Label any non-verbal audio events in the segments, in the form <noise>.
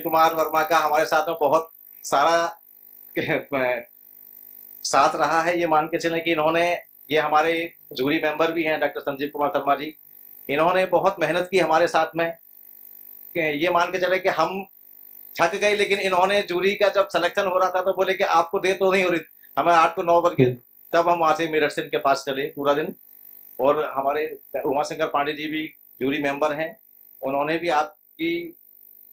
कुमार वर्मा का हमारे साथ में बहुत सारा, साथ रहा है, ये मान के चले कि इन्होंने, ये हमारे जूरी मेंबर भी हैं, डॉक्टर संजीव कुमार शर्मा जी। इन्होंने बहुत मेहनत की हमारे साथ में ये मान के चले कि हम थक गए, लेकिन इन्होंने जूरी का जब सिलेक्शन हो रहा था तो बोले कि आपको दे तो नहीं हो रही, हमें आठ को नौ बजे तब हम वहाँ से मेरठ सिंह के पास चले पूरा दिन। और हमारे उमा शंकर पांडे जी भी जूरी मेंबर हैं। उन्होंने भी आपकी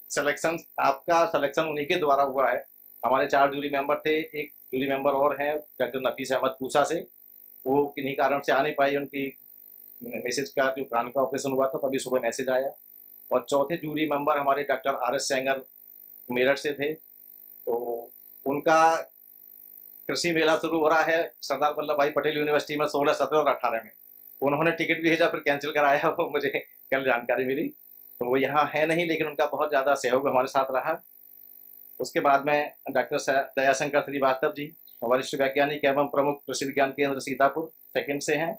सिलेक्शन आपका सिलेक्शन उन्हीं के द्वारा हुआ है। हमारे चार जूरी मेंबर थे, एक जूरी मेंबर और हैं डॉक्टर नफीस अहमद पूसा से। वो किन्हीं कारण से आ नहीं पाई, उनकी मैसेज का जो कान का ऑपरेशन हुआ था, तभी सुबह मैसेज आया। और चौथे जूरी मेंबर हमारे doctor R S Sengar Meerut से थे। तो उनका कृषि मेला शुरू हो रहा है सरदार वल्लभ भाई पटेल यूनिवर्सिटी में सोलह सत्रह और अठारह में। उन्होंने टिकट भी भेजा, फिर कैंसिल कराया, वो मुझे कल जानकारी मिली। तो वो यहाँ है नहीं, लेकिन उनका बहुत ज़्यादा सहयोग हमारे साथ रहा। उसके बाद में डॉक्टर दयाशंकर श्रीवास्तव जी, वरिष्ठ वैज्ञानिक एवं प्रमुख कृषि विज्ञान केंद्र सीतापुर सेकंड से हैं।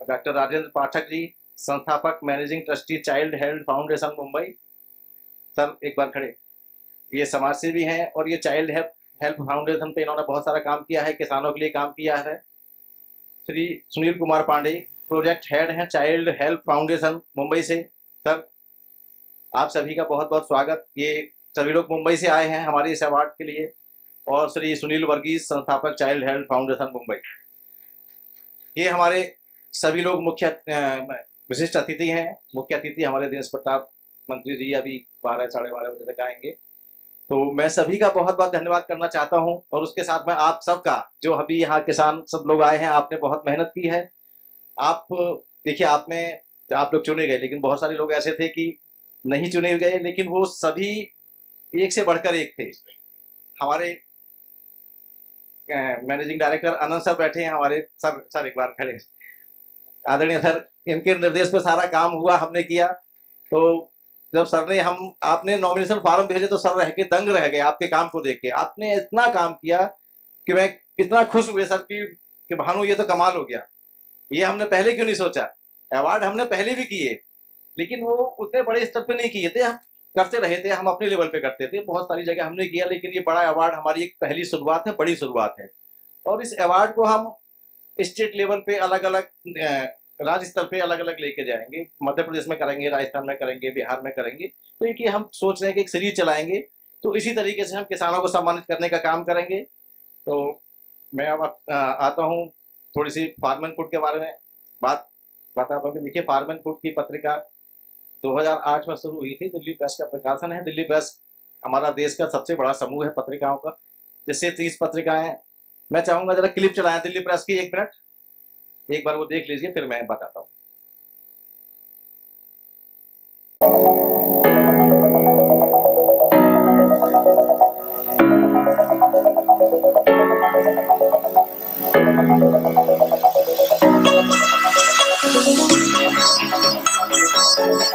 डॉक्टर राजेंद्र पाठक जी, संस्थापक, managing trustee, child health foundation, Mumbai. Sir, एक बार खड़े। ये समाज सेवी हैं और ये चाइल्ड हेल्थ हेल्प फाउंडेशन पे इन्होंने बहुत सारा काम किया है, किसानों के लिए काम किया है। श्री सुनील कुमार पांडे, प्रोजेक्ट हेड हैं चाइल्ड हेल्प फाउंडेशन, मुंबई से। सर आप सभी का बहुत बहुत स्वागत। ये सभी लोग मुंबई से आए हैं हमारे इस अवार्ड के लिए और श्री सुनील वर्गीस, संस्थापक चाइल्ड हेल्थ फाउंडेशन मुंबई। ये हमारे सभी लोग मुख्य विशिष्ट अतिथि हैं। मुख्य अतिथि हमारे दिनेश प्रताप मंत्री जी अभी बारह, साढ़े बारह बजे तक आएँगे। तो मैं सभी का बहुत बहुत धन्यवाद करना चाहता हूँ और उसके साथ में आप सबका, जो अभी यहाँ किसान सब लोग आए हैं, आपने बहुत मेहनत की है। आप, देखिए, आप में, आप लोग चुने गए, लेकिन बहुत सारे लोग ऐसे थे कि नहीं चुने गए, लेकिन वो सभी एक से बढ़कर एक थे। हमारे मैनेजिंग डायरेक्टर अनंत सर बैठे हैं, हमारे सर सर एक बार खड़े आदरणीय सर, इनके निर्देश पर सारा काम हुआ, हमने किया। तो जब सर ने हम, आपने नॉमिनेशन फॉर्म भेजे तो सर रह के दंग रह गए आपके काम को देख के। आपने इतना काम किया कि मैं इतना खुश हुए सर की, कि भानु ये तो कमाल हो गया। ये हमने पहले क्यों नहीं सोचा? अवार्ड हमने पहले भी किए। लेकिन वो उतने बड़े स्तर पे नहीं किए थे, हम करते रहे थे, हम अपने लेवल पे करते थे। बहुत सारी जगह हमने किया, लेकिन ये बड़ा अवार्ड हमारी एक पहली शुरुआत है, बड़ी शुरुआत है। और इस अवार्ड को हम स्टेट लेवल पे अलग अलग राज्य स्तर पे अलग अलग लेके जाएँगे। मध्य प्रदेश में करेंगे, राजस्थान में करेंगे, बिहार में करेंगे। तो एक हम सोच रहे हैं कि एक सीरीज़ चलाएँगे। तो इसी तरीके से हम किसानों को सम्मानित करने का काम करेंगे। तो मैं अब आता हूँ थोड़ी सी फार्मन फ़ूड के बारे में। बात बताता हूँ कि देखिए फार्मन फ़ूड की पत्रिका 2008 में शुरू हुई थी। दिल्ली प्रेस का प्रकाशन है। दिल्ली प्रेस हमारा देश का सबसे बड़ा समूह है पत्रिकाओं का। जिससे तीस पत्रिकाएँ। मैं चाहूँगा जरा क्लिप चलाएँ दिल्ली प्रेस की एक मिनट। एक बार वो देख लीजिए, फिर मैं बताता हूँ।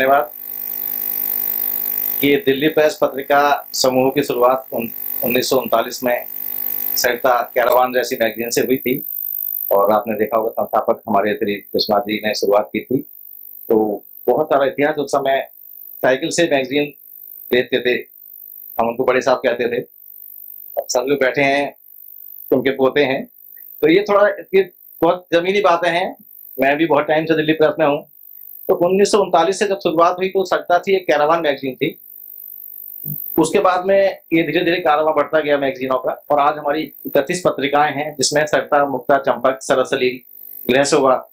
धन्यवाद। ये दिल्ली प्रेस पत्रिका समूह की शुरुआत उन्नीस सौ उनतालीस में सरिता कैरवान जैसी मैगजीन से हुई थी। और आपने देखा होगा संस्थापक हमारे विश्वनाथ जी ने शुरुआत की थी। तो बहुत सारा इतिहास उस समय साइकिल से मैगजीन देखते थे। हम उनको बड़े साहब कहते थे। सब लोग बैठे हैं, उनके पोते हैं। तो ये थोड़ा, ये बहुत जमीनी बातें हैं। मैं भी बहुत टाइम से दिल्ली प्रेस में हूँ। तो उन्नीस से जब शुरुआत हुई तो सत्ता थी, एक कैरावान मैगजीन थी। उसके बाद में ये धीरे धीरे कारोबार बढ़ता गया मैगजीनों का और आज हमारी इकतीस पत्रिकाएँ हैं, जिसमें सरता मुक्ता, चंपक, सरसली गृहशोभा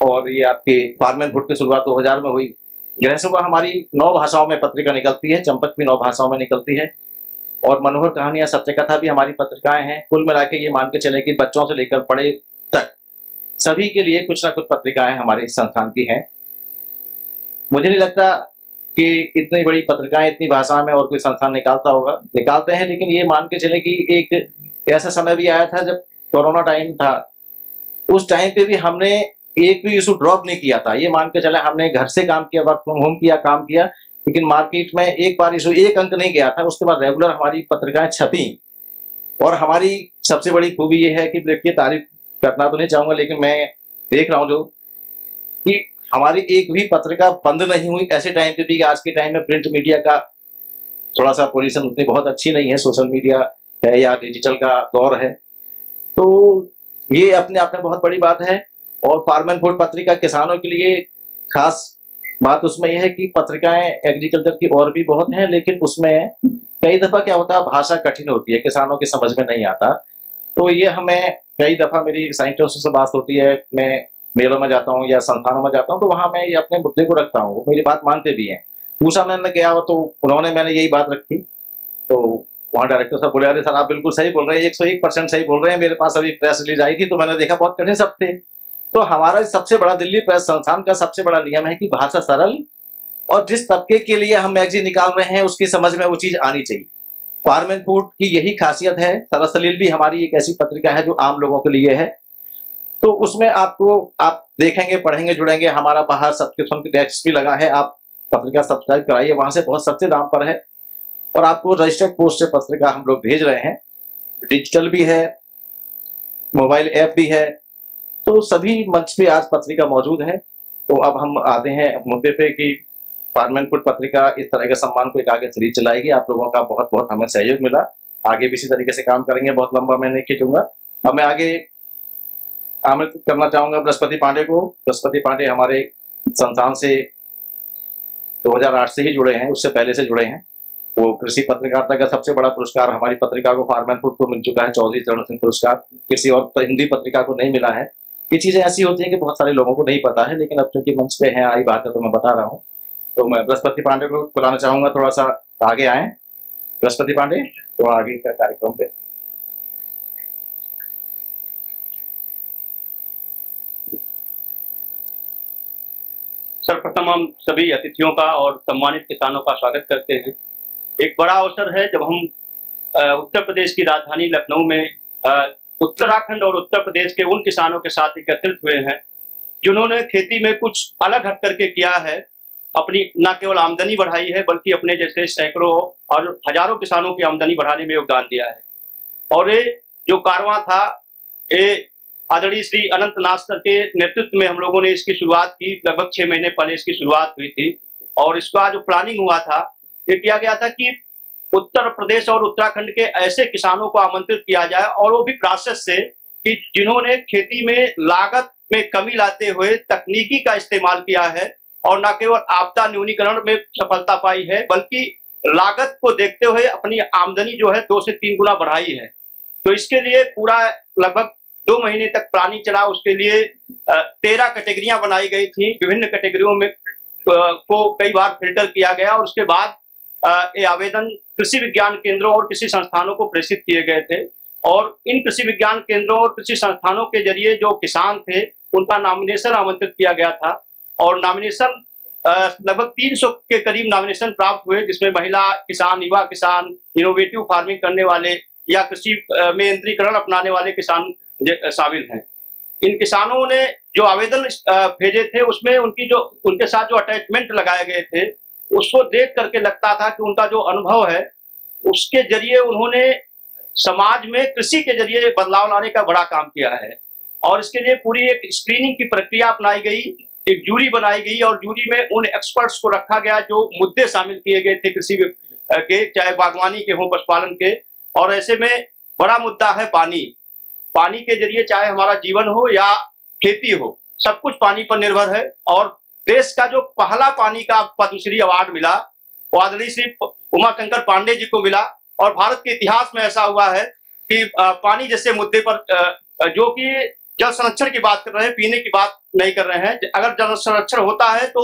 और ये आपकी फार्मेन फुट की शुरुआत 2000 में हुई। गृहशोभा हमारी नौ भाषाओं में पत्रिका निकलती है, चंपक भी नौ भाषाओं में निकलती है। और मनोहर कहानियाँ सत्य कथा भी हमारी पत्रिकाएँ हैं। कुल मिला के ये मान के चले कि बच्चों से लेकर बड़े सभी के लिए कुछ ना कुछ पत्रिकाएँ हमारे संस्थान की हैं। मुझे नहीं लगता कि इतनी बड़ी पत्रिकाएँ इतनी भाषा में और कोई संस्थान निकालता होगा। निकालते हैं, लेकिन ये मान के चले कि एक ऐसा समय भी आया था जब कोरोना टाइम था। उस टाइम पे भी हमने एक भी इशू ड्रॉप नहीं किया था। ये मान के चले हमने घर से काम किया, वर्क फ्रॉम होम किया, काम किया, लेकिन मार्केट में एक बार इशू, एक अंक नहीं गया था। उसके बाद रेगुलर हमारी पत्रिकाएँ छपी। और हमारी सबसे बड़ी खूबी ये है कि तारीफ़ करना तो नहीं चाहूँगा, लेकिन मैं देख रहा हूँ जो कि हमारी एक भी पत्रिका बंद नहीं हुई ऐसे टाइम पे भी आज के टाइम में प्रिंट मीडिया का थोड़ा सा पोजिशन उतनी बहुत अच्छी नहीं है सोशल मीडिया है या डिजिटल का दौर है। तो ये अपने आप में बहुत बड़ी बात है और फार्मन फ़ूड पत्रिका किसानों के लिए खास बात उसमें यह है कि पत्रिकाएँ एग्रीकल्चर की और भी बहुत हैं, लेकिन उसमें कई दफ़ा क्या होता है, भाषा कठिन होती है, किसानों की समझ में नहीं आता। तो ये हमें कई दफ़ा मेरी साइंटिस्टों से बात होती है, मैं मेलों में जाता हूँ या संस्थानों में जाता हूँ तो वहाँ मैं ये अपने मुद्दे को रखता हूँ मेरी बात मानते भी हैं। पूछा मैंने गया तो उन्होंने, मैंने यही बात रखी। तो वहाँ डायरेक्टर साहब बोले, अरे सर, आप बिल्कुल सही बोल रहे हैं, एक सौ एक परसेंट सही बोल रहे हैं, मेरे पास अभी प्रेस रिलीज़ आई थी तो मैंने देखा बहुत कठिन सब थे। तो हमारा सबसे बड़ा दिल्ली प्रेस संस्थान का सबसे बड़ा नियम है कि भाषा सरल और जिस तबके के लिए हम मैगजीन निकाल रहे हैं, उसकी समझ में वो चीज़ आनी चाहिए। फार्म एंड फ़ूड की यही खासियत है। सरसलील भी हमारी एक ऐसी पत्रिका है जो आम लोगों के लिए है। तो उसमें आपको, आप देखेंगे, पढ़ेंगे, जुड़ेंगे, हमारा बाहर सब्सक्रिप्शन की डेस्क भी लगा है। आप पत्रिका सब्सक्राइब कराइए, वहाँ से बहुत सस्ते दाम पर है। और आपको रजिस्टर्ड पोस्ट से पत्रिका हम लोग भेज रहे हैं। डिजिटल भी है मोबाइल ऐप भी है। तो सभी मंच पे आज पत्रिका मौजूद है। तो अब हम आते हैं मुद्दे पे कि पार्लियामेंट पत्रिका इस तरह के सम्मान को एक आगे सीरीज़ चलाएगी आप लोगों का बहुत बहुत हमें सहयोग मिला। आगे भी इसी तरीके से काम करेंगे। बहुत लंबा मैं नहीं खींचूँगा। अब मैं आगे आमंत्रित करना चाहूँगा बृहस्पति पांडे को। बृहस्पति पांडे हमारे संस्थान से 2008 से ही जुड़े हैं। उससे पहले से जुड़े हैं। वो कृषि पत्रकारिता का सबसे बड़ा पुरस्कार हमारी पत्रिका को फार्मैन फ़ूड को मिल चुका है। चौधरी चरण सिंह पुरस्कार। किसी और हिंदी पत्रिका को नहीं मिला है। ये चीज़ें ऐसी होती है कि बहुत सारे लोगों को नहीं पता है, लेकिन अब चूँकि मंच पे है, आई बात है तो मैं बता रहा हूँ। तो मैं बृहस्पति पांडे को बुलाना चाहूँगा थोड़ा सा आगे आए। बृहस्पति पांडे तो आगे का कार्यक्रम पे। सर्वप्रथम हम सभी अतिथियों का और सम्मानित किसानों का स्वागत करते हैं। एक बड़ा अवसर है जब हम उत्तर प्रदेश की राजधानी लखनऊ में उत्तराखंड और उत्तर प्रदेश के उन किसानों के साथ एकत्रित हुए हैं, जिन्होंने खेती में कुछ अलग हट करके किया है। अपनी न केवल आमदनी बढ़ाई है, बल्कि अपने जैसे सैकड़ों और हज़ारों किसानों की आमदनी बढ़ाने में योगदान दिया है। और ये जो कारवा था, ये आदरणीय श्री अनंत नास्कर के नेतृत्व में हम लोगों ने इसकी शुरुआत की, लगभग छह महीने पहले इसकी शुरुआत हुई थी। और इसका जो प्लानिंग हुआ था, ये किया गया था कि उत्तर प्रदेश और उत्तराखंड के ऐसे किसानों को आमंत्रित किया जाए और वो भी प्रोसेस से कि जिन्होंने खेती में लागत में कमी लाते हुए तकनीकी का इस्तेमाल किया है और न केवल आपदा न्यूनीकरण में सफलता पाई है, बल्कि लागत को देखते हुए अपनी आमदनी जो है दो से तीन गुना बढ़ाई है। तो इसके लिए पूरा लगभग दो महीने तक प्लानिंग चला उसके लिए तेरह कैटेगरियाँ बनाई गई थी। विभिन्न कैटेगरियों में को कई बार फ़िल्टर किया गया और उसके बाद ये आवेदन कृषि विज्ञान केंद्रों और कृषि संस्थानों को प्रेषित किए गए थे। और इन कृषि विज्ञान केंद्रों और कृषि संस्थानों के ज़रिए जो किसान थे, उनका नॉमिनेशन आमंत्रित किया गया था। और नॉमिनेशन लगभग 300 के करीब नॉमिनेशन प्राप्त हुए, जिसमें महिला किसान, युवा किसान इनोवेटिव फ़ार्मिंग करने वाले या कृषि में यंत्रीकरण अपनाने वाले किसान शामिल हैं। इन किसानों ने जो आवेदन भेजे थे, उसमें उनकी जो, उनके साथ जो अटैचमेंट लगाए गए थे, उसको देख करके लगता था कि उनका जो अनुभव है, उसके ज़रिए उन्होंने समाज में कृषि के ज़रिए बदलाव लाने का बड़ा काम किया है। और इसके लिए पूरी एक स्क्रीनिंग की प्रक्रिया अपनाई गई एक जूरी बनाई गई और जूरी में उन एक्सपर्ट्स को रखा गया जो मुद्दे शामिल किए गए थे कृषि के, चाहे बागवानी के हो, पशुपालन के। और ऐसे में बड़ा मुद्दा है पानी। पानी के ज़रिए चाहे हमारा जीवन हो या खेती हो, सब कुछ पानी पर निर्भर है और देश का जो पहला पानी का पद्मश्री अवार्ड मिला वो आदरणीय श्री उमाशंकर पांडे जी को मिला। और भारत के इतिहास में ऐसा हुआ है कि पानी जैसे मुद्दे पर जो कि जल संरक्षण की बात कर रहे हैं, पीने की बात नहीं कर रहे हैं। अगर जल संरक्षण होता है तो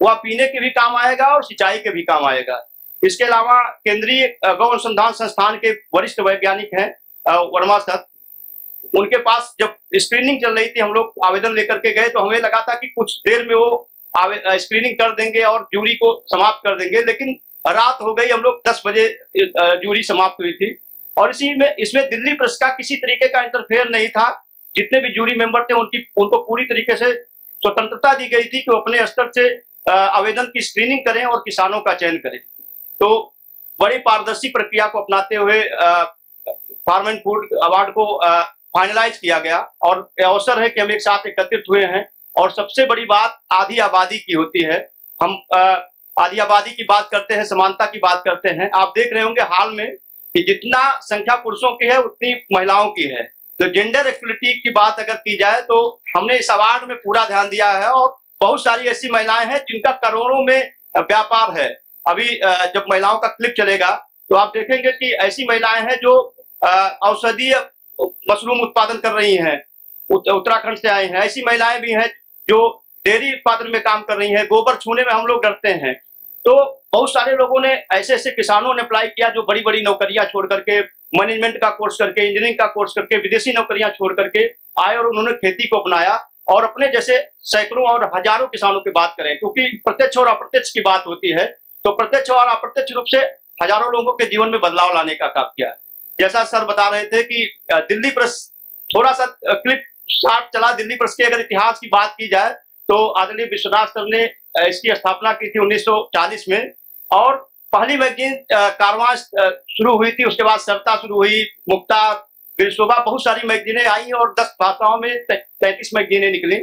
वह पीने के भी काम आएगा और सिंचाई के भी काम आएगा। इसके अलावा केंद्रीय गौ अनुसंधान संस्थान के वरिष्ठ वैज्ञानिक हैं वर्मा सर। उनके पास जब स्क्रीनिंग चल रही थी, हम लोग आवेदन लेकर के गए तो हमें लगा था कि कुछ देर में वो स्क्रीनिंग कर देंगे और जूरी को समाप्त कर देंगे, लेकिन रात हो गई, हम लोग दस बजे जूरी समाप्त हुई थी। और इसी में, इसमें दिल्ली प्रेस का किसी तरीके का इंटरफेयर नहीं था। जितने भी जूरी मेंबर थे, उनकी, उनको पूरी तरीके से स्वतंत्रता दी गई थी कि वो अपने स्तर से आवेदन की स्क्रीनिंग करें और किसानों का चयन करें। तो बड़ी पारदर्शी प्रक्रिया को अपनाते हुए फार्म एंड फ़ूड अवार्ड को फाइनलाइज किया गया और अवसर है कि हम एक साथ एकत्रित हुए हैं और सबसे बड़ी बात आधी आबादी की होती है। हम आधी आबादी की बात करते हैं, समानता की बात करते हैं। आप देख रहे होंगे हाल में कि जितना संख्या पुरुषों की है, उतनी महिलाओं की है। तो जेंडर इक्वलिटी की बात अगर की जाए तो हमने इस अवार्ड में पूरा ध्यान दिया है और बहुत सारी ऐसी महिलाएँ हैं जिनका करोड़ों में व्यापार है। अभी जब महिलाओं का क्लिप चलेगा तो आप देखेंगे कि ऐसी महिलाएँ हैं जो औषधीय मशरूम उत्पादन कर रही हैं उत्तराखंड से आए हैं। ऐसी महिलाएँ भी हैं जो डेयरी उत्पादन में काम कर रही हैं, गोबर छूने में हम लोग डरते हैं। तो बहुत सारे लोगों ने ऐसे ऐसे किसानों ने अप्लाई किया जो बड़ी बड़ी नौकरियाँ छोड़ करके मैनेजमेंट का कोर्स करके इंजीनियरिंग का कोर्स करके, विदेशी नौकरियाँ छोड़ करके आए और उन्होंने खेती को अपनाया और अपने जैसे सैकड़ों और हज़ारों किसानों की बात करें, क्योंकि प्रत्यक्ष और अप्रत्यक्ष की बात होती है तो प्रत्यक्ष और अप्रत्यक्ष रूप से हज़ारों लोगों के जीवन में बदलाव लाने का काम किया जैसा सर बता रहे थे कि दिल्ली प्रेस थोड़ा सा क्लिप शार्ट चला, दिल्ली प्रेस के अगर इतिहास की बात की जाए तो आदरणीय विश्वनाथ सर ने इसकी स्थापना की थी 1940 में और पहली मैगजीन कारवां शुरू हुई थी, उसके बाद सरता शुरू हुई, मुक्ता सुबह बहुत सारी मैगजीनें आई और दस भाषाओं में तैतीस मैगजीनें निकली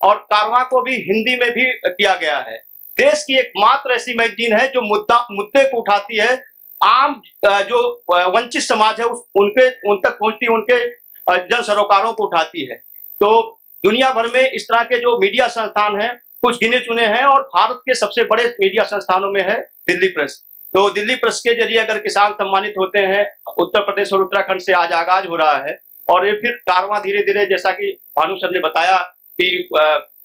और कारवां को भी हिंदी में भी किया गया है। देश की एकमात्र ऐसी मैगजीन है जो मुद्दा, मुद्दे को उठाती है। आम जो वंचित समाज है, उस, उनके, उन तक पहुँचती, उनके जन सरोकारों को उठाती है। तो दुनिया भर में इस तरह के जो मीडिया संस्थान हैं, कुछ गिने चुने हैं और भारत के सबसे बड़े मीडिया संस्थानों में है दिल्ली प्रेस। तो दिल्ली प्रेस के ज़रिए अगर किसान सम्मानित होते हैं, उत्तर प्रदेश और उत्तराखंड से आज आगाज़ हो रहा है, और ये फिर कारवा धीरे धीरे जैसा कि भानु सर ने बताया कि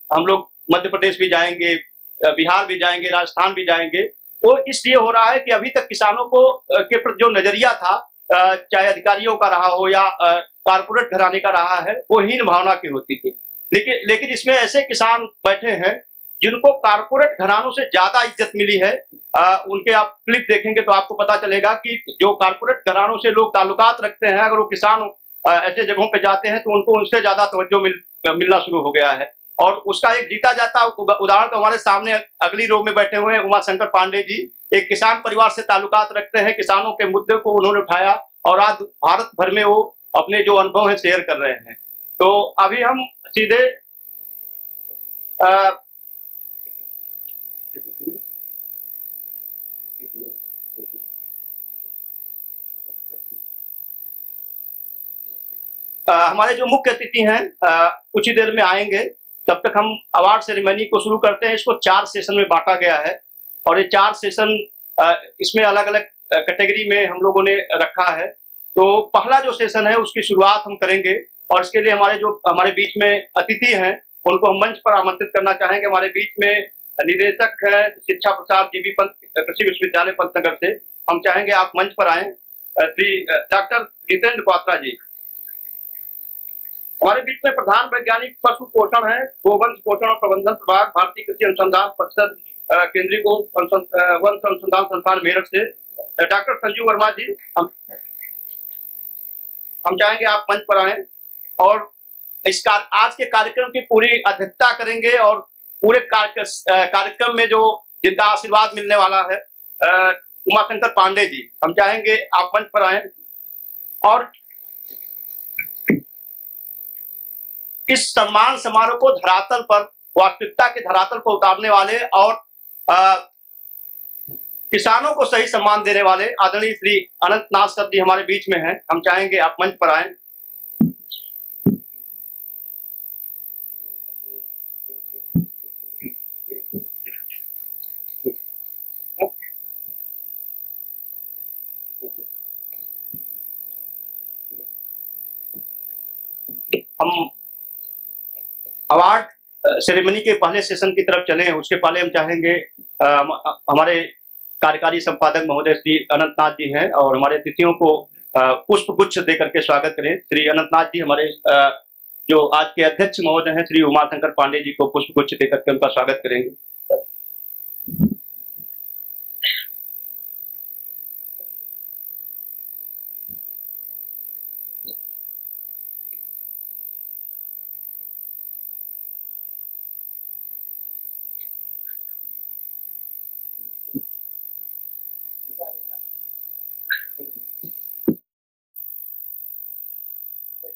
हम लोग मध्य प्रदेश भी जाएँगे बिहार भी जाएँगे, राजस्थान भी जाएँगे वो तो इसलिए हो रहा है कि अभी तक किसानों को के प्रति जो नज़रिया था चाहे अधिकारियों का रहा हो या कारपोरेट घराने का रहा है, वो हीन भावना की होती थी। लेकिन लेकिन इसमें ऐसे किसान बैठे हैं जिनको कारपोरेट घरानों से ज़्यादा इज़्ज़त मिली है आ, उनके आप क्लिप देखेंगे तो आपको पता चलेगा कि जो कारपोरेट घरानों से लोग ताल्लुकात रखते हैं अगर वो किसान ऐसे जगहों पे जाते हैं तो उनको उनसे ज़्यादा तवज्जो मिल, मिलना शुरू हो गया है। और उसका एक जीता जाता उदाहरण तो हमारे सामने अगली रो में बैठे हुए हैं उमा शंकर पांडे जी। एक किसान परिवार से ताल्लुकात रखते हैं किसानों के मुद्दे को उन्होंने उठाया और आज भारत भर में वो अपने जो अनुभव है शेयर कर रहे हैं। तो अभी हम सीधे हमारे जो मुख्य अतिथि हैं कुछ ही देर में आएँगे। तब तक हम अवार्ड सेरेमनी को शुरू करते हैं, इसको चार सेशन में बांटा गया है। और ये चार सेशन इसमें अलग अलग कैटेगरी में हम लोगों ने रखा है। तो पहला जो सेशन है, उसकी शुरुआत हम करेंगे। और इसके लिए हमारे जो, हमारे बीच में अतिथि हैं, उनको हम मंच पर आमंत्रित करना चाहेंगे। हमारे बीच में निदेशक है, शिक्षा प्रसाद जीबी पंत कृषि विश्वविद्यालय पंतनगर से। हम चाहेंगे आप मंच पर आए। डॉक्टर जितेंद्र क्वात्रा जी। हमारे बीच में प्रधान वैज्ञानिक पशु पोषण है गोवंश पोषण और प्रबंधन विभाग भारतीय कृषि अनुसंधान परिषद केंद्रीय वन अनुसंधान संस्थान मेरठ से। डॉक्टर संजीव वर्मा जी हम हम चाहेंगे आप मंच पर आए और इस कार, आज के कार्यक्रम की पूरी अध्यक्षता करेंगे और पूरे कार्यक्रम में जो जिनका आशीर्वाद मिलने वाला है उमाशंकर पांडे जी हम चाहेंगे आप मंच पर आए और इस सम्मान समारोह को धरातल पर वास्तविकता के धरातल पर उतारने वाले और आ, किसानों को सही सम्मान देने वाले आदरणीय श्री अनंत नाथ सर जी हमारे बीच में हैं। हम चाहेंगे आप मंच पर आए। हम अवार्ड सेरेमनी के पहले सेशन की तरफ़ चले। उसके पहले हम चाहेंगे हमारे कार्यकारी संपादक महोदय श्री अनंतनाथ जी हैं और हमारे अतिथियों को पुष्प गुच्छ दे करके स्वागत करें। श्री अनंतनाथ जी हमारे जो आज के अध्यक्ष महोदय हैं, श्री उमाशंकर पांडे जी को पुष्प गुच्छ देकर के उनका स्वागत करेंगे।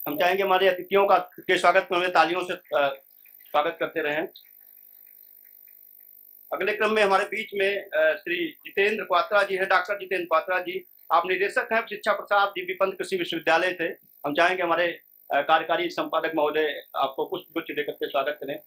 हम चाहेंगे हमारे अतिथियों का, के स्वागत में हमें तालियों से स्वागत करते रहें। अगले क्रम में हमारे बीच में श्री जितेंद्र पात्रा जी हैं। डॉक्टर जितेंद्र पात्रा जी, आप निदेशक हैं, शिक्षा प्रसाद डीबी पंत कृषि विश्वविद्यालय से हम चाहेंगे हमारे कार्यकारी संपादक महोदय आपको पुष्प गुच्छ देकर के स्वागत करें।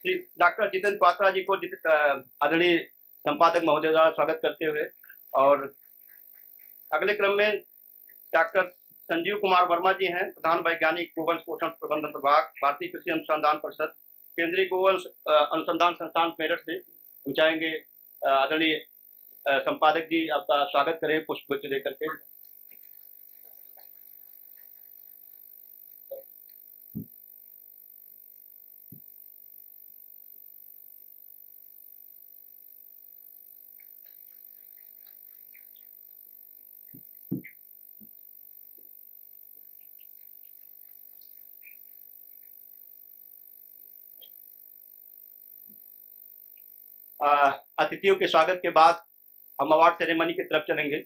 श्री डॉक्टर जितेंद्र पात्रा जी को आदरणीय संपादक महोदय द्वारा स्वागत करते हुए और अगले क्रम में डॉक्टर संजीव कुमार वर्मा जी हैं, प्रधान वैज्ञानिक गोवंश पोषण प्रबंधन विभाग, भारतीय कृषि अनुसंधान परिषद, केंद्रीय गोवंश अनुसंधान संस्थान मेरठ से। चाहेंगे आदरणीय संपादक जी आपका स्वागत करें पुष्प देकर के। अतिथियों के स्वागत के बाद हम अवार्ड सेरेमनी की तरफ़ चलेंगे।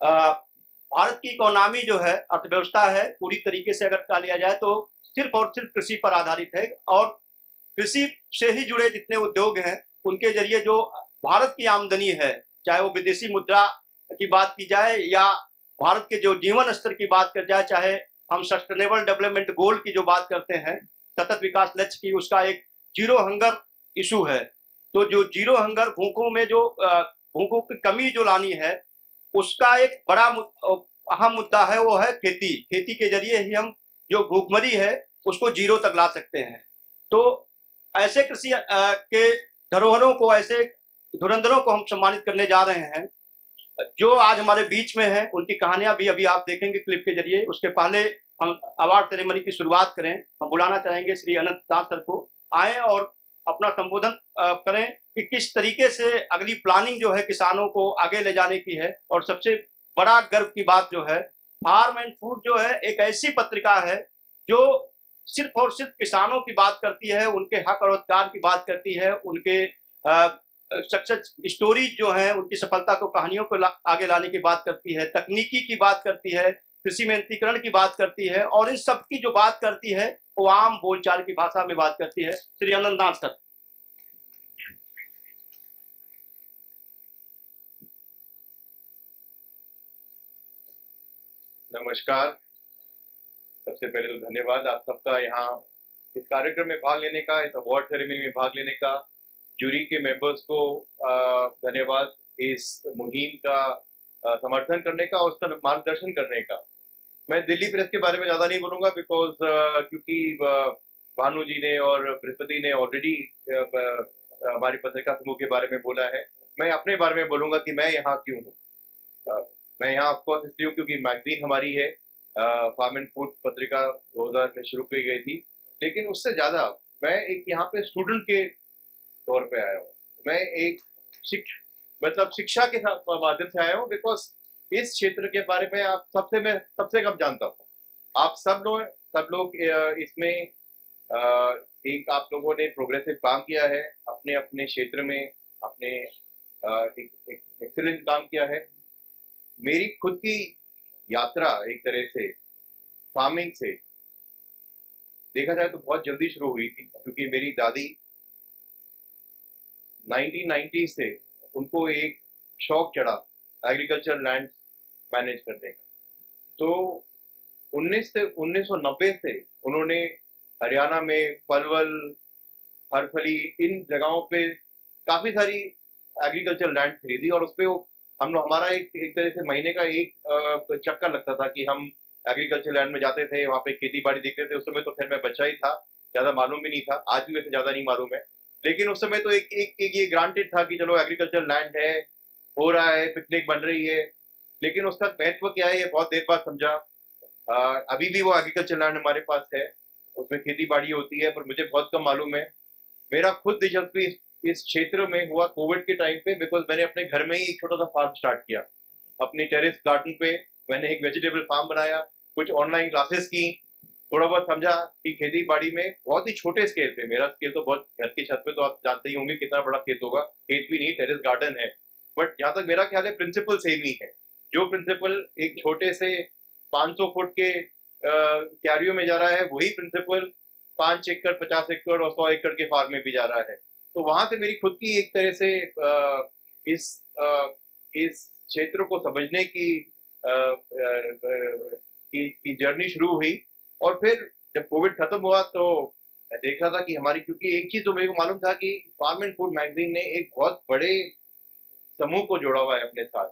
भारत की इकोनॉमी जो है, अर्थव्यवस्था है, पूरी तरीके से अगर कहा लिया जाए तो सिर्फ़ और सिर्फ़ कृषि पर आधारित है और कृषि से ही जुड़े जितने उद्योग हैं, उनके ज़रिए जो भारत की आमदनी है, चाहे वो विदेशी मुद्रा की बात की जाए या भारत के जो जीवन स्तर की बात कर जाए, चाहे हम सस्टेनेबल डेवलपमेंट गोल की जो बात करते हैं, सतत विकास लक्ष्य की, उसका एक ज़ीरो हंगर इशू है। तो जो ज़ीरो हंगर भूखों में जो भूखों की कमी जो लानी है, उसका एक बड़ा अहम मुद्दा है, वो है खेती। खेती के ज़रिए ही हम जो भूखमरी है, उसको ज़ीरो तक ला सकते हैं। तो ऐसे कृषि के धरोहरों को, ऐसे धुरंधरों को हम सम्मानित करने जा रहे हैं। जो आज हमारे बीच में है, उनकी कहानियाँ भी अभी आप देखेंगे क्लिप के ज़रिए। उसके पहले हम अवार्ड सेरेमनी की शुरुआत करें। हम बुलाना चाहेंगे श्री अनंत दास सर को। आए और अपना संबोधन करें कि किस तरीके से अगली प्लानिंग जो है किसानों को आगे ले जाने की है। और सबसे बड़ा गर्व की बात जो है फार्म एंड फ़ूड जो है एक ऐसी पत्रिका है जो सिर्फ़ और सिर्फ़ किसानों की बात करती है उनके हक और अधिकार की बात करती है उनके सक्सेस स्टोरीज जो है उनकी सफलता को कहानियों को ला, आगे लाने की बात करती है तकनीकी की बात करती है कृषि में यंत्रीकरण की बात करती है और इन सब की जो बात करती है, वो आम बोलचाल की भाषा में बात करती है, श्री अनंतनाथ सर। नमस्कार। सबसे पहले तो धन्यवाद आप सबका यहाँ इस कार्यक्रम में भाग लेने का, इस अवार्ड सेरेमनी में भाग लेने का। जूरी के मेंबर्स को धन्यवाद इस मुहिम का समर्थन करने का और उसका मार्गदर्शन करने का। मैं दिल्ली प्रेस के बारे में ज़्यादा नहीं बोलूँगा बिकॉज़ uh, क्योंकि भानु जी ने और बृहस्पति ने ऑलरेडी हमारी पत्रिका समूह के बारे में बोला है। मैं अपने बारे में बोलूँगा कि मैं यहाँ क्यों हूँ। मैं यहाँ ऑफकोर्स इसलिए हूँ क्योंकि मैगजीन हमारी है। फार्म एंड फ़ूड पत्रिका 2000 में शुरू की गई थी। लेकिन उससे ज़्यादा मैं एक यहाँ पे स्टूडेंट के तौर पे आया हूँ। मैं एक शिक मतलब शिक्षा के माध्यम से आया हूँ बिकॉज़ इस क्षेत्र के बारे में आप सबसे मैं सबसे कम जानता हूँ? आप सब लोग सब लोग इसमें एक आप लोगों ने प्रोग्रेसिव काम किया है, अपने अपने क्षेत्र में, अपने एक एक्सीलेंट काम किया है। मेरी खुद की यात्रा एक तरह से फ़ार्मिंग से, देखा जाए तो बहुत जल्दी शुरू हुई थी, क्योंकि मेरी दादी 1990 से उनको एक शौक चढ़ा एग्रीकल्चर लैंड मैनेज करने का तो 19 से 1990 से उन्होंने हरियाणा में पलवल हरफली इन जगहों पे काफ़ी सारी एग्रीकल्चर लैंड खरीदी और उसपे वो हम हमारा एक एक तरह से महीने का एक चक्कर लगता था कि हम एग्रीकल्चर लैंड में जाते थे वहाँ पे खेती बाड़ी देखते थे। उस समय तो खैर मैं बच्चा ही था ज़्यादा मालूम भी नहीं था आज भी वैसे ज़्यादा नहीं मालूम है। लेकिन उस समय तो एक एक, एक ये ग्रांटेड था कि चलो एग्रीकल्चर लैंड है हो रहा है पिकनिक बन रही है। लेकिन उसका महत्व क्या है, ये बहुत देर बाद समझा। अभी भी वो एग्रीकल्चर लैंड हमारे पास है, उसमें खेती बाड़ी होती है, पर मुझे बहुत कम मालूम है। मेरा खुद दिलचस्पी इस क्षेत्र में हुआ कोविड के टाइम पे बिकॉज़ मैंने अपने घर में ही एक छोटा सा फार्म स्टार्ट किया। अपने टेरेस गार्डन पे मैंने एक वेजिटेबल फार्म बनाया, कुछ ऑनलाइन क्लासेस की, थोड़ा बहुत समझा कि खेती बाड़ी में बहुत ही छोटे स्केल पे, मेरा स्केल तो बहुत, घर की छत पे तो आप जानते ही होंगे कितना बड़ा खेत होगा। खेत भी नहीं टेरेस गार्डन है। बट जहाँ तक मेरा ख्याल है प्रिंसिपल सेम ही है। जो प्रिंसिपल एक छोटे से 500 फुट के क्यारियों में जा रहा है वही प्रिंसिपल पाँच एकड़ पचास एकड़ और सौ एकड़ के फार्म में भी जा रहा है। तो वहाँ से मेरी खुद की एक तरह से इस इस क्षेत्र को समझने की की, की जर्नी शुरू हुई और फिर जब कोविड खत्म हुआ तो मैं देख रहा था कि हमारी क्योंकि एक चीज़ तो मेरे को मालूम था कि फार्म एंड फ़ूड मैगजीन ने एक बहुत बड़े समूह को जोड़ा हुआ है अपने साथ।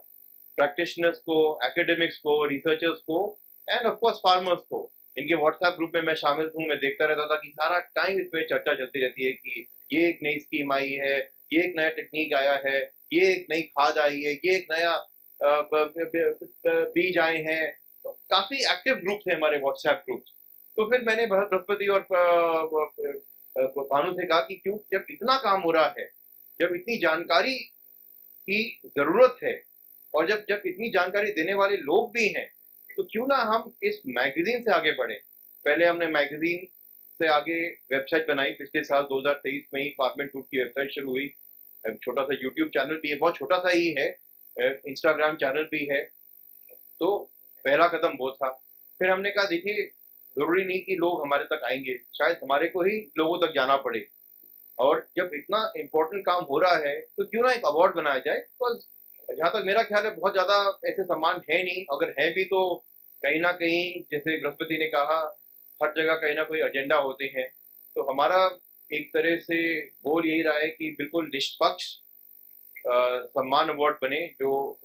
प्रैक्टिशनर्स को एकेडमिक्स को रिसर्चर्स को एंड ऑफकोर्स फार्मर्स को। इनके व्हाट्सएप ग्रुप में मैं शामिल हूँ, मैं देखता रहता था कि सारा टाइम इस इसमें चर्चा चलती रहती है कि ये एक नई स्कीम आई है, ये एक नया टेक्निक आया है, ये एक नई खाद आई है, ये एक नया बीज आए हैं। तो काफ़ी एक्टिव ग्रुप थे हमारे व्हाट्सएप ग्रुप तो फिर मैंने बृहस्पति और भानु से कहा कि क्यों? जब इतना काम हो रहा है, जब इतनी जानकारी की ज़रूरत है और जब जब इतनी जानकारी देने वाले लोग भी हैं तो क्यों ना हम इस मैगजीन से आगे बढ़े? पहले हमने मैगजीन से आगे वेबसाइट बनाई, पिछले साल 2023 में ही फार्मेंट फ़ूड की वेबसाइट शुरू हुई। छोटा सा यूट्यूब चैनल भी है, बहुत छोटा सा ही है। इंस्टाग्राम चैनल भी है। तो पहला कदम वो था। फिर हमने कहा, देखिए, ज़रूरी नहीं कि लोग हमारे तक आएँगे, शायद हमारे को ही लोगों तक जाना पड़े। और जब इतना इम्पोर्टेंट काम हो रहा है तो क्यों ना एक अवार्ड बनाया जाए तो जहाँ तक मेरा ख्याल है, बहुत ज़्यादा ऐसे सम्मान है नहीं। अगर है भी तो कहीं ना कहीं, जैसे बृहस्पति ने कहा, हर जगह कहीं ना कोई एजेंडा होते हैं। तो हमारा एक तरह से गोल यही रहा है कि बिल्कुल निष्पक्ष सम्मान अवार्ड बने, जो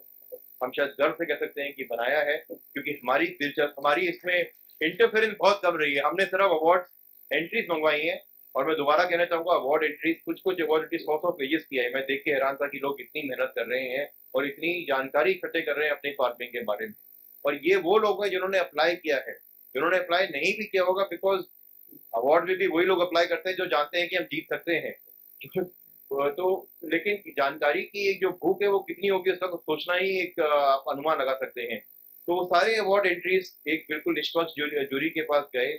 हम शायद गर्व से कह सकते हैं कि बनाया है, क्योंकि हमारी दिलचस्प, हमारी इसमें इंटरफेरेंस बहुत कम रही है। हमने सिर्फ़ अवार्ड एंट्रीज मंगवाई हैं। और मैं दोबारा कहना चाहूँगा अवार्ड एंट्रीज कुछ कुछ अवार्ड एंट्रीज सौ सौ पेजेस की है। मैं देख के हैरान था कि लोग इतनी मेहनत कर रहे हैं और इतनी जानकारी इकट्ठे कर रहे हैं अपने फ़ार्मिंग के बारे में। और ये वो लोग हैं जिन्होंने अप्लाई किया है। जिन्होंने अप्लाई नहीं भी किया होगा बिकॉज़ अवार्ड में भी वही लोग अप्लाई करते हैं जो जानते हैं कि हम जीत सकते हैं। <laughs> तो लेकिन जानकारी की एक जो भूख है वो कितनी होगी उसका तो सोचना ही एक, आप अनुमान लगा सकते हैं। तो सारे अवार्ड एंट्रीज एक बिल्कुल निष्पक्ष जूरी के पास गए।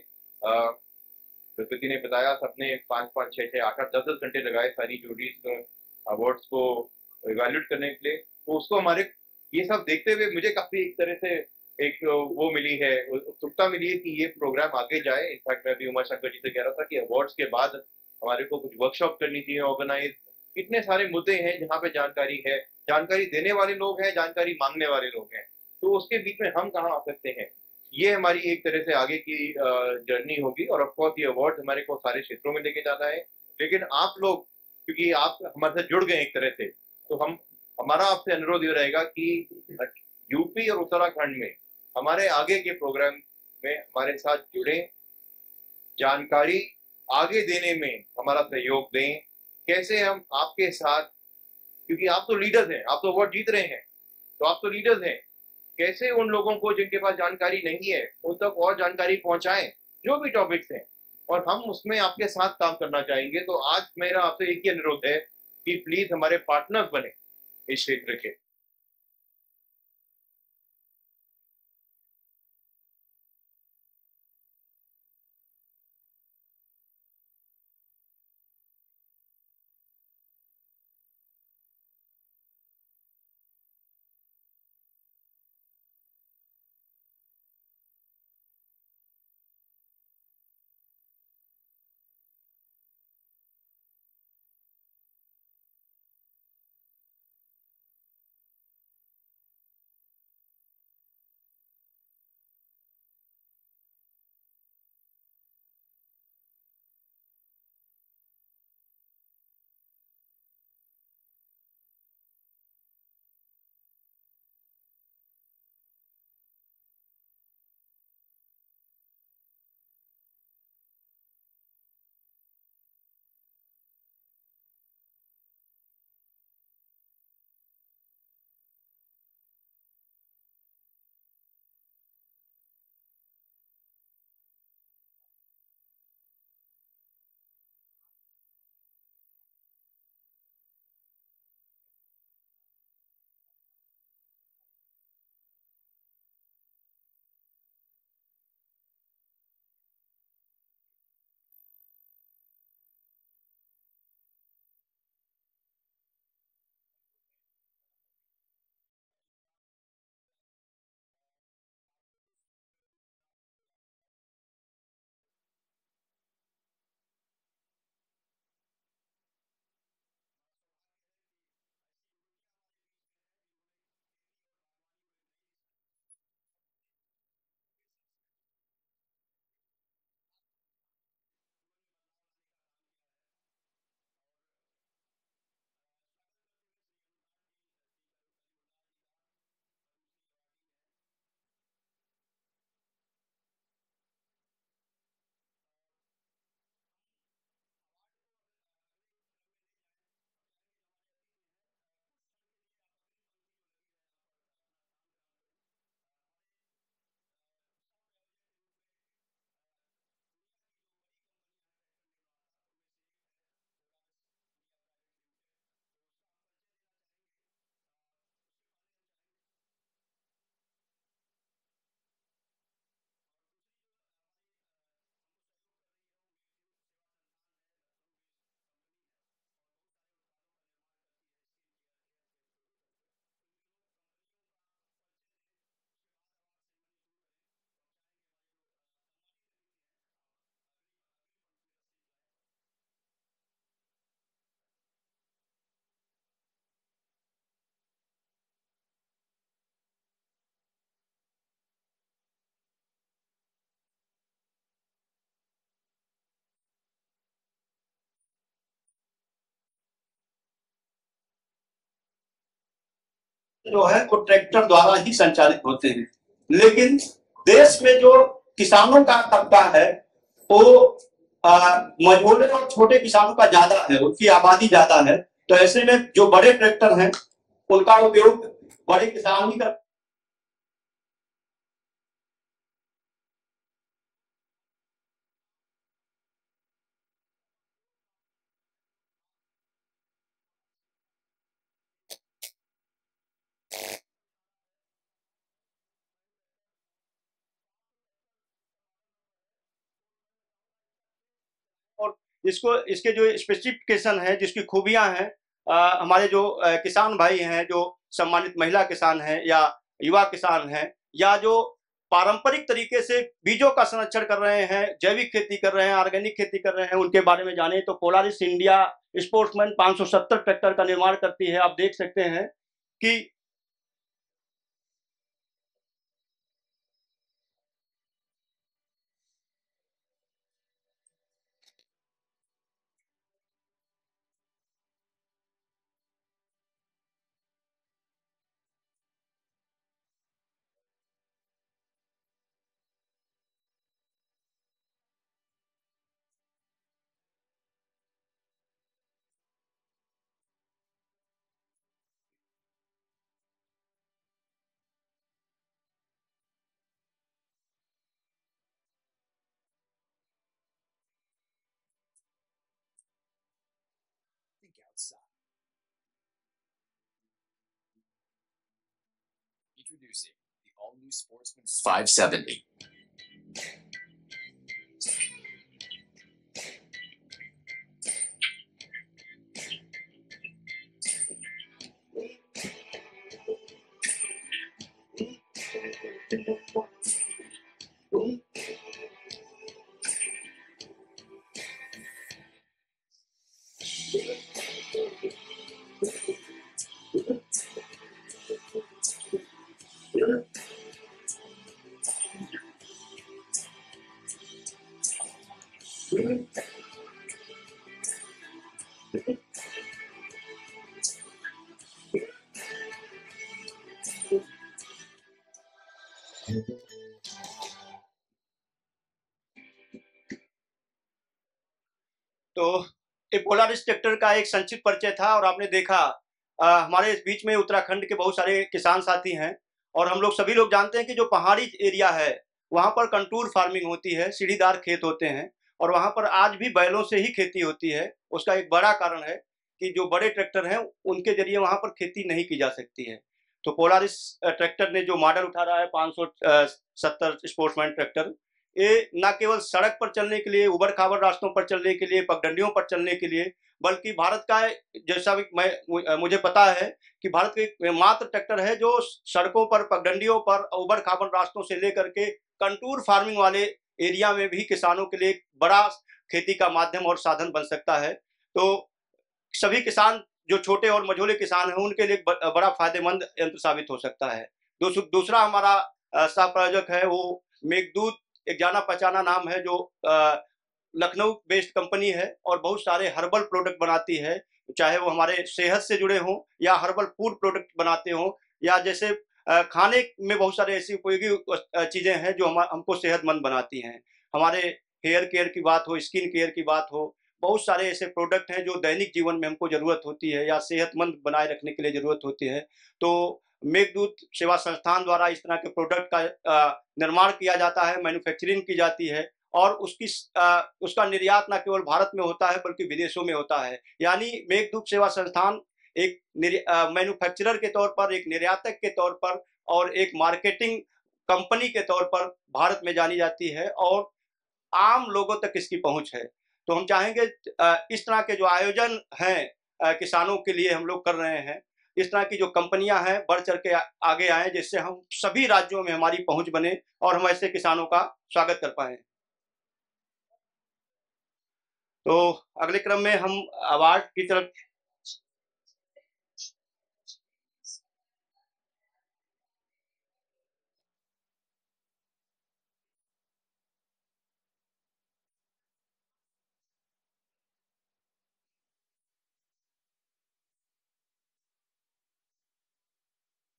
प्रकृति ने बताया, सबने पाँच पाँच, छह छह, आठ आठ, दस दस घंटे लगाए सारी जूरीज अवार्ड्स को इवेल्यूट करने के लिए। तो उसको हमारे, ये सब देखते हुए मुझे काफ़ी एक तरह से एक वो मिली है, उत्सुकता मिली है कि ये प्रोग्राम आगे जाए। इनफैक्ट मैं अभी उमा शंकर जी से कह रहा था कि अवार्ड्स के बाद हमारे को कुछ वर्कशॉप करनी चाहिए ऑर्गेनाइज इतने सारे मुद्दे हैं जहाँ पे जानकारी है। जानकारी देने वाले लोग हैं, जानकारी मांगने वाले लोग हैं। तो उसके बीच में हम कहाँ आ सकते हैं? ये हमारी एक तरह से आगे की जर्नी होगी और ऑफकोर्स ये अवार्ड हमारे को सारे क्षेत्रों में लेके जाना है। लेकिन आप लोग, क्योंकि आप हमारे साथ जुड़ गए एक तरह से तो हम, हमारा आपसे अनुरोध ये रहेगा कि यूपी और उत्तराखंड में हमारे आगे के प्रोग्राम में हमारे साथ जुड़े, जानकारी आगे देने में हमारा सहयोग दें। कैसे हम आपके साथ, क्योंकि आप तो लीडर्स हैं, आप तो अवार्ड जीत रहे हैं तो आप तो लीडर्स हैं। कैसे उन लोगों को जिनके पास जानकारी नहीं है, उन तक और जानकारी पहुँचाए, जो भी टॉपिक्स हैं, और हम उसमें आपके साथ काम करना चाहेंगे तो आज मेरा आपसे एक ही अनुरोध है कि प्लीज़ हमारे पार्टनर्स बने इस क्षेत्र के। जो है वो ट्रैक्टर द्वारा ही संचालित होते हैं। लेकिन देश में जो किसानों का तबका है, वो मझोले और छोटे किसानों का ज़्यादा है, उनकी आबादी ज़्यादा है। तो ऐसे में जो बड़े ट्रैक्टर हैं, उनका उपयोग बड़े किसान ही कर इसको, इसके जो स्पेसिफिकेशन है, जिसकी खूबियाँ हैं हमारे जो किसान भाई हैं, जो सम्मानित महिला किसान हैं या युवा किसान हैं, या जो पारंपरिक तरीके से बीजों का संरक्षण कर रहे हैं, जैविक खेती कर रहे हैं, ऑर्गेनिक खेती कर रहे हैं, उनके बारे में जाने तो पोलारिस इंडिया स्पोर्ट्समैन 570 ट्रैक्टर का निर्माण करती है। आप देख सकते हैं कि outside. Introducing the all-new Sportsman 570. Polaris tractor का एक संक्षिप्त परिचय था और आपने देखा आ, हमारे इस बीच में उत्तराखंड के बहुत सारे किसान साथी हैं और हम लोग सभी लोग जानते हैं कि जो पहाड़ी एरिया है वहाँ पर कंटूर फ़ार्मिंग होती है सीढ़ीदार खेत होते हैं और वहाँ पर आज भी बैलों से ही खेती होती है। उसका एक बड़ा कारण है कि जो बड़े ट्रैक्टर हैं उनके ज़रिए वहाँ पर खेती नहीं की जा सकती है। तो पोलारिस ट्रैक्टर ने जो मॉडल उठा रहा है पाँच सौ सत्तर स्पोर्ट्समैन ट्रैक्टर ये न केवल सड़क पर चलने के लिए उबर खाबर रास्तों पर चलने के लिए, पगडंडियों पर चलने के लिए, बल्कि भारत का जैसा भी मैं मुझे पता है कि भारत के मात्र ट्रैक्टर है जो सड़कों पर, पगडंडियों पर उबर खाबर रास्तों से लेकर के कंटूर फ़ार्मिंग वाले एरिया में भी किसानों के लिए बड़ा खेती का माध्यम और साधन बन सकता है। तो सभी किसान, जो छोटे और मझोले किसान हैं, उनके लिए बड़ा फ़ायदेमंद यंत्र साबित हो सकता है। दूसरा हमारा सह प्रायोजक है वो मेघदूत एक जाना पहचाना नाम है जो लखनऊ बेस्ड कंपनी है और बहुत सारे हर्बल प्रोडक्ट बनाती है। चाहे वो हमारे सेहत से जुड़े हों या हर्बल फ़ूड प्रोडक्ट बनाते हों या जैसे खाने में बहुत सारे ऐसी उपयोगी चीज़ें हैं जो हम, हमको सेहतमंद बनाती हैं। हमारे हेयर केयर की बात हो स्किन केयर की बात हो, बहुत सारे ऐसे प्रोडक्ट हैं जो दैनिक जीवन में हमको ज़रूरत होती है या सेहतमंद बनाए रखने के लिए ज़रूरत होती है। तो मेघदूत सेवा संस्थान द्वारा इस तरह के प्रोडक्ट का निर्माण किया जाता है मैन्युफैक्चरिंग की जाती है और उसकी उसका निर्यात न केवल भारत में होता है बल्कि विदेशों में होता है। यानी मेघदूत सेवा संस्थान एक मैन्युफैक्चरर के तौर पर, एक निर्यातक के तौर पर और एक मार्केटिंग कंपनी के तौर पर भारत में जानी जाती है और आम लोगों तक इसकी पहुँच है। तो हम चाहेंगे इस तरह के जो आयोजन हैं किसानों के लिए हम लोग कर रहे हैं इस तरह की जो कंपनियाँ हैं, बढ़ चढ़ के आगे आए, जिससे हम सभी राज्यों में हमारी पहुँच बने और हम ऐसे किसानों का स्वागत कर पाए। तो अगले क्रम में हम अवार्ड की तरफ़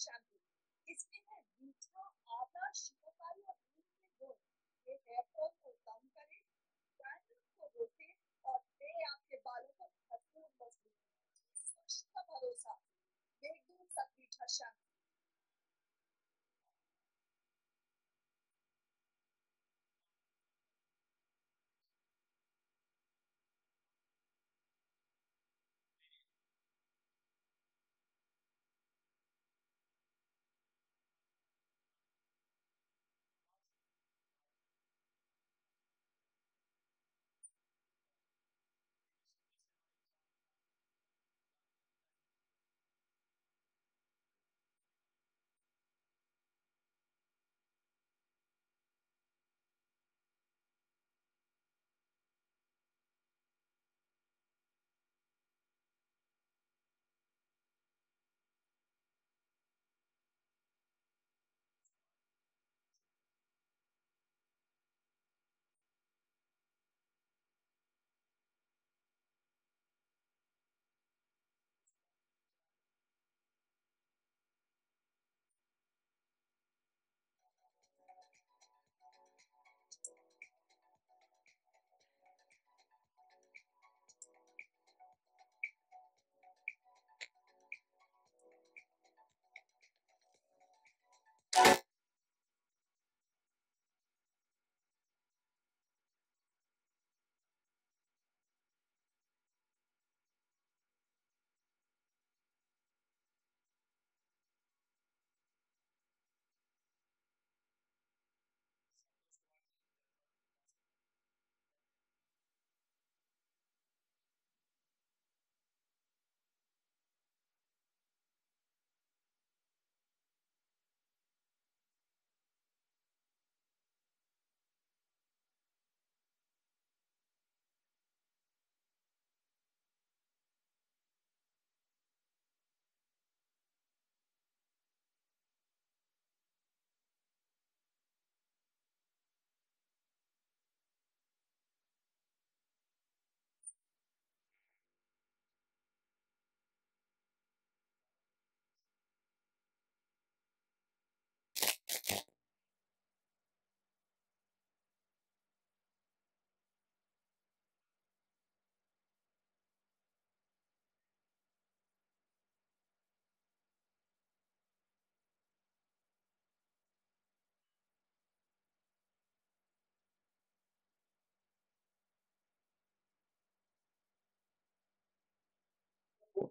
शैम्पू इसमें है मीठा और दूध ये को कम करे डैंड्रफ को रोके और आपके बालों को भरपूर मज़बूत का भरोसा। मेघदूत शैम्पू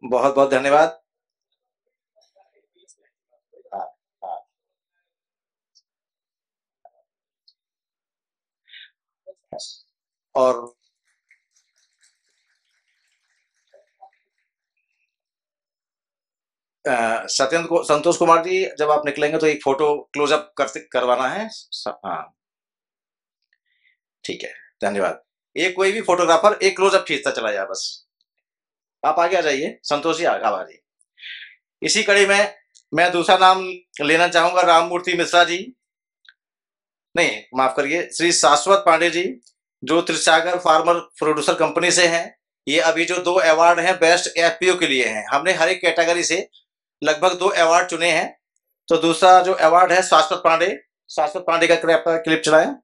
बहुत बहुत धन्यवाद। और सत्येंद्र को, संतोष कुमार जी, जब आप निकलेंगे तो एक फ़ोटो क्लोजअप कर करवाना है। हाँ। ठीक है, धन्यवाद। एक कोई भी फोटोग्राफर एक क्लोजअप खींचता चला जाए बस। आप आगे आ जाइए, संतोष जी आगे आ जाइए इसी कड़ी में मैं दूसरा नाम लेना चाहूँगा, राममूर्ति मिश्रा जी। नहीं, माफ़ करिए, श्री शाश्वत पांडे जी, जो त्रिसागर फार्मर प्रोड्यूसर कंपनी से हैं। ये अभी जो दो अवार्ड हैं बेस्ट एफपीओ के लिए हैं। हमने हर एक कैटेगरी से लगभग दो अवार्ड चुने हैं। तो दूसरा जो अवार्ड है, शाश्वत पांडे। शाश्वत पांडे का क्लिप क्लिप चलाएँ।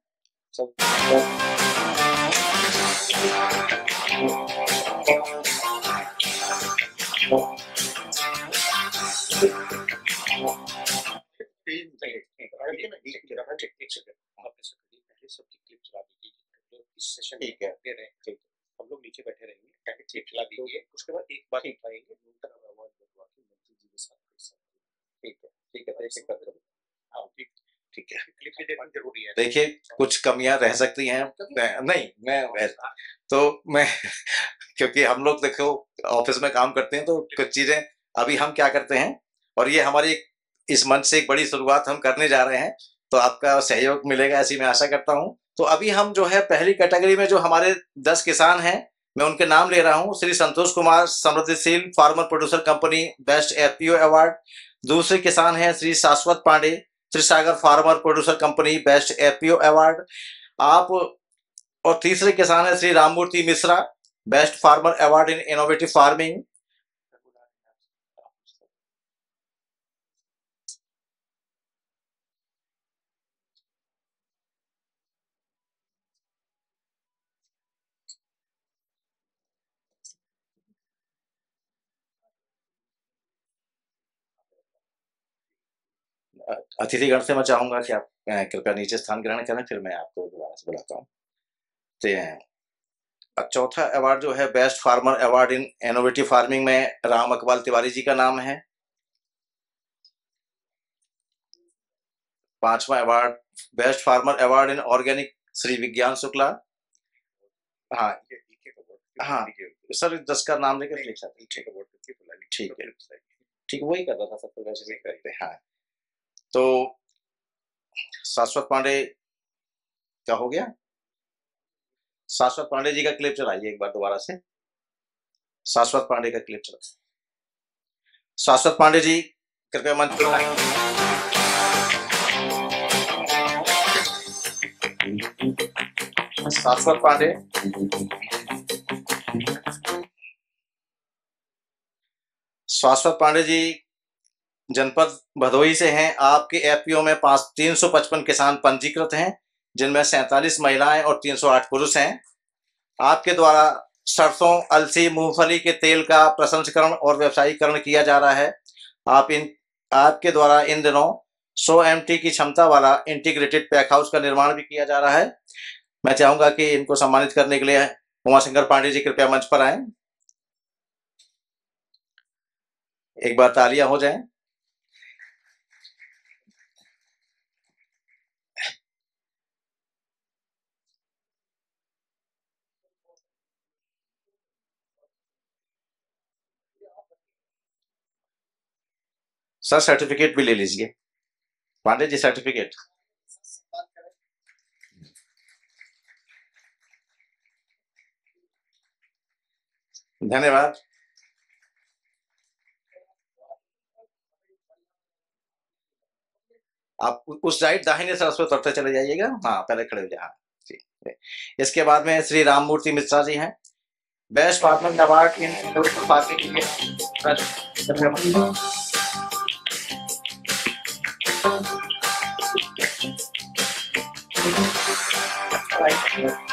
देखिए कुछ कमियाँ रह सकती हैं। नहीं मैं तो मैं <laughs> क्योंकि हम लोग देखो ऑफ़िस में काम करते हैं तो कुछ चीज़ें अभी हम क्या करते हैं और ये हमारी इस मंच से एक बड़ी शुरुआत हम करने जा रहे हैं तो आपका सहयोग मिलेगा ऐसी मैं आशा करता हूँ। तो अभी हम जो है पहली कैटेगरी में जो हमारे दस किसान हैं मैं उनके नाम ले रहा हूँ Shri Santosh Kumar Samriddhisheel farmer producer company best FPO award. दूसरे किसान हैं Shri Shashwat Pandey Shri Sagar farmer producer company best APO award. आप और तीसरे किसान है Shri Rammurti Mishra, best farmer award in innovative farming अतिथिगण से मैं चाहूँगा कि आप कृपया नीचे स्थान ग्रहण करें, फिर मैं आपको दोबारा से बुलाता हूँ। तो चौथा अवार्ड जो है best farmer award in innovative farming में राम अकबाल तिवारी जी का नाम है। पांचवा award best farmer award in organic Shri Vigyan Shukla हाँ हाँ। सर, दस का नाम लेकर सकते हैं। ठीक है। ठीक वही कर रहा था, सब करते हैं। हाँ। तो शाश्वत पांडे क्या हो गया। शाश्वत पांडे जी का क्लिप चलाइए एक बार दोबारा से। शाश्वत पांडे का क्लिप चला शाश्वत पांडे जी, कृपया मंच पर आएँ। शाश्वत पांडे। शाश्वत पांडे जी जनपद भदोही से हैं। आपके एफपीओ में पाँच तीन सौ पचपन किसान पंजीकृत हैं, जिनमें सैंतालीस महिलाएँ और तीन सौ आठ पुरुष हैं। आपके द्वारा सरसों, अलसी, मूंगफली के तेल का प्रसंस्करण और व्यवसायीकरण किया जा रहा है। आप इन, आपके द्वारा इन दिनों 100 एमटी की क्षमता वाला इंटीग्रेटेड पैक हाउस का निर्माण भी किया जा रहा है। मैं चाहूँगा कि इनको सम्मानित करने के लिए उमाशंकर पांडे जी कृपया मंच पर आए। एक बार तालियाँ हो जाएँ। सर सर्टिफिकेट भी ले लीजिए। पांडे जी सर्टिफिकेट धन्यवाद। आप उस साइड दाहिने सरस्वती तौर पे चले जाइएगा। हाँ पहले खड़े हो जाए हाँ इसके बाद में श्री राममूर्ति मिश्रा जी हैं। Best partner award in party के लिए। धन्यवाद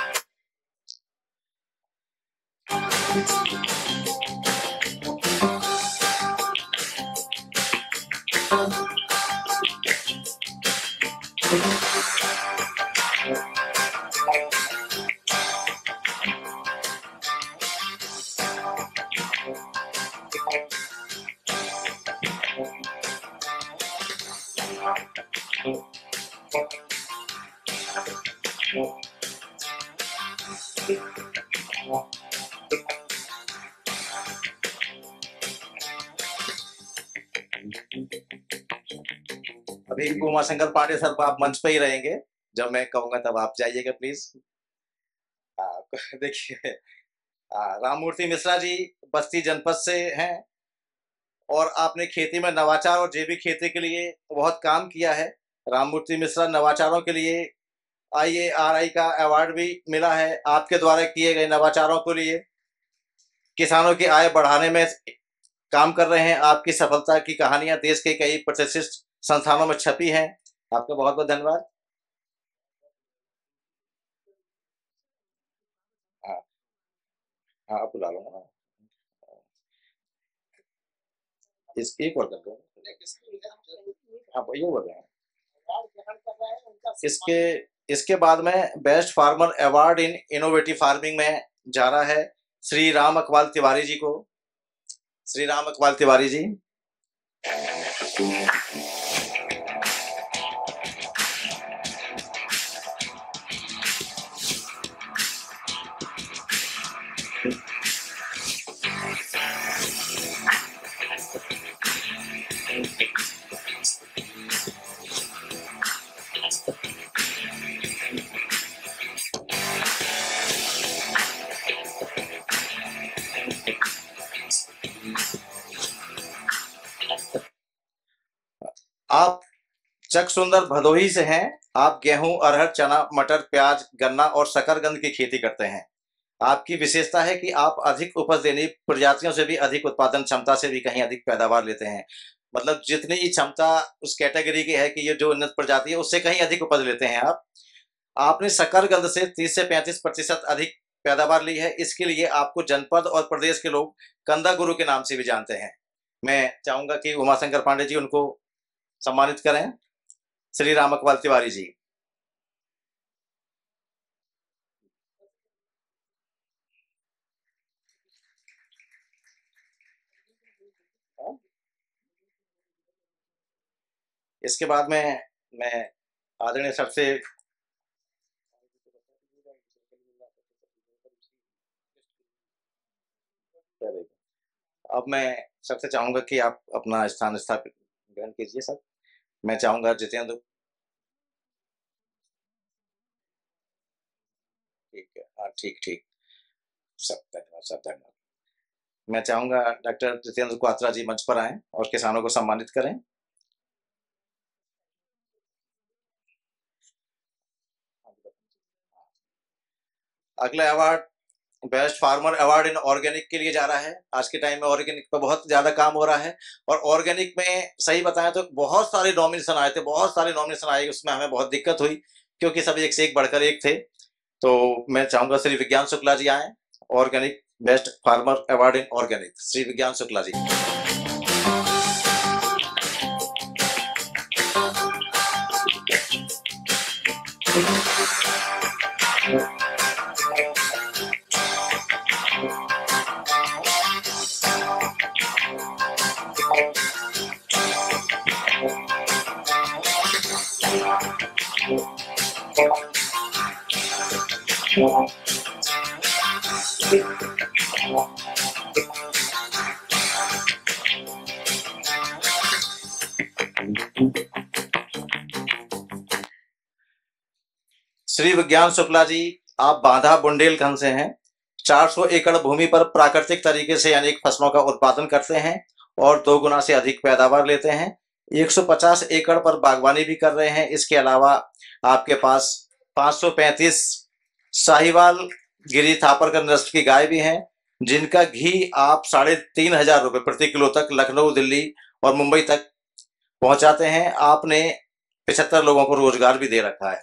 उमाशंकर पांडे सर, आप मंच पे ही रहेंगे। जब मैं कहूँगा तब आप जाइएगा प्लीज़ <laughs> देखिए राममूर्ति मिश्रा जी बस्ती जनपद से हैं और आपने खेती में नवाचार और जैविक खेती के लिए बहुत काम किया है। राममूर्ति मिश्रा नवाचारों के लिए आई आर का अवार्ड भी मिला है आपके द्वारा किए गए नवाचारों के लिए। किसानों की आय बढ़ाने में काम कर रहे हैं, आपकी सफलता की कहानियाँ देश के कई प्रतिष्ठित संस्थानों में छपी है। आपका बहुत बहुत धन्यवाद। हाँ। हाँ आप बुला लो हाँ। इस एक और कर दो। हाँ ये बोल रहे हैं। इसके इसके बाद में best farmer award in innovative farming में जा रहा है श्री राम अकबाल तिवारी जी को। श्री राम अकबाल तिवारी जी। आप चक सुंदर भदोही से हैं। आप गेहूँ, अरहर, चना, मटर, प्याज, गन्ना और शकरगंद की खेती करते हैं। आपकी विशेषता है कि आप अधिक उपज देने, प्रजातियों से भी अधिक उत्पादन, क्षमता से भी कहीं अधिक पैदावार लेते हैं। मतलब जितनी क्षमता उस कैटेगरी की है कि ये जो उन्नत प्रजाति है, उससे कहीं अधिक उपज लेते हैं आप। आपने शकरगंद से 30 से 35 प्रतिशत अधिक पैदावार ली है। इसके लिए आपको जनपद और प्रदेश के लोग कंदा गुरु के नाम से भी जानते हैं। मैं चाहूँगा कि उमाशंकर पांडे जी उनको सम्मानित करें श्री राम अकबाल तिवारी जी। इसके बाद में मैं आदरणीय सबसे अब मैं सबसे चाहूँगा कि आप अपना स्थान स्थापित ग्रहण कीजिए सर। मैं चाहूँगा जितेंद्र ठीक है हाँ ठीक ठीक। सब धन्यवाद सब धन्यवाद। मैं चाहूँगा डॉक्टर जितेंद्र क्वात्रा जी मंच पर आए और किसानों को सम्मानित करें। अगला award best farmer award in organic के लिए जा रहा है। आज के टाइम में ऑर्गेनिक पर बहुत ज़्यादा काम हो रहा है और ऑर्गेनिक में सही बताएँ तो बहुत सारे नॉमिनेशन आए थे, बहुत सारे नॉमिनेशन आए, उसमें हमें बहुत दिक्कत हुई क्योंकि सब एक से एक बढ़कर एक थे। तो मैं चाहूँगा श्री विज्ञान शुक्ला जी आए, organic best farmer award in organic. Shri Vigyan Shukla ji. Shri Vigyan Shukla जी, आप बांधा बुंदेलखंड से हैं। 400 एकड़ भूमि पर प्राकृतिक तरीके से अनेक फ़सलों का उत्पादन करते हैं और दो गुना से अधिक पैदावार लेते हैं। 150 एकड़ पर बागवानी भी कर रहे हैं। इसके अलावा आपके पास 535 साहिवाल, गिरी थापरकर नस्ल की गाय भी हैं, जिनका घी आप साढ़े तीन हज़ार रुपये प्रति किलो तक लखनऊ, दिल्ली और मुंबई तक पहुंचाते हैं। आपने पिछहत्तर लोगों को रोज़गार भी दे रखा है।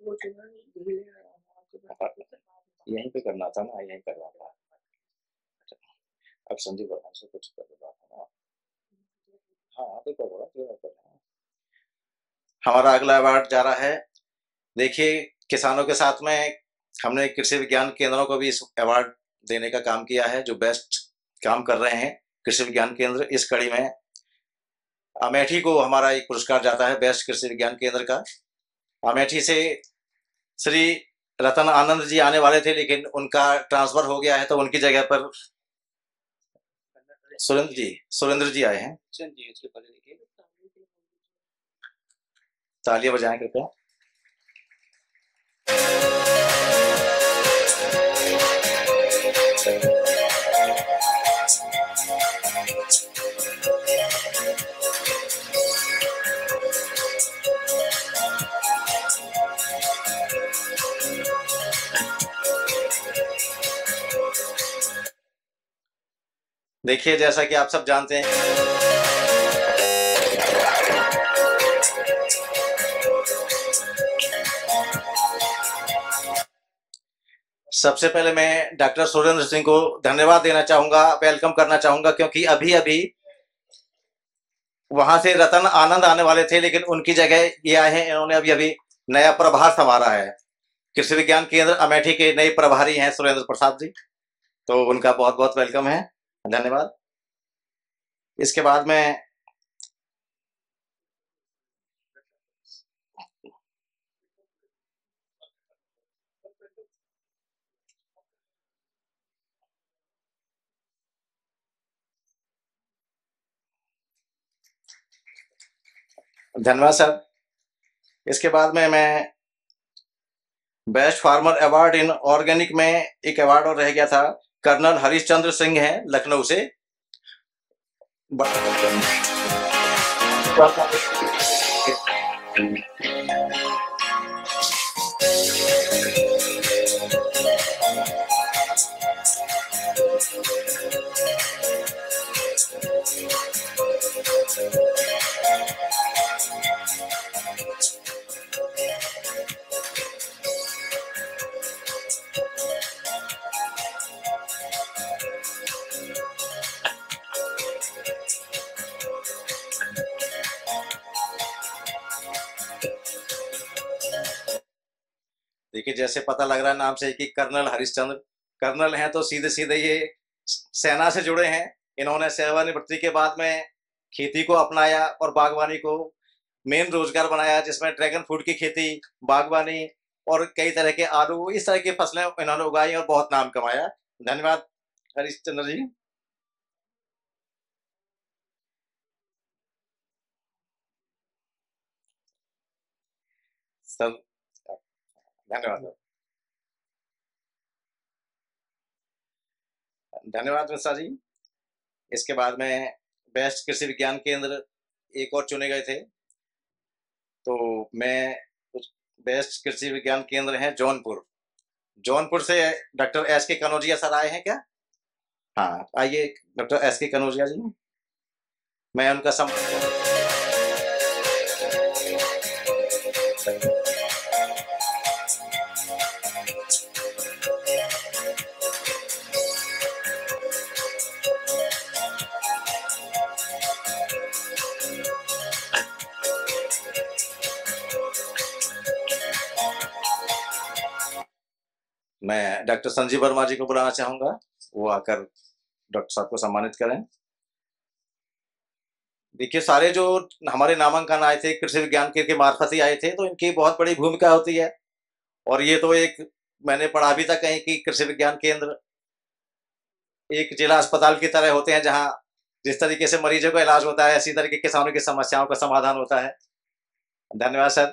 वो है यहीं पे करना था ना यहीं करना था अच्छा, अब संजीव वर्मा से कुछ कर रहा था ना? हाँ देखो बोला क्लियर कर रहे हमारा अगला अवार्ड जा रहा है। देखिए किसानों के साथ में हमने कृषि विज्ञान केंद्रों को भी इस अवार्ड देने का काम किया है जो बेस्ट काम कर रहे हैं। कृषि विज्ञान केंद्र इस कड़ी में। अमेठी को हमारा एक पुरस्कार जाता है बेस्ट कृषि विज्ञान केंद्र का। अमेठी से श्री रतन आनंद जी आने वाले थे लेकिन उनका ट्रांसफ़र हो गया है तो उनकी जगह पर सुरेंद्र जी सुरेंद्र जी आए हैं। तालियाँ बजाएँ कृपया। देखिए, जैसा कि आप सब जानते हैं। सबसे पहले मैं डॉक्टर सुरेंद्र सिंह को धन्यवाद देना चाहूँगा, वेलकम करना चाहूँगा, क्योंकि अभी अभी वहाँ से रतन आनंद आने वाले थे, लेकिन उनकी जगह ये आए हैं, इन्होंने अभी अभी नया प्रभार संवारा है। कृषि विज्ञान केंद्र अमेठी के नए प्रभारी हैं सुरेंद्र प्रसाद जी तो उनका बहुत बहुत वेलकम है। धन्यवाद। इसके बाद में धन्यवाद सर। इसके बाद में मैं best farmer award in organic में एक अवार्ड और रह गया था। कर्नल हरिश्चंद्र सिंह हैं लखनऊ से। देखिए जैसे पता लग रहा है नाम से कि कर्नल हरिश्चंद्र, कर्नल हैं तो सीधे सीधे ये सेना से जुड़े हैं। इन्होंने सेवानिवृत्ति के बाद में खेती को अपनाया और बागवानी को मेन रोज़गार बनाया, जिसमें ड्रैगन फ्रूट की खेती, बागवानी और कई तरह के आलू, इस तरह की फ़सलें इन्होंने उगाई और बहुत नाम कमाया। धन्यवाद हरिश्चंद्र जी। सर धन्यवाद। धन्यवाद मिश्रा जी। इसके बाद में बेस्ट कृषि विज्ञान केंद्र एक और चुने गए थे। तो मैं बेस्ट कृषि विज्ञान केंद्र है जौनपुर। जौनपुर से डॉक्टर एस के कनौजिया सर आए हैं क्या? हाँ आइए डॉक्टर एस के कनौजिया जी। मैं उनका सम मैं डॉक्टर संजीव वर्मा जी को बुलाना चाहूँगा। वो आकर डॉक्टर साहब को सम्मानित करें। देखिए सारे जो हमारे नामांकन आए थे कृषि विज्ञान के, मार्फत ही आए थे तो इनकी बहुत बड़ी भूमिका होती है। और ये तो एक मैंने पढ़ा भी था कहीं कि कृषि विज्ञान केंद्र एक जिला अस्पताल की तरह होते हैं जहाँ जिस तरीके से मरीजों का इलाज होता है इसी तरीके किसानों की समस्याओं का समाधान होता है। धन्यवाद सर।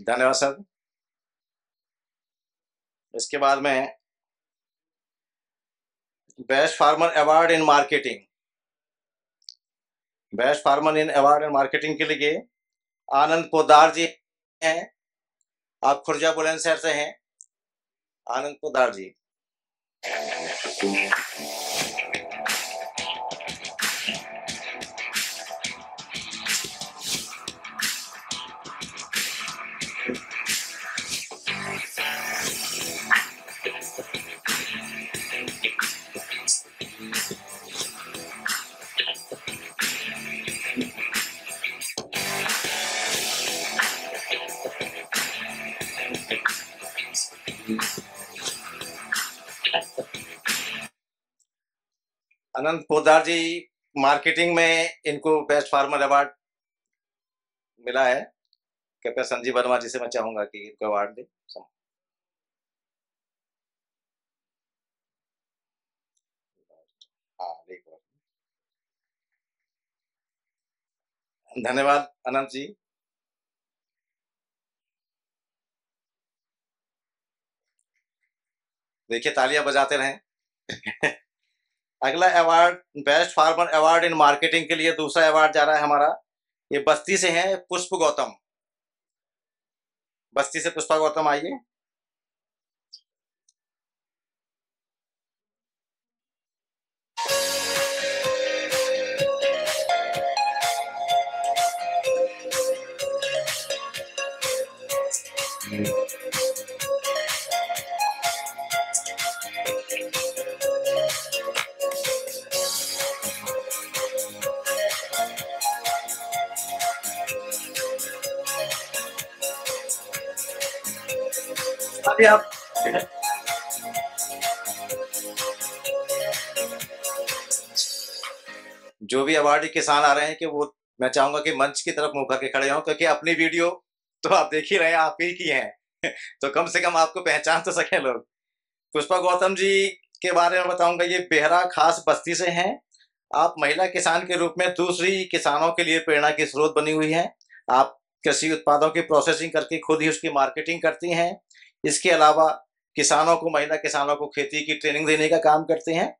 धन्यवाद सर। इसके बाद में best farmer award in marketing. Best farmer in award in marketing के लिए आनंद पोदार जी हैं। आप खुर्जा बुलंदशहर से हैं। आनंद पोदार जी। अनंत पोदार जी, मार्केटिंग में इनको बेस्ट फार्मर अवार्ड मिला है। कृपया संजीव वर्मा जी से मैं चाहूँगा कि इनको अवार्ड दे। हाँ धन्यवाद, अनंत जी। देखिए, तालियाँ बजाते रहें। <laughs> अगला award best farmer award in marketing के लिए दूसरा अवार्ड जा रहा है हमारा। ये बस्ती से है पुष्प गौतम। बस्ती से पुष्पा गौतम आइए। अभी आप जो भी अवार्डी किसान आ रहे हैं कि वो, मैं चाहूँगा कि मंच की तरफ़ मुँह करके खड़े हों, क्योंकि अपनी वीडियो तो आप देख ही रहे हैं, आप ही की हैं। <laughs> तो कम से कम आपको पहचान तो सके लोग। पुष्पा गौतम जी के बारे में बताऊँगा, ये बेहरा खास बस्ती से हैं। आप महिला किसान के रूप में दूसरी किसानों के लिए प्रेरणा की स्रोत बनी हुई हैं। आप कृषि उत्पादों की प्रोसेसिंग करके खुद ही उसकी मार्केटिंग करती हैं। इसके अलावा किसानों को, महिला किसानों को खेती की ट्रेनिंग देने का काम करते हैं।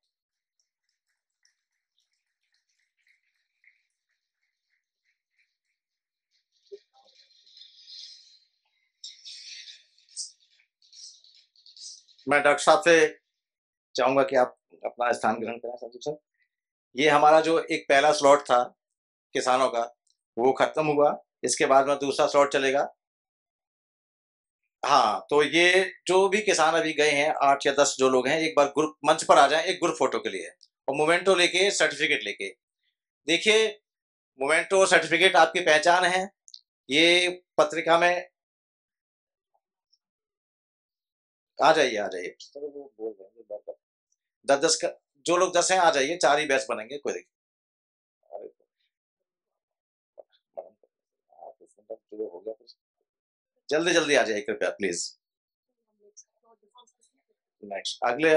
मैं डॉक्टर साहब से चाहूँगा कि आप अपना स्थान ग्रहण करें संजीव सर। ये हमारा जो एक पहला स्लॉट था किसानों का, वो खत्म हुआ। इसके बाद में दूसरा स्लॉट चलेगा। हाँ तो ये जो भी किसान अभी गए हैं आठ या दस जो लोग हैं एक बार ग्रुप मंच पर आ जाएँ एक ग्रुप फ़ोटो के लिए और मोमेंटो लेके सर्टिफिकेट लेके। देखिए मोमेंटो और सर्टिफिकेट आपकी पहचान है। ये पत्रिका में आ जाइए आ जाइए। दस दस का जो लोग दस हैं आ जाइए चार ही बैच बनेंगे कोई देखिए हो गया जल्दी जल्दी आ जाइए कृपया प्लीज़ नेक्स्ट अगले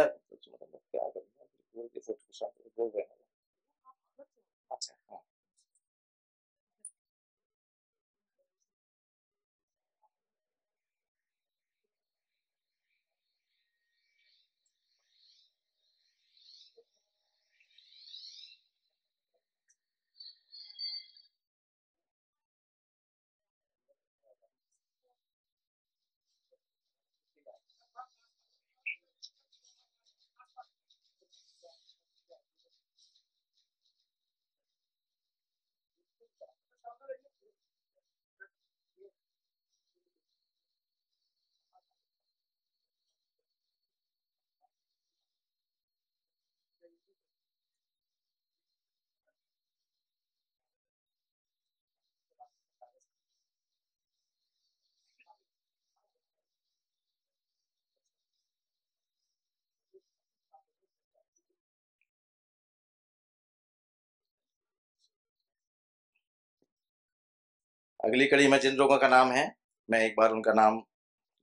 अगली कड़ी में जिन लोगों का नाम है, मैं एक बार उनका नाम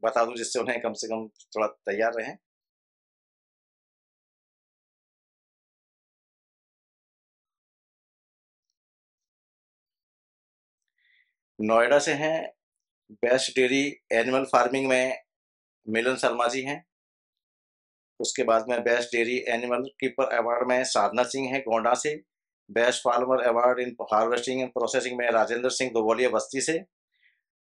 बता दूँ जिससे उन्हें कम से कम थोड़ा तैयार रहें। नोएडा से हैं, बेस्ट डेयरी एनिमल फ़ार्मिंग में मिलन शर्मा जी हैं। उसके बाद में best dairy animal keeper award में साधना सिंह है गोंडा से। Best farmer award in harvesting and processing में राजेंद्र सिंह दोवलिया बस्ती से।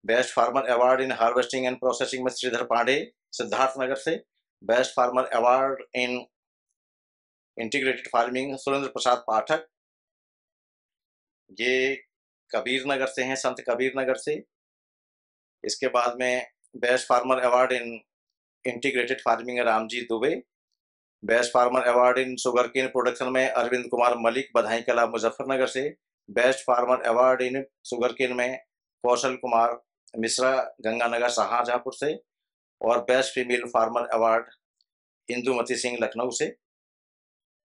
Best farmer award in harvesting and processing में श्रीधर पांडे सिद्धार्थ नगर से। Best farmer award in integrated farming Surendra Prasad Pathak. ये कबीर नगर से हैं, संत कबीर नगर से। इसके बाद में best farmer award in integrated farming Ramji Dubey. Best farmer award in sugar cane production में अरविंद कुमार मलिक बधाई कला मुजफ्फरनगर से। Best farmer award in sugar cane में कौशल कुमार मिश्रा गंगानगर शाहजहाँपुर से और best female farmer award Indumati Singh Lucknow से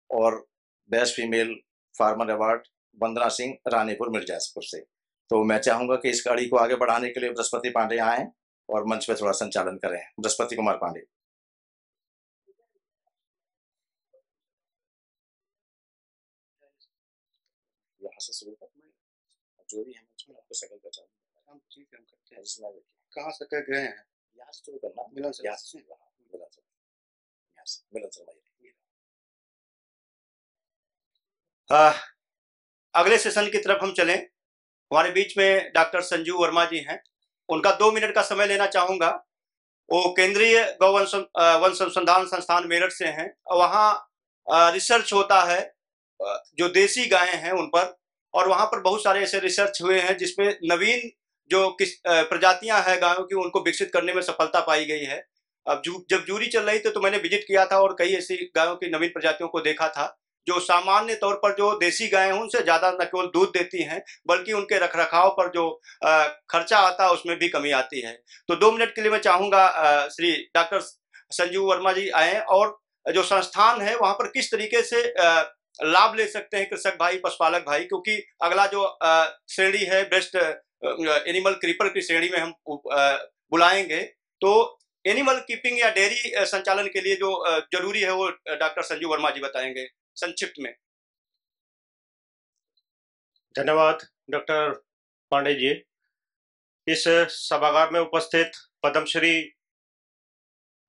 और best female farmer award Vandana Singh Ranipur Mirzapur से। तो मैं चाहूँगा कि इस गाड़ी को आगे बढ़ाने के लिए बृहस्पति पांडे आए और मंच पे थोड़ा संचालन करें। बृहस्पति कुमार पांडे। यहाँ से शुरू करना है जो भी है मंच में आपको हम ठीक है हम करते हैं। जिसमें देखिए। कहाँ से कर गए हैं? यहाँ से शुरू करना। मिलन से यहाँ से मिलन से यहाँ से। मिलन शर्मा जी अगले सेशन की तरफ़ हम चलें। हमारे बीच में डॉक्टर संजू वर्मा जी हैं। उनका दो मिनट का समय लेना चाहूँगा। वो केंद्रीय गौवन वन संशोधन संस्थान मेरठ से हैं। वहाँ रिसर्च होता है। जो देसी गायें हैं उन पर और वहाँ पर बहुत सारे ऐसे रिसर्च हुए हैं जिसमें नवीन जो किस प्रजातियाँ हैं गायों की उनको विकसित करने में सफलता पाई गई है। अब जू, जब जूरी चल रही थी तो मैंने विज़िट किया था और कई ऐसी गायों की नवीन प्रजातियों को देखा था जो सामान्य तौर पर जो देसी गायें हैं उनसे ज़्यादा न केवल दूध देती हैं बल्कि उनके रखरखाव पर जो खर्चा आता है उसमें भी कमी आती है। तो दो मिनट के लिए मैं चाहूँगा श्री डॉक्टर संजीव वर्मा जी आए और जो संस्थान है वहाँ पर किस तरीके से लाभ ले सकते हैं कृषक भाई, पशुपालक भाई, क्योंकि अगला जो श्रेणी है, बेस्ट एनिमल क्रीपर की श्रेणी में हम बुलाएँगे। तो एनिमल कीपिंग या डेयरी संचालन के लिए जो ज़रूरी है वो डॉक्टर संजीव वर्मा जी बताएँगे संक्षिप्त में। धन्यवाद डॉक्टर पांडे जी। इस सभागार में उपस्थित पद्मश्री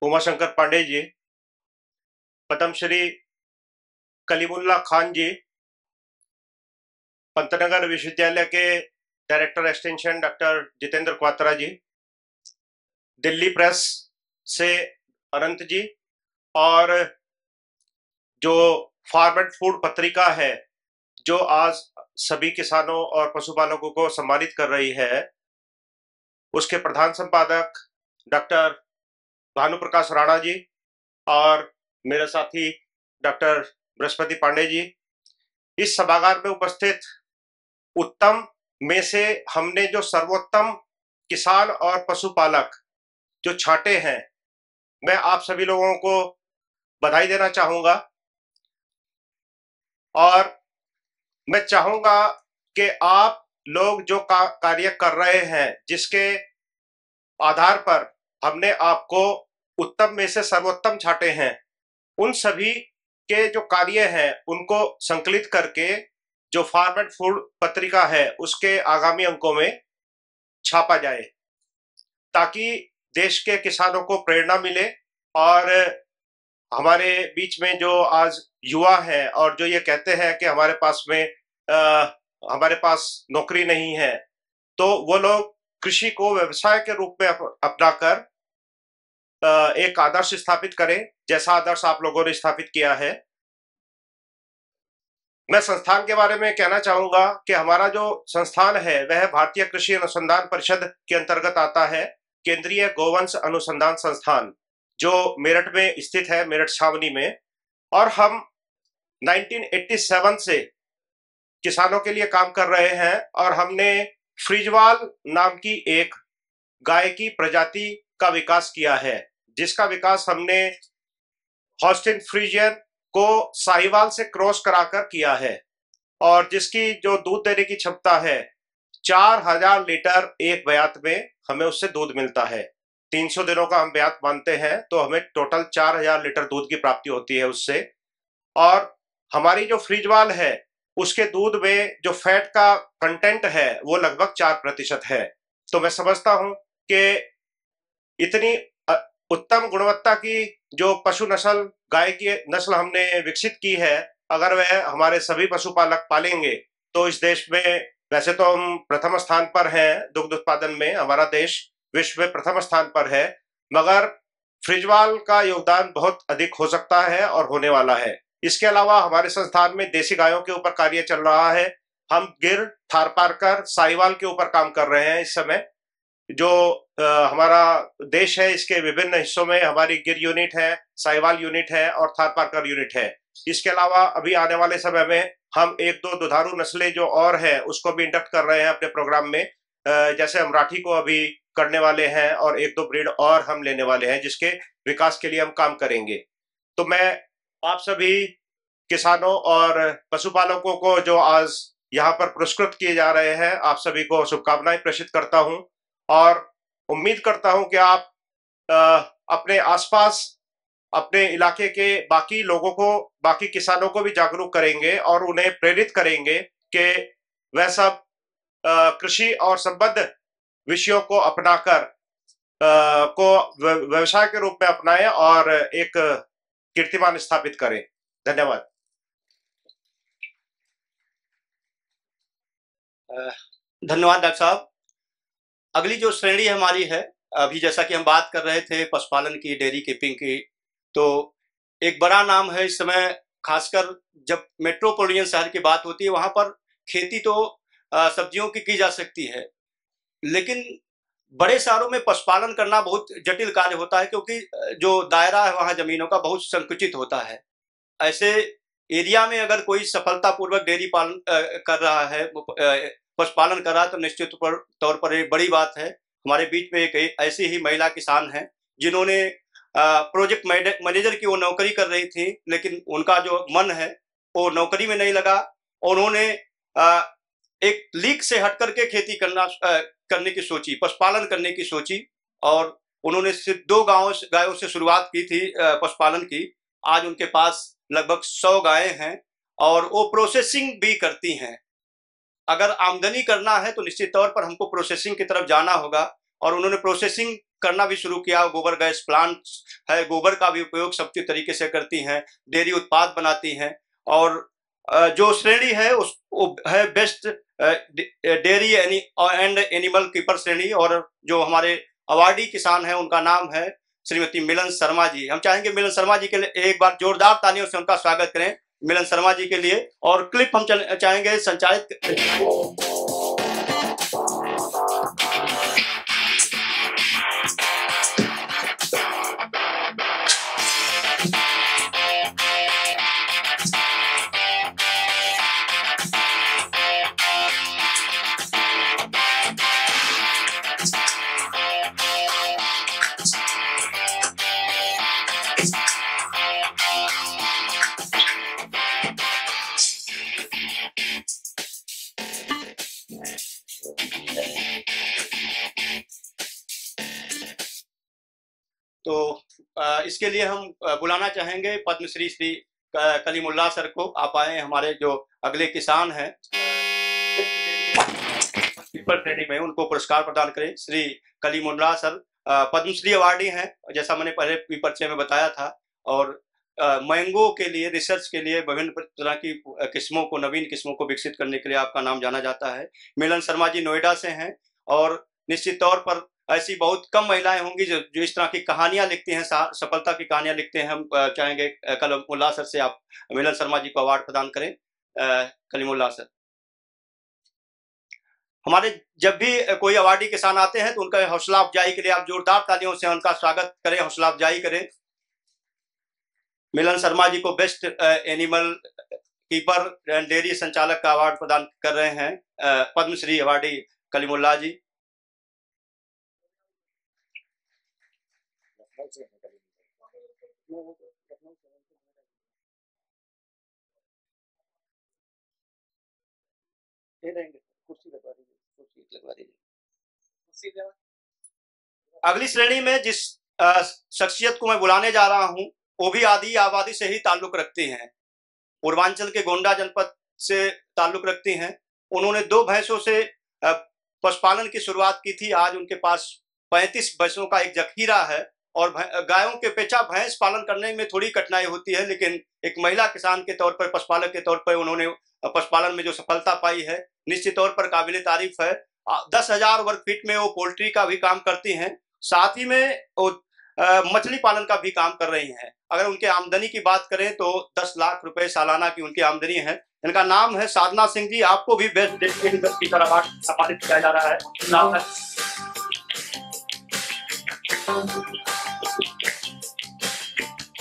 उमाशंकर पांडे जी, पद्मश्री कलीमुल्ला खान जी, पंतनगर विश्वविद्यालय के director extension doctor Jitendra Kwatra ji, Delhi press से अनंत जी और जो फार्म फ़ूड पत्रिका है, जो आज सभी किसानों और पशुपालकों को सम्मानित कर रही है, उसके प्रधान संपादक डॉक्टर भानु प्रकाश राणा जी और मेरे साथी डॉक्टर बृहस्पति पांडे जी इस सभागार में उपस्थित उत्तम में से हमने जो सर्वोत्तम किसान और पशुपालक जो छाटे हैं मैं आप सभी लोगों को बधाई देना चाहूँगा। और मैं चाहूँगा कि आप लोग जो का, कार्य कर रहे हैं जिसके आधार पर हमने आपको उत्तम में से सर्वोत्तम छाटे हैं उन सभी के जो कार्य हैं उनको संकलित करके जो फार्म फ़ूड पत्रिका है उसके आगामी अंकों में छापा जाए ताकि देश के किसानों को प्रेरणा मिले और हमारे बीच में जो आज युवा हैं और जो ये कहते हैं कि हमारे पास में आ, हमारे पास नौकरी नहीं है तो वो लोग कृषि को व्यवसाय के रूप में अपनाकर एक आदर्श स्थापित करें, जैसा आदर्श आप लोगों ने स्थापित किया है। मैं संस्थान के बारे में कहना चाहूँगा कि हमारा जो संस्थान है, वह भारतीय कृषि अनुसंधान परिषद के अंतर्गत आता है, केंद्रीय गोवंश अनुसंधान संस्थान, जो मेरठ में स्थित है, मेरठ छावनी में। और हम 1987 से किसानों के लिए काम कर रहे हैं, और हमने फ्रिजवाल नाम की एक गाय की प्रजाति का विकास किया है। जिसका विकास हमने हॉस्टिन फ्रीजियन को साहिवाल से क्रॉस कराकर किया है और जिसकी जो दूध देने की क्षमता है, चार हज़ार लीटर एक बयात में हमें उससे दूध मिलता है। तीन सौ दिनों का हम ब्यात मानते हैं तो हमें टोटल चार हज़ार लीटर दूध की प्राप्ति होती है उससे। और हमारी जो फ्रिजवाल है, उसके दूध में जो फैट का कंटेंट है, वो लगभग चार प्रतिशत है। तो मैं समझता हूँ कि इतनी उत्तम गुणवत्ता की जो पशु नस्ल, गाय की नस्ल हमने विकसित की है, अगर वह हमारे सभी पशुपालक पालेंगे तो इस देश में वैसे तो हम प्रथम स्थान पर हैं दुग्ध उत्पादन में, हमारा देश विश्व में प्रथम स्थान पर है, मगर फ्रिजवाल का योगदान बहुत अधिक हो सकता है और होने वाला है। इसके अलावा हमारे संस्थान में देसी गायों के ऊपर कार्य चल रहा है, हम गिर थारपारकर साहिवाल के ऊपर काम कर रहे हैं इस समय जो आ, हमारा देश है इसके विभिन्न हिस्सों में हमारी गिर यूनिट है साहिवाल यूनिट है और थारपारकर यूनिट है। इसके अलावा अभी आने वाले समय में हम एक दो दुधारू नस्लें जो और है उसको भी इंडक्ट कर रहे हैं अपने प्रोग्राम में। जैसे हम राठी को अभी करने वाले हैं और एक दो ब्रीड और हम लेने वाले हैं जिसके विकास के लिए हम काम करेंगे। तो मैं आप सभी किसानों और पशुपालकों को जो आज यहाँ पर पुरस्कृत किए जा रहे हैं आप सभी को शुभकामनाएँ प्रेषित करता हूँ। और उम्मीद करता हूँ कि आप आ, अपने आसपास अपने इलाके के बाकी लोगों को बाकी किसानों को भी जागरूक करेंगे और उन्हें प्रेरित करेंगे कि वह सब कृषि और संबद्ध विषयों को अपनाकर को व्यवसाय के रूप में अपनाएँ और एक कीर्तिमान स्थापित करें। धन्यवाद। धन्यवाद डॉक्टर साहब। अगली जो श्रेणी हमारी है, अभी जैसा कि हम बात कर रहे थे पशुपालन की, डेयरी कीपिंग की तो एक बड़ा नाम है इस समय, खासकर जब मेट्रोपोलियन शहर की बात होती है, वहाँ पर खेती तो सब्जियों की की जा सकती है। लेकिन बड़े शहरों में पशुपालन करना बहुत जटिल कार्य होता है, क्योंकि जो दायरा है वहाँ जमीनों का बहुत संकुचित होता है। ऐसे एरिया में अगर कोई सफलतापूर्वक डेयरी पालन कर रहा है पशुपालन कर तो निश्चित तौर पर एक बड़ी बात है। हमारे बीच में एक ऐसी ही महिला किसान हैं, जिन्होंने प्रोजेक्ट मैनेजर की वो नौकरी कर रही थी, लेकिन उनका जो मन है, वो नौकरी में नहीं लगा। उन्होंने एक लीक से हट करके खेती करना करने की सोची, पशुपालन करने की सोची, और उन्होंने सिर्फ़ दो गाँवों गायों से शुरुआत की थी पशुपालन की। आज उनके पास लगभग सौ गायें हैं, और वो प्रोसेसिंग भी करती हैं। अगर आमदनी करना है तो निश्चित तौर पर हमको प्रोसेसिंग की तरफ़ जाना होगा। और उन्होंने प्रोसेसिंग करना भी शुरू किया। गोबर गैस प्लांट है, गोबर का भी उपयोग सबके तरीके से करती हैं, डेयरी उत्पाद बनाती हैं। और जो श्रेणी है, उस है best dairy and animal keeper श्रेणी। और जो हमारे अवार्डी किसान हैं, उनका नाम है श्रीमती मिलन शर्मा जी। हम चाहेंगे मिलन शर्मा जी के लिए एक बार जोरदार तालियों से उनका स्वागत करें। मिलन शर्मा जी के लिए। और क्लिप हम चाहेंगे संचालित तो इसके लिए हम बुलाना चाहेंगे पद्मश्री श्री कलीमुल्ला सर को। आप आए हमारे जो अगले किसान हैं। श्रेणी में उनको पुरस्कार प्रदान करें। श्री कलीमुल्ला सर पद्मश्री अवार्डी हैं, जैसा मैंने पहले परिचय में बताया था। और मैंगो के लिए, रिसर्च के लिए विभिन्न तरह की किस्मों को, नवीन किस्मों को विकसित करने के लिए आपका नाम जाना जाता है। मिलन शर्मा जी नोएडा से हैं और निश्चित तौर पर ऐसी बहुत कम महिलाएँ होंगी जो जो इस तरह की कहानियाँ लिखती हैं सफलता की कहानियाँ लिखते हैं। हम चाहेंगे कलीमुल्ला सर से आप मिलन शर्मा जी को अवार्ड प्रदान करें। कलीमुल्ला सर। हमारे जब भी कोई अवार्डी किसान आते हैं तो उनका हौसला अफजाई के लिए आप जोरदार तालियों से उनका स्वागत करें, हौसला अफजाई करें। मिलन शर्मा जी को best animal keeper and dairy संचालक का अवार्ड प्रदान कर रहे हैं पद्मश्री अवार्डी कलीमुल्ला जी। ये रहेंगे कुर्सी लगवा दीजिए कुर्सी लगवा दीजिए अगली श्रेणी में जिस शख्सियत को मैं बुलाने जा रहा हूँ वो भी आदि आबादी से ही ताल्लुक रखती हैं। पूर्वांचल के गोंडा जनपद से ताल्लुक रखती हैं। उन्होंने दो भैंसों से पशुपालन की शुरुआत की थी। आज उनके पास पैंतीस भैंसों का एक जखीरा है। और गायों के पेचा भैंस पालन करने में थोड़ी कठिनाई होती है, लेकिन एक महिला किसान के तौर पर, पशुपालक के तौर पर उन्होंने पशुपालन में जो सफलता पाई है, निश्चित तौर पर काबिल तारीफ़ है। दस हज़ार वर्ग फीट में वो पोल्ट्री का भी काम करती हैं, साथ ही में वो मछली पालन का भी काम कर रही हैं। अगर उनके आमदनी की बात करें तो दस लाख रुपए सालाना की उनकी आमदनी है। इनका नाम है साधना सिंह जी। आपको भी बेस्ट की तरह सम्मानित किया जा रहा है। नाम है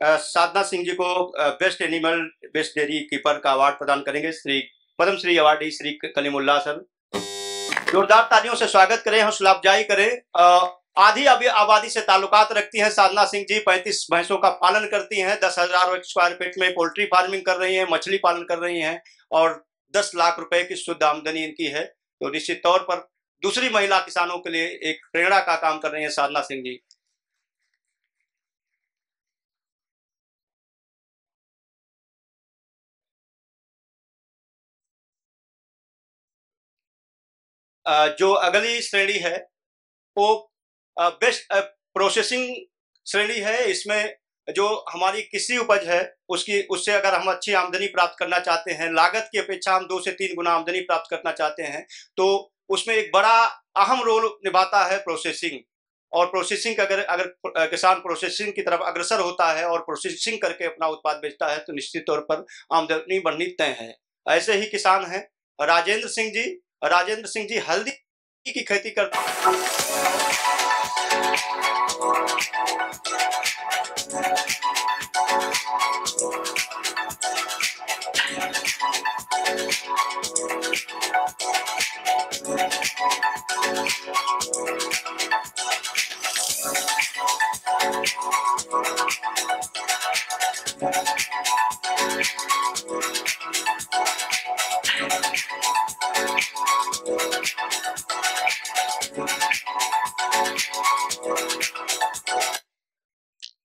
साधना सिंह जी को best animal best dairy keeper का अवार्ड प्रदान करेंगे, श्री पद्मश्री अवार्डी, श्री कलीमुल्ला सर। जोरदार तालियों से स्वागत करें हौसला अफजाई करें आधी अभी आबादी से ताल्लुकात रखती हैं साधना सिंह जी, पैंतीस भैंसों का पालन करती हैं, दस हज़ार स्क्वायर फीट में पोल्ट्री फ़ार्मिंग कर रही हैं, मछली पालन कर रही हैं, और दस लाख रुपए की शुद्ध आमदनी इनकी है। तो निश्चित तौर पर दूसरी महिला किसानों के लिए एक प्रेरणा का काम कर रही हैं साधना सिंह जी। जो अगली श्रेणी है, वो बेस्ट प्रोसेसिंग श्रेणी है। इसमें जो हमारी किसी उपज है, उसकी, उससे अगर हम अच्छी आमदनी प्राप्त करना चाहते हैं, लागत की अपेक्षा हम दो से तीन गुना आमदनी प्राप्त करना चाहते हैं तो उसमें एक बड़ा अहम रोल निभाता है प्रोसेसिंग और प्रोसेसिंग अगर अगर किसान प्रोसेसिंग की तरफ़ अग्रसर होता है और प्रोसेसिंग करके अपना उत्पाद बेचता है तो निश्चित तौर पर आमदनी बढ़नी तय है। ऐसे ही किसान हैं। राजेंद्र सिंह जी राजेंद्र सिंह जी हल्दी की खेती करते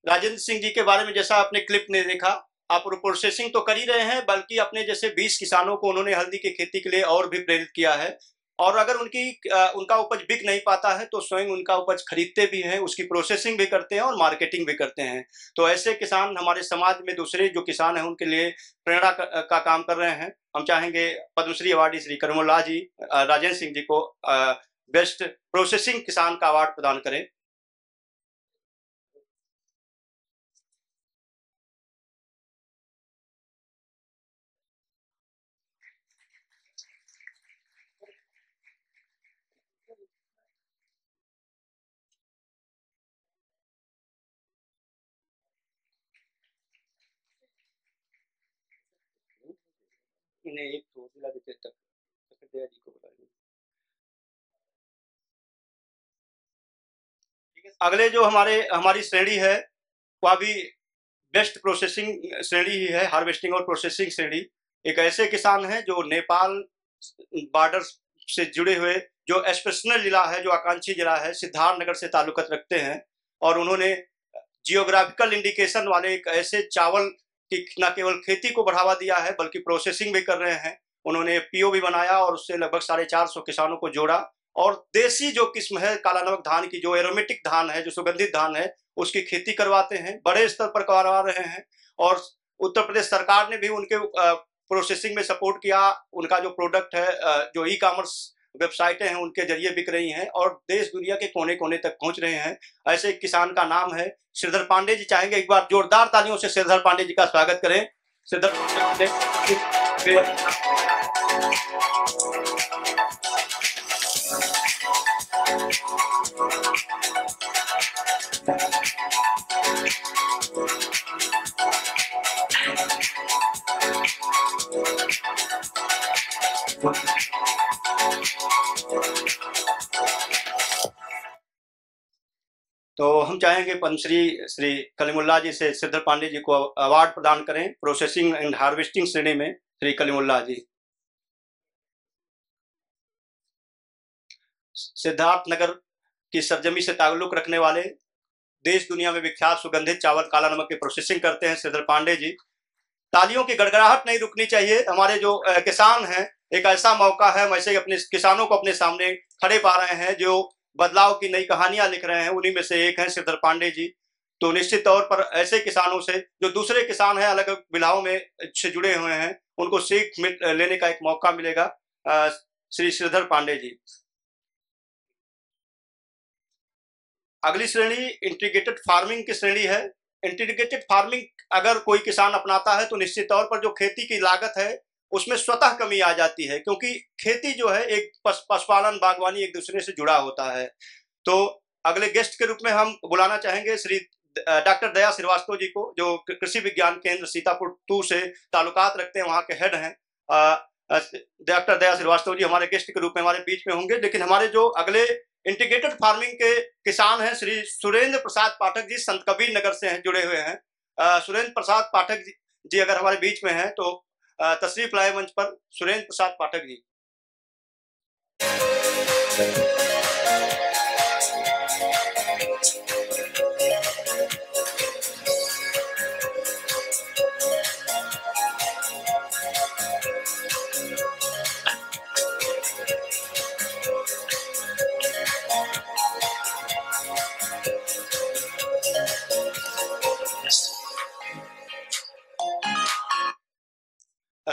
राजेंद्र सिंह जी के बारे में जैसा आपने क्लिप ने देखा आप प्रोसेसिंग तो कर ही रहे हैं बल्कि अपने जैसे 20 किसानों को उन्होंने हल्दी की खेती के लिए और भी प्रेरित किया है। और अगर उनकी उनका उपज बिक नहीं पाता है तो स्वयं उनका उपज खरीदते भी हैं उसकी प्रोसेसिंग भी करते हैं और मार्केटिंग भी करते हैं। तो ऐसे किसान हमारे समाज में दूसरे जो किसान हैं उनके लिए प्रेरणा का, का काम कर रहे हैं। हम चाहेंगे पद्मश्री अवार्डी श्री करमुल्ला जी राजेंद्र सिंह जी को बेस्ट प्रोसेसिंग किसान का अवार्ड प्रदान करें। तो दिला देते तक तक दया जी को बुलाएँगे। अगले जो हमारे, हमारी श्रेणी है वह भी बेस्ट प्रोसेसिंग श्रेणी ही है हार्वेस्टिंग और प्रोसेसिंग श्रेणी। एक ऐसे किसान हैं जो नेपाल बॉर्डर से जुड़े हुए, जो एस्पेशनल जिला है, जो आकांक्षी जिला है, सिद्धार्थनगर से ताल्लुकत रखते हैं, और उन्होंने जियोग्राफिकल इंडिकेशन वाले एक ऐसे चावल की न केवल खेती को बढ़ावा दिया है, बल्कि प्रोसेसिंग भी कर रहे हैं। उन्होंने पीओ भी बनाया और उससे लगभग साढ़े चार सौ किसानों को जोड़ा। और देसी जो किस्म है, काला नमक धान की, जो एरोमेटिक धान है, जो सुगंधित धान है, उसकी खेती करवाते हैं। बड़े स्तर पर करवा रहे हैं। और उत्तर प्रदेश सरकार ने भी उनके प्रोसेसिंग में सपोर्ट किया। उनका जो प्रोडक्ट है जो ई कॉमर्स वेबसाइटें हैं, उनके ज़रिए बिक रही हैं और देश दुनिया के कोने कोने तक पहुँच रहे हैं। ऐसे एक किसान का नाम है श्रीधर पांडे जी। चाहेंगे एक बार जोरदार तालियों से श्रीधर पांडे जी का स्वागत करें। श्रीधर पांडे तो हम चाहेंगे पद्मश्री श्री कलीमुल्ला जी से सिद्धर पांडे जी को अवार्ड प्रदान करें प्रोसेसिंग एंड हार्वेस्टिंग श्रेणी में, श्री कलीमुल्ला जी। सिद्धार्थ नगर की सरजमी से ताल्लुक रखने वाले देश दुनिया में विख्यात सुगंधित चावल काला नमक की प्रोसेसिंग करते हैं सिद्धर पांडे जी। तालियों की गड़गड़ाहट नहीं रुकनी चाहिए। हमारे जो किसान हैं एक ऐसा मौका है, हम ऐसे अपने किसानों को अपने सामने खड़े पा रहे हैं, जो बदलाव की नई कहानियाँ लिख रहे हैं। उन्हीं में से एक हैं सिद्धर पांडे जी। तो निश्चित तौर पर ऐसे किसानों से, जो दूसरे किसान हैं अलग अलग विलाओं में से जुड़े हुए हैं, उनको सीख लेने का एक मौका मिलेगा श्री श्रीधर पांडे जी। अगली श्रेणी इंटीग्रेटेड फ़ार्मिंग की श्रेणी है। इंटीग्रेटेड फ़ार्मिंग अगर कोई किसान अपनाता है तो निश्चित तौर पर जो खेती की लागत है उसमें स्वतः कमी आ जाती है क्योंकि खेती जो है एक पशुपालन बागवानी एक दूसरे से जुड़ा होता है। तो अगले गेस्ट के रूप में हम बुलाना चाहेंगे श्री डॉक्टर दया श्रीवास्तव जी को जो कृषि विज्ञान केंद्र सीतापुर टू से ताल्लुकात रखते हैं वहाँ के हेड हैं। डॉक्टर दया श्रीवास्तव जी हमारे गेस्ट के रूप में हमारे बीच में होंगे लेकिन हमारे जो अगले इंटीग्रेटेड फ़ार्मिंग के किसान हैं श्री सुरेंद्र प्रसाद पाठक जी संत कबीर नगर से हैं जुड़े हुए हैं। सुरेंद्र प्रसाद पाठक जी, जी अगर हमारे बीच में हैं तो तशरीफ़ लाए मंच पर सुरेंद्र प्रसाद पाठक जी।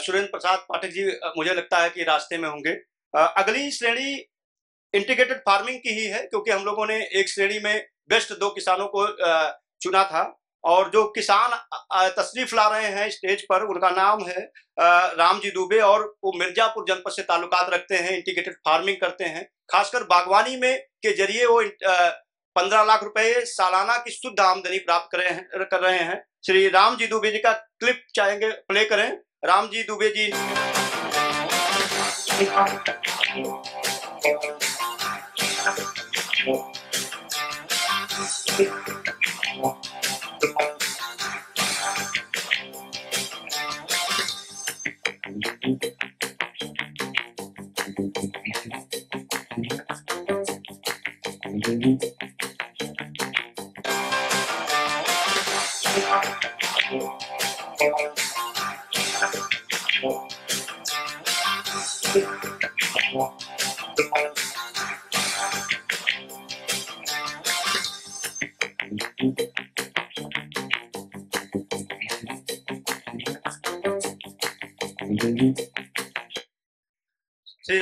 सुरेंद्र प्रसाद पाठक जी मुझे लगता है कि रास्ते में होंगे। अगली श्रेणी इंटीग्रेटेड फ़ार्मिंग की ही है, क्योंकि हम लोगों ने एक श्रेणी में बेस्ट दो किसानों को चुना था और जो किसान तशरीफ़ ला रहे हैं स्टेज पर, उनका नाम है रामजी दुबे और वो मिर्जापुर जनपद से ताल्लुकात रखते हैं, इंटीग्रेटेड फ़ार्मिंग करते हैं। खासकर बागवानी में के ज़रिए वो पंद्रह लाख रुपए सालाना की शुद्ध आमदनी प्राप्त कर रहे हैं। श्री राम जी दुबे जी का क्लिप चाहेंगे, प्ले करें। राम जी दुबे जी। श्री राम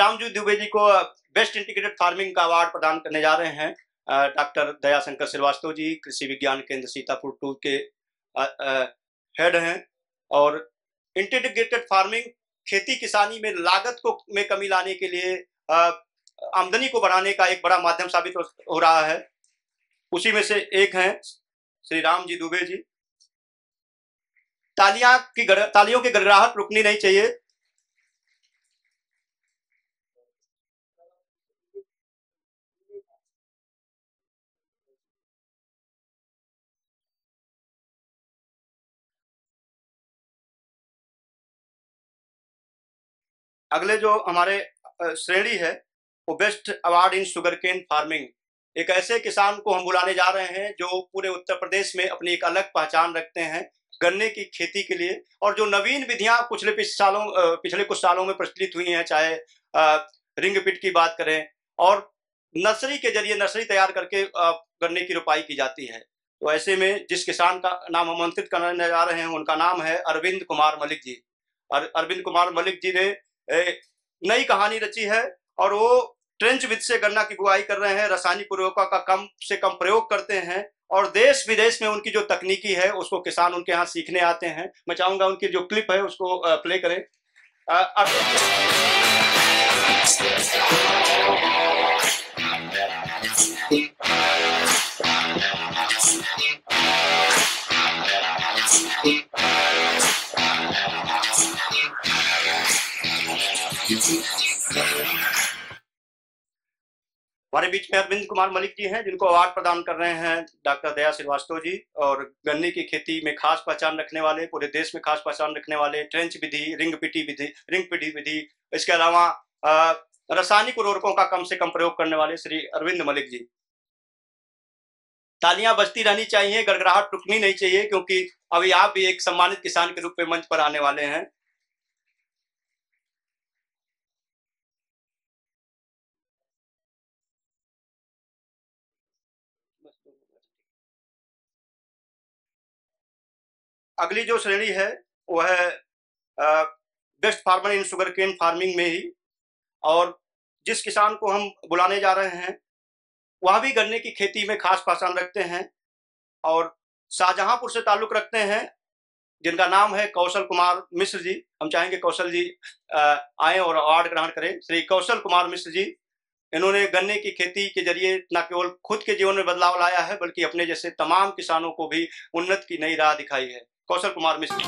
जी दुबे जी को बेस्ट इंटीग्रेटेड फ़ार्मिंग का अवार्ड प्रदान करने जा रहे हैं डॉक्टर दयाशंकर श्रीवास्तव जी कृषि विज्ञान केंद्र सीतापुर टू के हेड हैं और इंटीग्रेटेड फ़ार्मिंग खेती किसानी में लागत को में कमी लाने के लिए आमदनी को बढ़ाने का एक बड़ा माध्यम साबित हो, रहा है। उसी में से एक हैं श्री राम जी दुबे जी तालियाँ की तालियों की गड़गड़ाहट रुकनी नहीं चाहिए। अगले जो हमारे श्रेणी है, वो best award in sugar cane farming. एक ऐसे किसान को हम बुलाने जा रहे हैं, जो पूरे उत्तर प्रदेश में अपनी एक अलग पहचान रखते हैं, गन्ने की खेती के लिए। और जो नवीन विधियाँ पिछले पिछ सालों पिछले कुछ सालों में प्रचलित हुई हैं, चाहे रिंग पिट की बात करें, और नर्सरी के ज़रिए नर्सरी तैयार करके गन्ने की रोपाई की जाती है। तो ऐसे में जिस किसान का नाम आमंत्रित करने जा रहे हैं, उनका नाम है अरविंद कुमार मलिक जी। अरविंद कुमार मलिक जी ने नई कहानी रची है और वो ट्रेंच विद से गन्ना की बुआई कर रहे हैं रासायनिक उर्वरकों का कम से कम प्रयोग करते हैं और देश विदेश में उनकी जो तकनीकी है उसको किसान उनके यहाँ सीखने आते हैं। मैं चाहूँगा उनकी जो क्लिप है उसको प्ले करें। आ, अ- हमारे बीच में अरविंद कुमार मलिक जी हैं, जिनको अवार्ड प्रदान कर रहे हैं डॉक्टर दया श्रीवास्तव जी और गन्ने की खेती में खास पहचान रखने वाले, पूरे देश में खास पहचान रखने वाले ट्रेंच विधि रिंग पिटी विधि रिंग पिटी विधि, इसके अलावा रासायनिक उर्वरकों का कम से कम प्रयोग करने वाले श्री अरविंद मलिक जी। तालियाँ बजती रहनी चाहिए, गड़गड़ाहट रुकनी नहीं चाहिए, क्योंकि अभी आप भी एक सम्मानित किसान के रूप में मंच पर आने वाले हैं। अगली जो श्रेणी है, वो है best farmer in sugar cane farming में ही। और जिस किसान को हम बुलाने जा रहे हैं, वह भी गन्ने की खेती में खास पहचान रखते हैं और शाहजहांपुर से ताल्लुक रखते हैं, जिनका नाम है कौशल कुमार मिश्र जी। हम चाहेंगे कौशल जी आए और अवार्ड ग्रहण करें। श्री कौशल कुमार मिश्र जी, इन्होंने गन्ने की खेती के ज़रिए न केवल खुद के जीवन में बदलाव लाया है, बल्कि अपने जैसे तमाम किसानों को भी उन्नत की नई राह दिखाई है। कौशल कुमार मिश्र।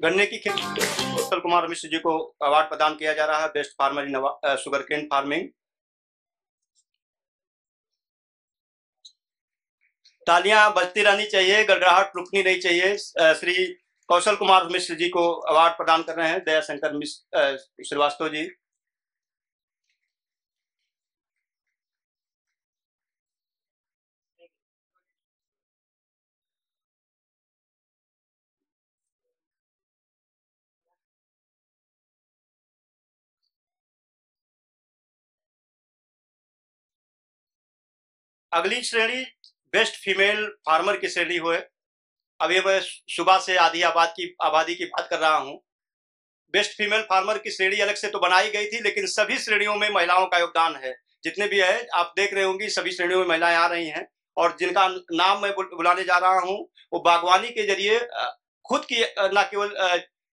गन्ने की खेती कौशल कुमार मिश्र जी को अवार्ड प्रदान किया जा रहा है best farmer in sugar cane farming तालियाँ बजती रहनी चाहिए, गड़गड़ाहट रुकनी नहीं चाहिए। श्री कौशल कुमार मिश्र जी को अवार्ड प्रदान कर रहे हैं, दयाशंकर मिश्र श्रीवास्तव जी। अगली श्रेणी बेस्ट फीमेल फार्मर की श्रेणी हुए। अभी मैं सुबह से आधी आबाद की, आबादी की बात कर रहा हूँ। बेस्ट फीमेल फार्मर की श्रेणी अलग से तो बनाई गई थी, लेकिन सभी श्रेणियों में महिलाओं का योगदान है। जितने भी है, आप देख रहे होंगे, सभी श्रेणियों में महिलाएँ आ रही हैं, और जिनका नाम मैं बुलाने जा रहा हूँ, वो बागवानी के ज़रिए खुद की न केवल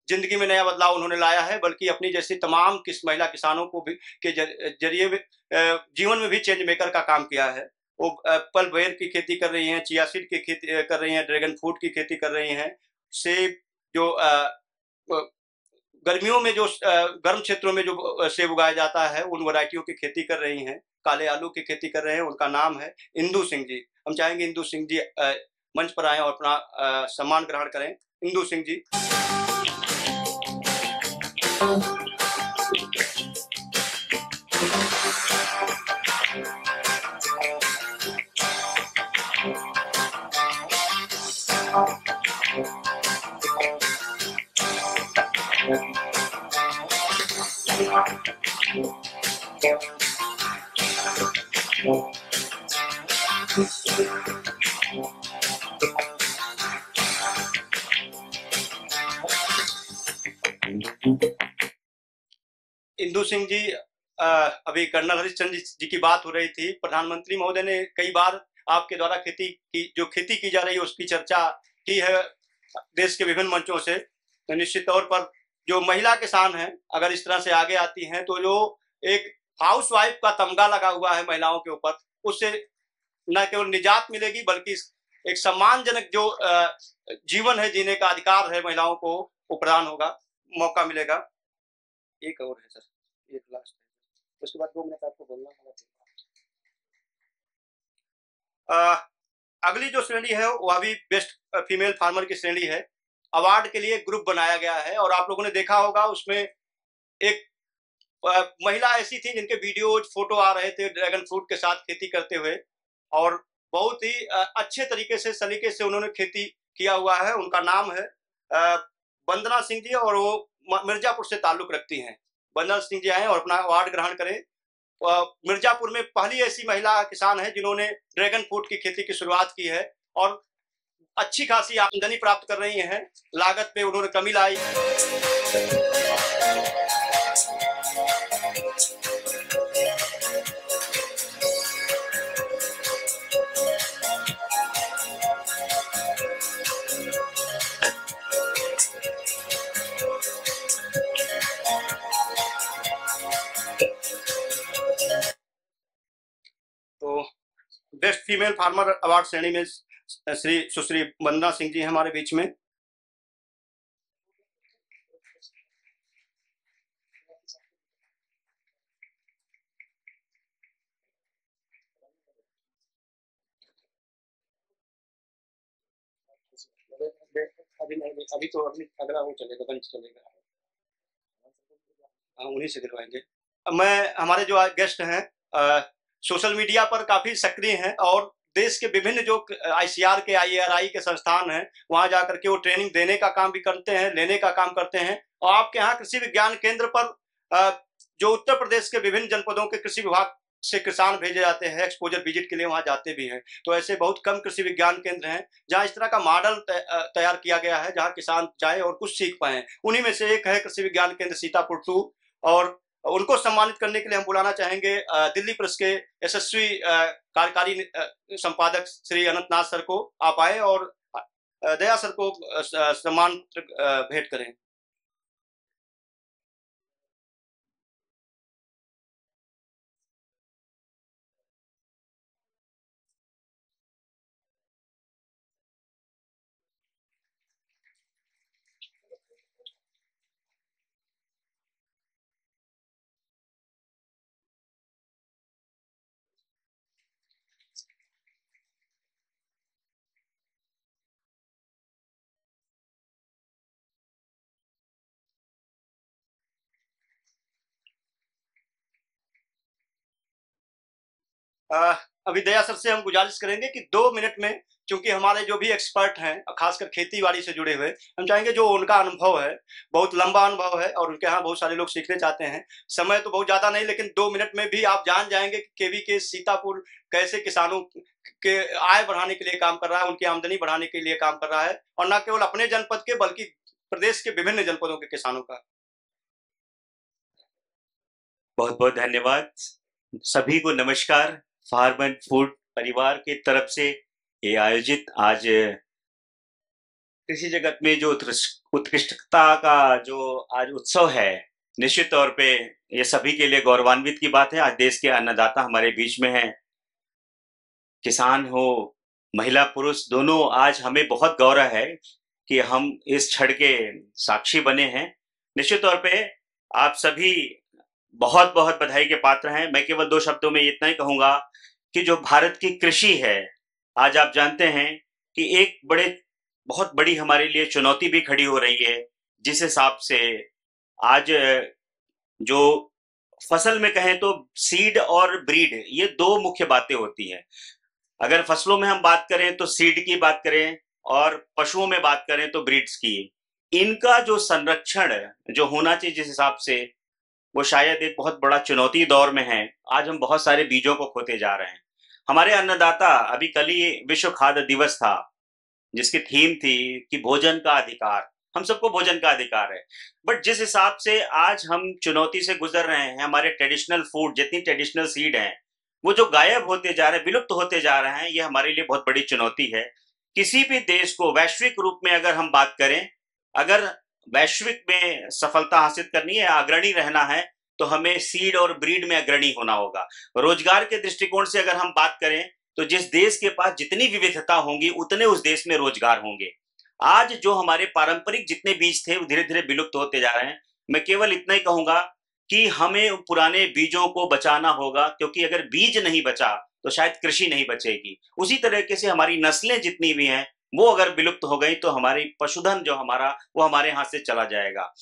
ज़िंदगी में नया बदलाव उन्होंने लाया है, बल्कि अपनी जैसी तमाम किस, महिला किसानों को भी, के ज़रिए जीवन में भी चेंज मेकर का काम किया है। वो पल बेर की खेती कर रही हैं चिया सीड की खेती कर रही हैं, ड्रैगन फ्रूट की खेती कर रही हैं। सेब जो गर्मियों में जो गर्म क्षेत्रों में जो सेब उगाया जाता है, उन वैरायटियों की खेती कर रही हैं। काले आलू की खेती कर रहे हैं, उनका नाम है इंदू सिंह जी। हम चाहेंगे इंदू सिंह जी मंच पर आए और अपना सम्मान ग्रहण करें। इंदू सिंह जी। इंदू सिंह जी अभी कर्नल हरिश्चंद्र जी की बात हो रही थी। प्रधानमंत्री महोदय ने कई बार आपके द्वारा खेती की, जो खेती की जा रही है, उसकी चर्चा की है देश के विभिन्न मंचों से तो निश्चित तौर पर जो महिला किसान हैं अगर इस तरह से आगे आती हैं तो जो एक हाउस वाइफ का तमगा लगा हुआ है महिलाओं के ऊपर उससे न केवल निजात मिलेगी बल्कि एक सम्मानजनक जो जीवन है जीने का अधिकार है महिलाओं को वो प्रदान होगा मौका मिलेगा। एक और है सर एक लास्ट है। उसके बाद दो मिनट आपको बोलना होगा। अगली जो श्रेणी है, वह भी बेस्ट फीमेल फार्मर की श्रेणी है। अवार्ड के लिए ग्रुप बनाया गया है और आप लोगों ने देखा होगा, उसमें एक महिला ऐसी थी जिनके वीडियो फ़ोटो आ रहे थे ड्रैगन फ्रूट के साथ खेती करते हुए और बहुत ही अच्छे तरीके से, सलीके से उन्होंने खेती किया हुआ है। उनका नाम है वंदना सिंह जी और वो मिर्जापुर से ताल्लुक रखती हैं। वंदना सिंह जी आए और अपना अवार्ड ग्रहण करें। मिर्जापुर में पहली ऐसी महिला किसान है जिन्होंने ड्रैगन फ्रूट की खेती की शुरुआत की है और अच्छी खासी आमदनी प्राप्त कर रही हैं। लागत पे उन्होंने कमी लाई। बेस्ट फीमेल फार्मर अवार्ड श्रेणी में श्री सुश्री वंदना सिंह जी हमारे बीच में। अभी नहीं अभी तो अभी अगला वो चलेगा बंच चलेगा। हाँ उन्हीं से दिलवाएँगे मैं हमारे जो गेस्ट हैं सोशल मीडिया पर काफ़ी सक्रिय हैं और देश के विभिन्न जो आईसीआर के, आईएआरआई के संस्थान हैं, वहाँ जाकर के वो ट्रेनिंग देने का काम भी करते हैं, लेने का काम करते हैं। और आपके यहाँ कृषि विज्ञान केंद्र पर जो उत्तर प्रदेश के विभिन्न जनपदों के कृषि विभाग से किसान भेजे जाते हैं एक्सपोजर विज़िट के लिए वहाँ जाते भी हैं। तो ऐसे बहुत कम कृषि विज्ञान केंद्र हैं, जहाँ इस तरह का मॉडल तैयार किया गया है, जहाँ किसान जाए और कुछ सीख पाए। उन्हीं में से एक है कृषि विज्ञान केंद्र सीतापुर टू और उनको सम्मानित करने के लिए हम बुलाना चाहेंगे दिल्ली प्रेस के यशस्वी कार्यकारी संपादक श्री अनंतनाथ सर को आप आए और दया सर को सम्मान भेंट करें। अभी दया सर से हम गुजारिश करेंगे कि दो मिनट में, क्योंकि हमारे जो भी एक्सपर्ट हैं, खासकर खेती बाड़ी से जुड़े हुए, हम चाहेंगे जो उनका अनुभव है, बहुत लंबा अनुभव है, और उनके यहाँ बहुत सारे लोग सीखने चाहते हैं। समय तो बहुत ज़्यादा नहीं, लेकिन दो मिनट में भी आप जान जाएँगे कि केवी के सीतापुर कैसे किसानों के आय बढ़ाने के लिए काम कर रहा है, उनकी आमदनी बढ़ाने के लिए काम कर रहा है, और न केवल अपने जनपद के, बल्कि प्रदेश के विभिन्न जनपदों के किसानों का। बहुत बहुत धन्यवाद। सभी को नमस्कार। फार्मन फ़ूड परिवार की तरफ़ से ये आयोजित आज कृषि जगत में जो उत्कृष्टता का जो आज उत्सव है, निश्चित तौर पे ये सभी के लिए गौरवान्वित की बात है। आज देश के अन्नदाता हमारे बीच में हैं। किसान हो, महिला, पुरुष, दोनों आज हमें बहुत गौरव है कि हम इस क्षण के साक्षी बने हैं। निश्चित तौर पे आप सभी बहुत बहुत बधाई के पात्र हैं। मैं केवल दो शब्दों में इतना ही कहूँगा कि जो भारत की कृषि है, आज आप जानते हैं कि एक बड़े, बहुत बड़ी हमारे लिए चुनौती भी खड़ी हो रही है, जिस हिसाब से आज, जो फ़सल में कहें तो सीड और ब्रीड ये दो मुख्य बातें होती हैं। अगर फ़सलों में हम बात करें तो सीड की बात करें और पशुओं में बात करें तो ब्रीड्स की। इनका जो संरक्षण जो होना चाहिए जिस हिसाब से वो शायद एक बहुत बड़ा चुनौती दौर में है। आज हम बहुत सारे बीजों को खोते जा रहे हैं। हमारे अन्नदाता अभी कल ही विश्व खाद्य दिवस था, जिसकी थीम थी कि भोजन का अधिकार। हम सबको भोजन का अधिकार है। बट जिस हिसाब से आज हम चुनौती से गुजर रहे हैं, हमारे ट्रेडिशनल फ़ूड जितनी ट्रेडिशनल सीड हैं, वो जो गायब होते जा रहे हैं, विलुप्त होते जा रहे हैं, ये हमारे लिए बहुत बड़ी चुनौती है। किसी भी देश को वैश्विक रूप में अगर हम बात करें, अगर वैश्विक में सफलता हासिल करनी है, अग्रणी रहना है तो हमें सीड और ब्रीड में अग्रणी होना होगा। रोज़गार के दृष्टिकोण से अगर हम बात करें तो जिस देश के पास जितनी विविधता होंगी, उतने उस देश में रोज़गार होंगे। आज जो हमारे पारंपरिक जितने बीज थे, वो धीरे धीरे विलुप्त होते जा रहे हैं। मैं केवल इतना ही कहूँगा कि हमें पुराने बीजों को बचाना होगा, क्योंकि अगर बीज नहीं बचा तो शायद कृषि नहीं बचेगी। उसी तरीके से हमारी नस्लें जितनी भी हैं वो अगर विलुप्त हो गई तो हमारी पशुधन जो हमारा, वो हमारे हाथ से चला जाएगा।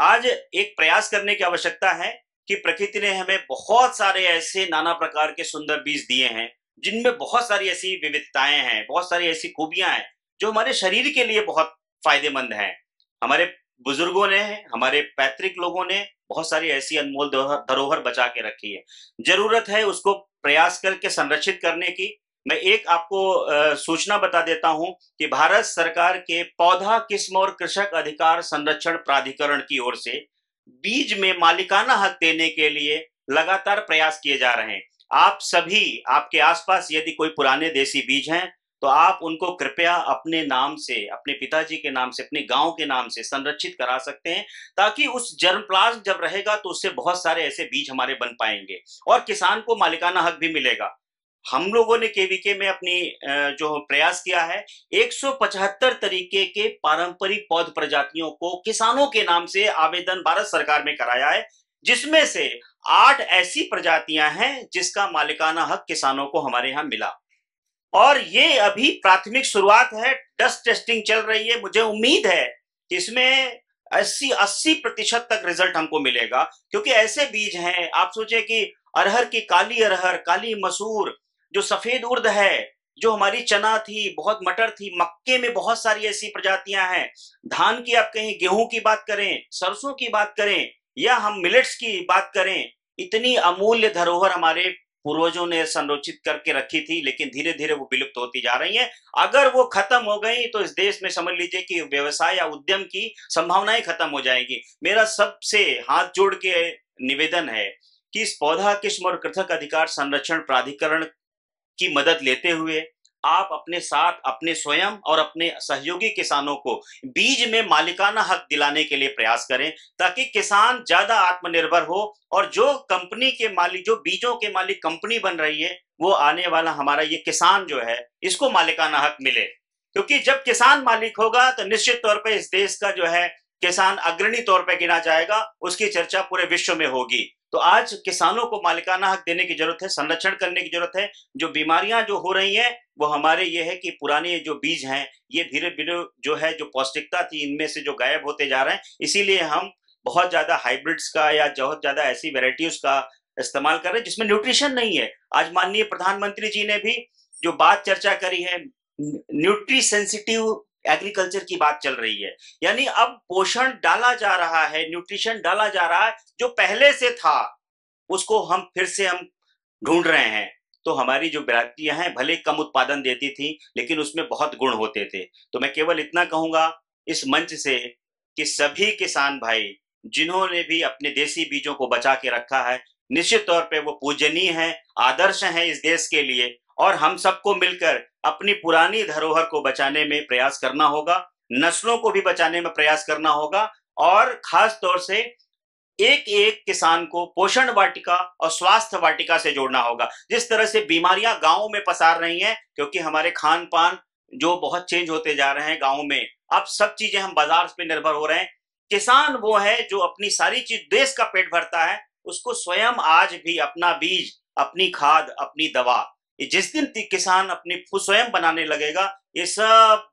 आज एक प्रयास करने की आवश्यकता है कि प्रकृति ने हमें बहुत सारे ऐसे नाना प्रकार के सुंदर बीज दिए हैं, जिनमें बहुत सारी ऐसी विविधताएँ हैं, बहुत सारी ऐसी खूबियाँ हैं, जो हमारे शरीर के लिए बहुत फ़ायदेमंद हैं। हमारे बुज़ुर्गों ने, हमारे पैतृक लोगों ने बहुत सारी ऐसी अनमोल धरोहर बचा के रखी है। ज़रूरत है उसको प्रयास करके संरक्षित करने की मैं एक आपको सूचना बता देता हूँ कि भारत सरकार के पौधा, किस्म और कृषक अधिकार संरक्षण प्राधिकरण की ओर से बीज में मालिकाना हक देने के लिए लगातार प्रयास किए जा रहे हैं। आप सभी, आपके आसपास यदि कोई पुराने देसी बीज हैं तो आप उनको कृपया अपने नाम से, अपने पिताजी के नाम से, अपने गाँव के नाम से संरक्षित करा सकते हैं, ताकि उस जर्म प्लाज्म जब रहेगा तो उससे बहुत सारे ऐसे बीज हमारे बन पाएँगे और किसान को मालिकाना हक भी मिलेगा। हम लोगों ने केवीके में अपनी जो प्रयास किया है 175 तरीके के पारंपरिक पौध प्रजातियों को किसानों के नाम से आवेदन भारत सरकार में कराया है, जिसमें से आठ ऐसी प्रजातियाँ हैं जिसका मालिकाना हक किसानों को हमारे यहाँ मिला। और ये अभी प्राथमिक शुरुआत है, डस्ट टेस्टिंग चल रही है, मुझे उम्मीद है कि इसमें अस्सी अस्सी प्रतिशत तक रिज़ल्ट हमको मिलेगा, क्योंकि ऐसे बीज हैं, आप सोचे कि अरहर की काली अरहर, काली मसूर जो सफ़ेद उर्द है, जो हमारी चना थी, बहुत मटर थी, मक्के में बहुत सारी ऐसी प्रजातियाँ हैं। धान की आप कहें, गेहूँ की बात करें, सरसों की बात करें, या हम मिलेट्स की बात करें, इतनी अमूल्य धरोहर हमारे पूर्वजों ने संरक्षित करके रखी थी, लेकिन धीरे धीरे वो विलुप्त होती जा रही हैं। अगर वो खत्म हो गई तो इस देश में समझ लीजिए कि व्यवसाय या उद्यम की संभावनाएँ खत्म हो जाएगी। मेरा सबसे हाथ जोड़ के निवेदन है कि इस पौधा, किस्म और कृथक अधिकार संरक्षण प्राधिकरण की मदद लेते हुए आप अपने साथ, अपने स्वयं और अपने सहयोगी किसानों को बीज में मालिकाना हक दिलाने के लिए प्रयास करें, ताकि किसान ज़्यादा आत्मनिर्भर हो और जो कंपनी के मालिक, जो बीजों के मालिक कंपनी बन रही है, वो आने वाला हमारा ये किसान जो है, इसको मालिकाना हक मिले। क्योंकि जब किसान मालिक होगा तो निश्चित तौर पर इस देश का जो है, किसान अग्रणी तौर पर गिना जाएगा, उसकी चर्चा पूरे विश्व में होगी। तो आज किसानों को मालिकाना हक देने की ज़रूरत है, संरक्षण करने की ज़रूरत है। जो बीमारियाँ जो हो रही हैं, वो हमारे ये है कि पुराने जो बीज हैं, ये धीरे धीरे जो है, जो पौष्टिकता थी, इनमें से जो गायब होते जा रहे हैं। इसीलिए हम बहुत ज़्यादा हाइब्रिड्स का या बहुत ज़्यादा ऐसी वेराइटीज का इस्तेमाल कर रहे हैं, जिसमें न्यूट्रिशन नहीं है। आज माननीय प्रधानमंत्री जी ने भी जो बात चर्चा करी है, न्यूट्री सेंसिटिव एग्रीकल्चर की बात चल रही है। यानी अब पोषण डाला जा रहा है, न्यूट्रिशन डाला जा रहा है, जो पहले से था, उसको हम फिर से हम ढूंढ रहे हैं। तो हमारी जो वैरायटियाँ हैं, भले कम उत्पादन देती थी, लेकिन उसमें बहुत गुण होते थे। तो मैं केवल इतना कहूँगा इस मंच से कि सभी किसान भाई, जिन्होंने भी अपने देसी बीजों को बचा के रखा है, निश्चित तौर पे वो पूजनीय हैं, आदर्श हैं इस देश के लिए, और हम सबको मिलकर अपनी पुरानी धरोहर को बचाने में प्रयास करना होगा, नस्लों को भी बचाने में प्रयास करना होगा और खास तौर से एक एक किसान को पोषण वाटिका और स्वास्थ्य वाटिका से जोड़ना होगा। जिस तरह से बीमारियाँ गाँवों में पसार रही हैं, क्योंकि हमारे खान पान जो बहुत चेंज होते जा रहे हैं गाँव में, अब सब चीज़ें हम बाज़ार पे निर्भर हो रहे हैं। किसान वो है जो अपनी सारी चीज़, देश का पेट भरता है, उसको स्वयं आज भी अपना बीज, अपनी खाद, अपनी दवा जिस दिन किसान अपनी स्वयं बनाने लगेगा, ये सब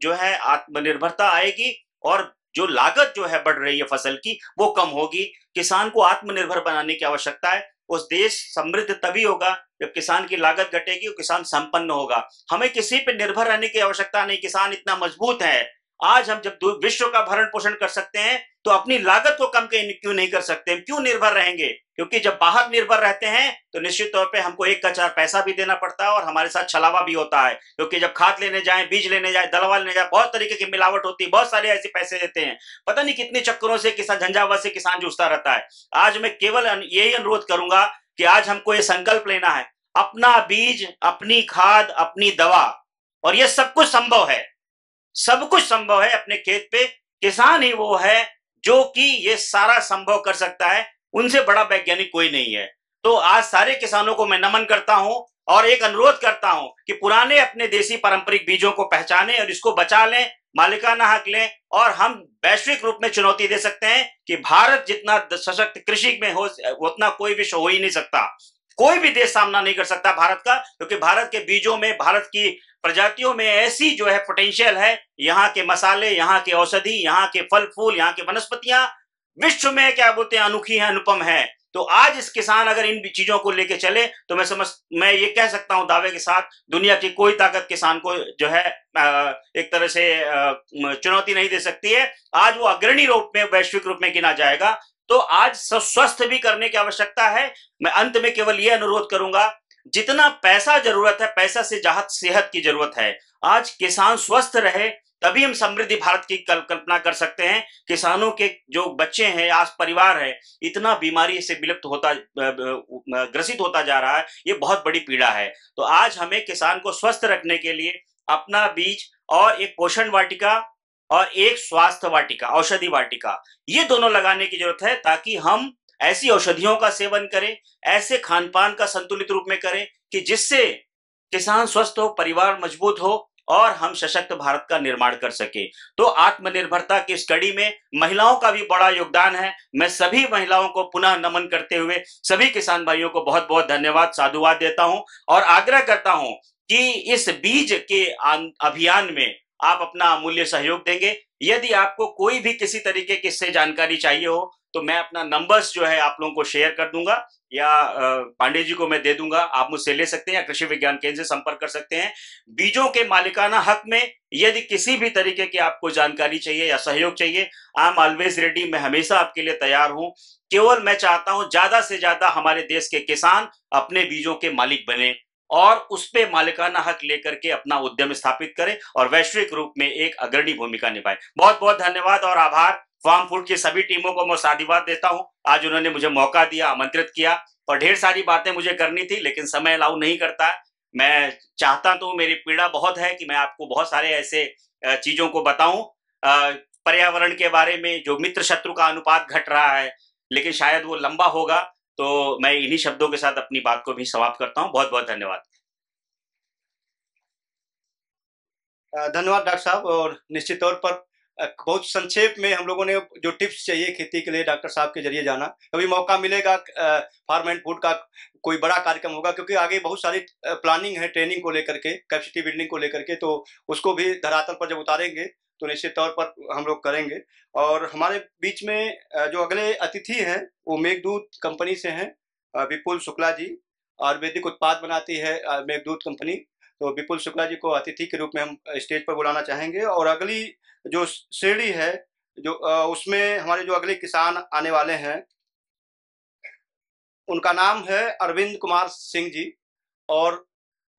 जो है आत्मनिर्भरता आएगी और जो लागत जो है बढ़ रही है फ़सल की, वो कम होगी। किसान को आत्मनिर्भर बनाने की आवश्यकता है। उस देश समृद्ध तभी होगा जब किसान की लागत घटेगी और किसान संपन्न होगा। हमें किसी पर निर्भर रहने की आवश्यकता नहीं। किसान इतना मज़बूत है। आज हम जब विश्व का भरण पोषण कर सकते हैं तो अपनी लागत को कम क्यों नहीं कर सकते? क्यों निर्भर रहेंगे? क्योंकि जब बाहर निर्भर रहते हैं तो निश्चित तौर पे हमको एक का चार पैसा भी देना पड़ता है और हमारे साथ छलावा भी होता है। क्योंकि जब खाद लेने जाए, बीज लेने जाए दलवा लेने जाए, बहुत तरीके की मिलावट होती है, बहुत सारे ऐसे पैसे देते हैं। पता नहीं कितने चक्करों से किसान, झंझावत से किसान जूझता रहता है। आज मैं केवल यही अनुरोध करूँगा कि आज हमको ये संकल्प लेना है। अपना बीज, अपनी खाद, अपनी दवा, और ये सब कुछ संभव है। सब कुछ संभव है अपने खेत पे। किसान ही वो है जो कि ये सारा संभव कर सकता है। उनसे बड़ा वैज्ञानिक कोई नहीं है। तो आज सारे किसानों को मैं नमन करता हूँ और एक अनुरोध करता हूँ कि पुराने अपने देसी पारंपरिक बीजों को पहचाने और इसको बचा लें, मालिकाना हक लें और हम वैश्विक रूप में चुनौती दे सकते हैं कि भारत जितना सशक्त कृषि में हो, उतना कोई विश्व हो ही नहीं सकता। कोई भी देश सामना नहीं कर सकता भारत का, क्योंकि भारत के बीजों में, भारत की प्रजातियों में ऐसी जो है पोटेंशियल है, यहाँ के मसाले, यहाँ के औषधि, यहाँ के फल, फूल, यहाँ के वनस्पतियाँ, विश्व में क्या बोलते हैं, अनोखी है, अनुपम है। तो आज इस किसान अगर इन चीज़ों को लेके चले तो मैं समझ, मैं ये कह सकता हूँ दावे के साथ, दुनिया की कोई ताकत किसान को जो है एक तरह से चुनौती नहीं दे सकती है। आज वो अग्रणी रूप में, वैश्विक रूप में गिना जाएगा। तो आज स्वस्थ भी करने की आवश्यकता है। मैं अंत में केवल ये अनुरोध करूँगा जितना पैसा ज़रूरत है, पैसा से जहाँ सेहत की ज़रूरत है। आज किसान स्वस्थ रहे, तभी हम समृद्धि भारत की कल्पना कर सकते हैं। किसानों के जो बच्चे हैं, आज परिवार है, इतना बीमारी से विलुप्त होता ग्रसित होता जा रहा है, ये बहुत बड़ी पीड़ा है। तो आज हमें किसान को स्वस्थ रखने के लिए अपना बीज और एक पोषण वाटिका और एक स्वास्थ्य वाटिका, औषधि वाटिका, ये दोनों लगाने की ज़रूरत है ताकि हम ऐसी औषधियों का सेवन करें, ऐसे खान पान का संतुलित रूप में करें कि जिससे किसान स्वस्थ हो, परिवार मज़बूत हो और हम सशक्त भारत का निर्माण कर सके। तो आत्मनिर्भरता की इस कड़ी में महिलाओं का भी बड़ा योगदान है। मैं सभी महिलाओं को पुनः नमन करते हुए सभी किसान भाइयों को बहुत बहुत धन्यवाद, साधुवाद देता हूँ और आग्रह करता हूँ कि इस बीज के अभियान में आप अपना अमूल्य सहयोग देंगे। यदि आपको कोई भी किसी तरीके की इससे जानकारी चाहिए हो तो मैं अपना नंबर्स जो है आप लोगों को शेयर कर दूँगा, या पांडे जी को मैं दे दूँगा, आप मुझसे ले सकते हैं, या कृषि विज्ञान केंद्र से संपर्क कर सकते हैं। बीजों के मालिकाना हक में यदि किसी भी तरीके की आपको जानकारी चाहिए या सहयोग चाहिए आई एम ऑलवेज रेडी मैं हमेशा आपके लिए तैयार हूँ। केवल मैं चाहता हूँ ज़्यादा से ज़्यादा हमारे देश के किसान अपने बीजों के मालिक बने और उस पर मालिकाना हक लेकर के अपना उद्यम स्थापित करें और वैश्विक रूप में एक अग्रणी भूमिका निभाए। बहुत बहुत धन्यवाद और आभार। फार्म फ़ूड की सभी टीमों को मैं साधुवाद देता हूँ। आज उन्होंने मुझे मौका दिया, आमंत्रित किया और ढेर सारी बातें मुझे करनी थी, लेकिन समय अलाउ नहीं करता। मैं चाहता तो मेरी पीड़ा बहुत है कि मैं आपको बहुत सारे ऐसे चीज़ों को बताऊँ। पर्यावरण के बारे में जो मित्र शत्रु का अनुपात घट रहा है, लेकिन शायद वो लंबा होगा तो मैं इन्हीं शब्दों के साथ अपनी बात को भी समाप्त करता हूँ। बहुत बहुत धन्यवाद धन्यवाद डॉक्टर साहब, और निश्चित तौर पर बहुत संक्षेप में हम लोगों ने जो टिप्स चाहिए खेती के लिए डॉक्टर साहब के ज़रिए जाना। कभी मौका मिलेगा फार्म एंड फ़ूड का कोई बड़ा कार्यक्रम होगा, क्योंकि आगे बहुत सारी प्लानिंग है ट्रेनिंग को लेकर के, कैपेसिटी बिल्डिंग को लेकर के तो उसको भी धरातल पर जब उतारेंगे तो निश्चित तौर पर हम लोग करेंगे। और हमारे बीच में जो अगले अतिथि हैं, वो मेघदूत कंपनी से हैं विपुल शुक्ला जी, आयुर्वेदिक उत्पाद बनाती है मेघदूत कंपनी। तो विपुल शुक्ला जी को अतिथि के रूप में हम स्टेज पर बुलाना चाहेंगे और अगली जो श्रेणी है, जो उसमें हमारे जो अगले किसान आने वाले हैं, उनका नाम है अरविंद कुमार सिंह जी। और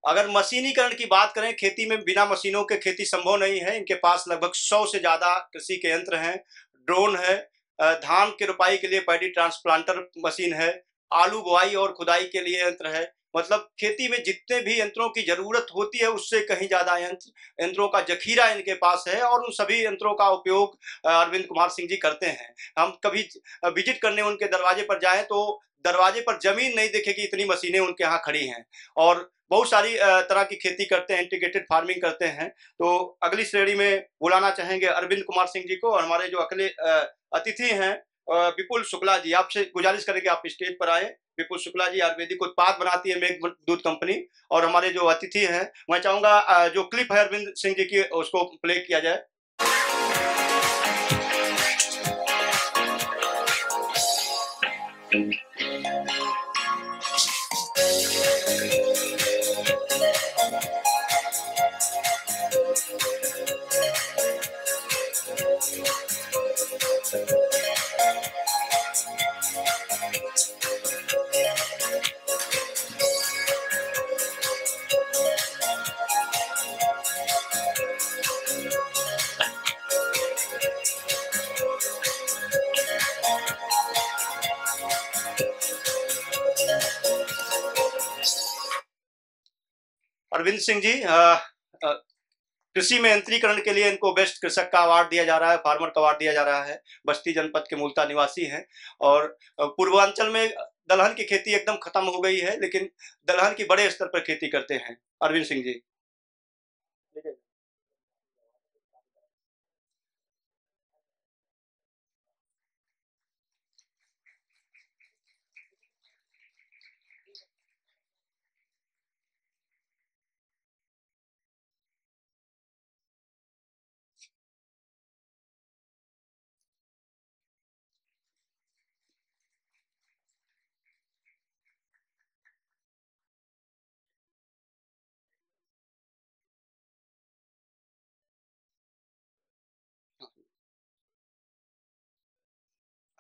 अगर मशीनीकरण की बात करें, खेती में बिना मशीनों के खेती संभव नहीं है। इनके पास लगभग सौ से ज़्यादा कृषि के यंत्र हैं, ड्रोन है धान के रोपाई के लिए पैडी ट्रांसप्लांटर मशीन है, आलू बुआई और खुदाई के लिए यंत्र है। मतलब खेती में जितने भी यंत्रों की ज़रूरत होती है, उससे कहीं ज़्यादा यंत्र, यंत्रों का जखीरा इनके पास है और उन सभी यंत्रों का उपयोग अरविंद कुमार सिंह जी करते हैं। हम कभी विज़िट करने उनके दरवाजे पर जाएँ तो दरवाजे पर ज़मीन नहीं दिखेगी इतनी मशीनें उनके यहाँ खड़ी हैं। और बहुत सारी तरह की खेती करते हैं इंटीग्रेटेड फ़ार्मिंग करते हैं। तो अगली श्रेणी में बुलाना चाहेंगे अरविंद कुमार सिंह जी को और हमारे जो अगले अतिथि हैं विपुल शुक्ला जी, आपसे गुजारिश करेंगे आप स्टेज पर आए। विपुल शुक्ला जी आयुर्वेदिक उत्पाद बनाती है मेघ दूध कंपनी। और हमारे जो अतिथि हैं, मैं चाहूँगा जो क्लिप है अरविंद सिंह जी की, उसको प्ले किया जाए। अरविंद सिंह जी कृषि में यंत्रीकरण के लिए इनको बेस्ट कृषक का अवार्ड दिया जा रहा है फार्मर का अवार्ड दिया जा रहा है। बस्ती जनपद के मूलता निवासी हैं और पूर्वांचल में दलहन की खेती एकदम खत्म हो गई है, लेकिन दलहन की बड़े स्तर पर खेती करते हैं। अरविंद सिंह जी।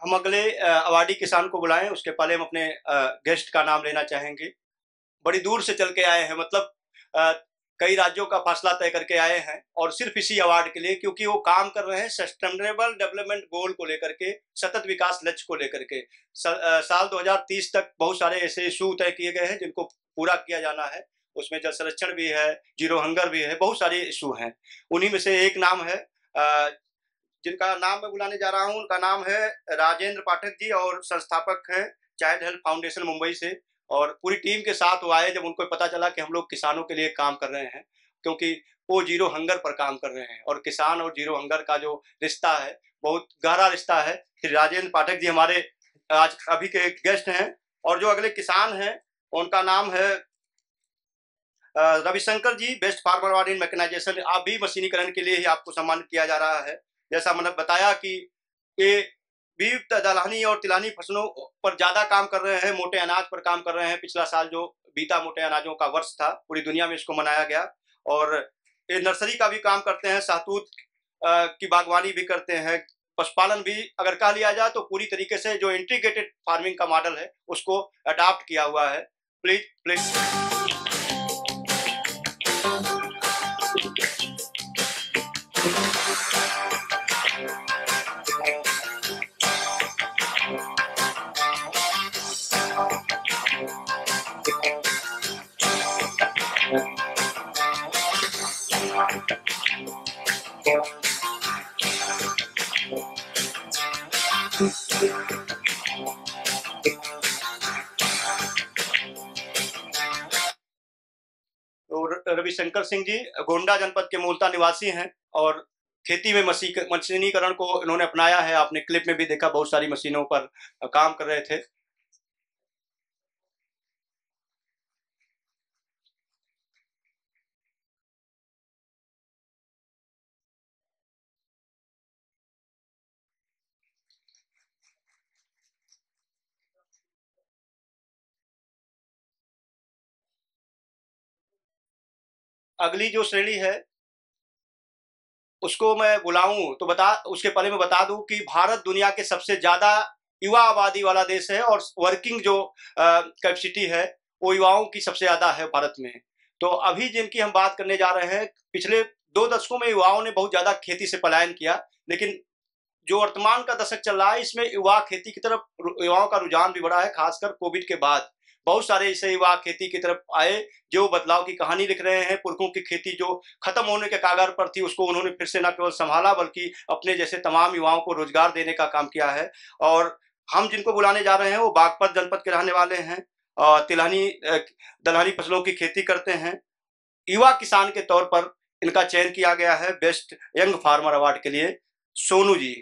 हम अगले अवार्डी किसान को बुलाएँ, उसके पहले हम अपने गेस्ट का नाम लेना चाहेंगे। बड़ी दूर से चल के आए हैं मतलब कई राज्यों का फासला तय करके आए हैं, और सिर्फ़ इसी अवार्ड के लिए, क्योंकि वो काम कर रहे हैं सस्टेनेबल डेवलपमेंट गोल को लेकर के, सतत विकास लक्ष्य को लेकर के। साल 2030 तक बहुत सारे ऐसे इशू तय किए गए हैं, जिनको पूरा किया जाना है। उसमें जल संरक्षण भी है, ज़ीरो हंगर भी है, बहुत सारे इशू हैं। उन्हीं में से एक नाम है जिनका नाम मैं बुलाने जा रहा हूँ, उनका नाम है राजेंद्र पाठक जी और संस्थापक हैं चाइल्ड हेल्थ फाउंडेशन मुंबई से। और पूरी टीम के साथ वो आए जब उनको पता चला कि हम लोग किसानों के लिए काम कर रहे हैं, क्योंकि वो ज़ीरो हंगर पर काम कर रहे हैं। और किसान और ज़ीरो हंगर का जो रिश्ता है, बहुत गहरा रिश्ता है फिर राजेंद्र पाठक जी हमारे आज अभी के गेस्ट हैं। और जो अगले किसान हैं, उनका नाम है Ravishankar ji, best farmer ward in mechanisation. आप भी मशीनीकरण के लिए ही आपको सम्मानित किया जा रहा है। जैसा मैंने बताया कि ये भी दलहनी और तिलहनी फ़सलों पर ज़्यादा काम कर रहे हैं, मोटे अनाज पर काम कर रहे हैं। पिछला साल जो बीता मोटे अनाजों का वर्ष था, पूरी दुनिया में इसको मनाया गया। और ये नर्सरी का भी काम करते हैं, सहतूत की बागवानी भी करते हैं। पशुपालन भी अगर कह लिया जाए तो पूरी तरीके से जो इंटीग्रेटेड फ़ार्मिंग का मॉडल है, उसको अडाप्ट किया हुआ है। प्लीज़ प्लीज़ रविशंकर सिंह जी, गोंडा जनपद के मूलता निवासी हैं और खेती में मशी मशीनीकरण को इन्होंने अपनाया है। आपने क्लिप में भी देखा, बहुत सारी मशीनों पर काम कर रहे थे। अगली जो श्रेणी है, उसको मैं बुलाऊं तो बता, उसके पहले मैं बता दूँ कि भारत दुनिया के सबसे ज़्यादा युवा आबादी वाला देश है और वर्किंग जो कैपेसिटी है, वो युवाओं की सबसे ज़्यादा है भारत में। तो अभी जिनकी हम बात करने जा रहे हैं, पिछले दो दशकों में युवाओं ने बहुत ज़्यादा खेती से पलायन किया, लेकिन जो वर्तमान का दशक चल रहा है, इसमें युवा खेती की तरफ़ युवाओं का रुझान भी बढ़ा है, खासकर कोविड के बाद। बहुत सारे ऐसे युवा खेती की तरफ़ आए, जो बदलाव की कहानी लिख रहे हैं। पुरखों की खेती जो खत्म होने के कागार पर थी, उसको उन्होंने फिर से न केवल संभाला, बल्कि अपने जैसे तमाम युवाओं को रोज़गार देने का काम किया है। और हम जिनको बुलाने जा रहे हैं, वो बागपत जनपद के रहने वाले हैं तिलहनी दलहनी फ़सलों की खेती करते हैं। युवा किसान के तौर पर इनका चयन किया गया है बेस्ट यंग फार्मर अवार्ड के लिए। सोनू जी।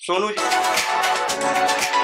सोनू जी।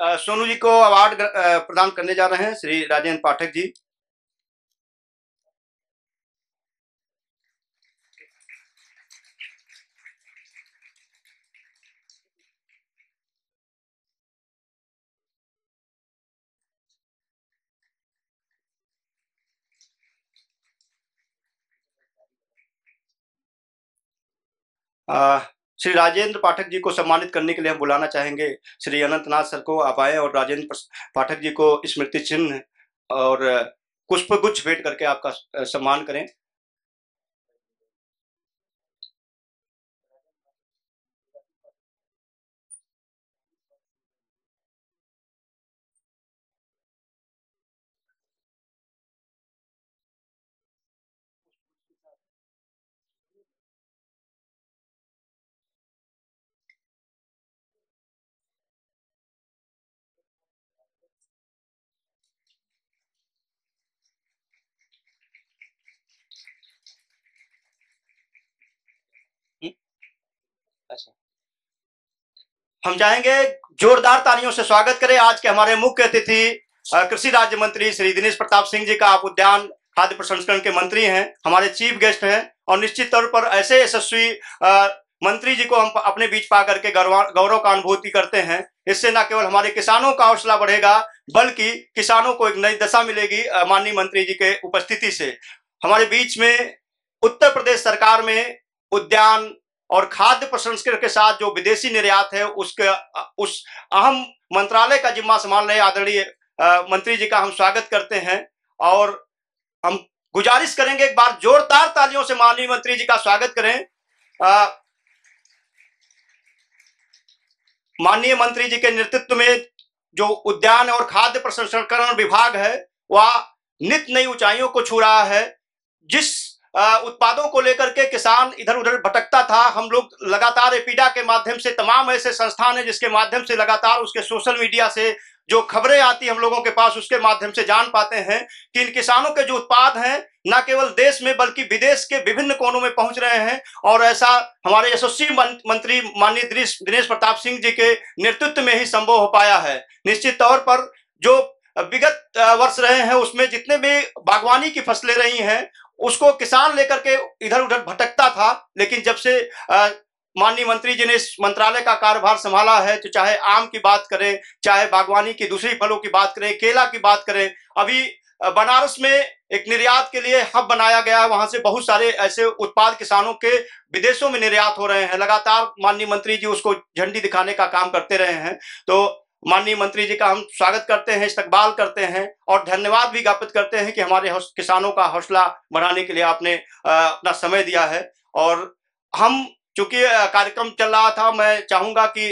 सोनू जी को अवार्ड प्रदान करने जा रहे हैं श्री राजेंद्र पाठक जी। श्री राजेंद्र पाठक जी को सम्मानित करने के लिए हम बुलाना चाहेंगे। श्री अनंतनाथ सर को आप आए और राजेंद्र पाठक जी को स्मृति चिन्ह और पुष्प गुच्छ भेंट करके आपका सम्मान करें। हम चाहेंगे जोरदार तालियों से स्वागत करें आज के हमारे मुख्य अतिथि कृषि राज्य मंत्री श्री दिनेश प्रताप सिंह जी का। आप उद्यान, खाद्य प्रसंस्करण के मंत्री हैं, हमारे चीफ गेस्ट हैं और निश्चित तौर पर ऐसे यशस्वी मंत्री जी को हम अपने बीच पा करके गौरव का अनुभूति करते हैं। इससे न केवल हमारे किसानों का हौसला बढ़ेगा, बल्कि किसानों को एक नई दशा मिलेगी माननीय मंत्री जी के उपस्थिति से। हमारे बीच में उत्तर प्रदेश सरकार में उद्यान और खाद्य प्रसंस्करण के साथ जो विदेशी निर्यात है, उसके, उस अहम मंत्रालय का जिम्मा संभाल रहे आदरणीय मंत्री जी का हम स्वागत करते हैं और हम गुजारिश करेंगे एक बार जोरदार तालियों से माननीय मंत्री जी का स्वागत करें। माननीय मंत्री जी के नेतृत्व में जो उद्यान और खाद्य प्रसंस्करण विभाग है, वह नित नई ऊंचाइयों को छू रहा है, जिस उत्पादों को लेकर के किसान इधर उधर भटकता था। हम लोग लगातार एपीडा के माध्यम से, तमाम ऐसे संस्थान है जिसके माध्यम से लगातार उसके सोशल मीडिया से जो खबरें आती हम लोगों के पास, उसके माध्यम से जान पाते हैं कि इन किसानों के जो उत्पाद हैं, न केवल देश में बल्कि विदेश के विभिन्न कोनों में पहुँच रहे हैं और ऐसा हमारे यशस्वी मंत्री माननीय दिनेश प्रताप सिंह जी के नेतृत्व में ही संभव हो पाया है। निश्चित तौर पर जो विगत वर्ष रहे हैं, उसमें जितने भी बागवानी की फ़सलें रही हैं उसको किसान लेकर के इधर उधर भटकता था, लेकिन जब से माननीय मंत्री जी ने इस मंत्रालय का कार्यभार संभाला है तो चाहे आम की बात करें, चाहे बागवानी की, दूसरी फलों की बात करें, केला की बात करें, अभी बनारस में एक निर्यात के लिए हब बनाया गया है, वहाँ से बहुत सारे ऐसे उत्पाद किसानों के विदेशों में निर्यात हो रहे हैं, लगातार माननीय मंत्री जी उसको झंडी दिखाने का काम करते रहे हैं तो माननीय मंत्री जी का हम स्वागत करते हैं, इस्तकबाल करते हैं और धन्यवाद भी ज्ञापित करते हैं कि हमारे किसानों का हौसला बढ़ाने के लिए आपने अपना समय दिया है। और हम चूँकि कार्यक्रम चल रहा था, मैं चाहूँगा कि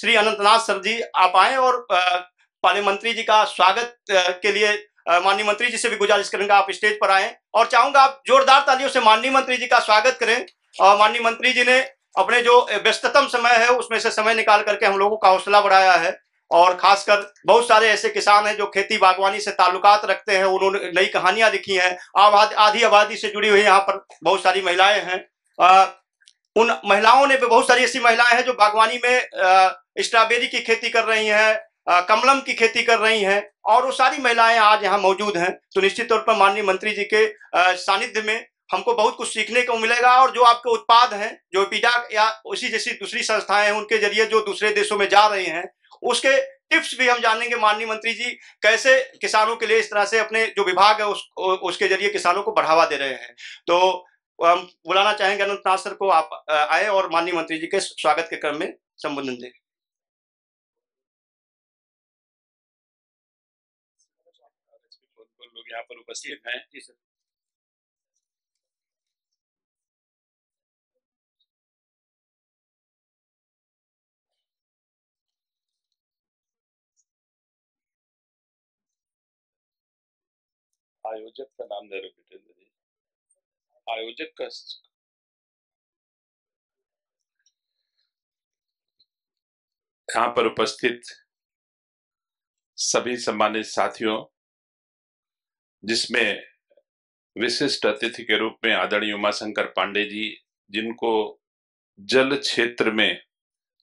श्री अनंतनाथ सर जी आप आए और पहले मंत्री जी का स्वागत के लिए माननीय मंत्री जी से भी गुजारिश करेंगे आप स्टेज पर आए। और चाहूँगा आप जोरदार तालियों से माननीय मंत्री जी का स्वागत करें। और माननीय मंत्री जी ने अपने जो व्यस्ततम समय है उसमें से समय निकाल करके हम लोगों का हौसला बढ़ाया है और खासकर बहुत सारे ऐसे किसान हैं जो खेती बागवानी से ताल्लुकात रखते हैं उन्होंने नई कहानियाँ लिखी हैं आबाद आधी आबादी से जुड़ी हुई यहाँ पर बहुत सारी महिलाएँ हैं। आ, उन महिलाओं ने भी बहुत सारी ऐसी महिलाएँ हैं जो बागवानी में स्ट्रॉबेरी की खेती कर रही हैं कमलम की खेती कर रही हैं और वो सारी महिलाएँ आज यहाँ मौजूद हैं। तो निश्चित तौर पर माननीय मंत्री जी के सानिध्य में हमको बहुत कुछ सीखने को मिलेगा और जो आपके उत्पाद हैं जो पीडा या उसी जैसी दूसरी संस्थाएँ हैं उनके ज़रिए जो दूसरे देशों में जा रहे हैं उसके टिप्स भी हम जानेंगे। माननीय मंत्री जी कैसे किसानों के लिए इस तरह से अपने जो विभाग है उस उसके ज़रिए किसानों को बढ़ावा दे रहे हैं। तो हम बुलाना चाहेंगे अनंतनाथ सर को आप आए और माननीय मंत्री जी के स्वागत के क्रम में संबोधन दें। लोग यहाँ पर उपस्थित हैं। आयोजक का नाम दे रहे जी आयोजक का यहाँ पर उपस्थित सभी सम्मानित साथियों, जिसमें विशिष्ट अतिथि के रूप में आदरणीय उमाशंकर पांडे जी, जिनको जल क्षेत्र में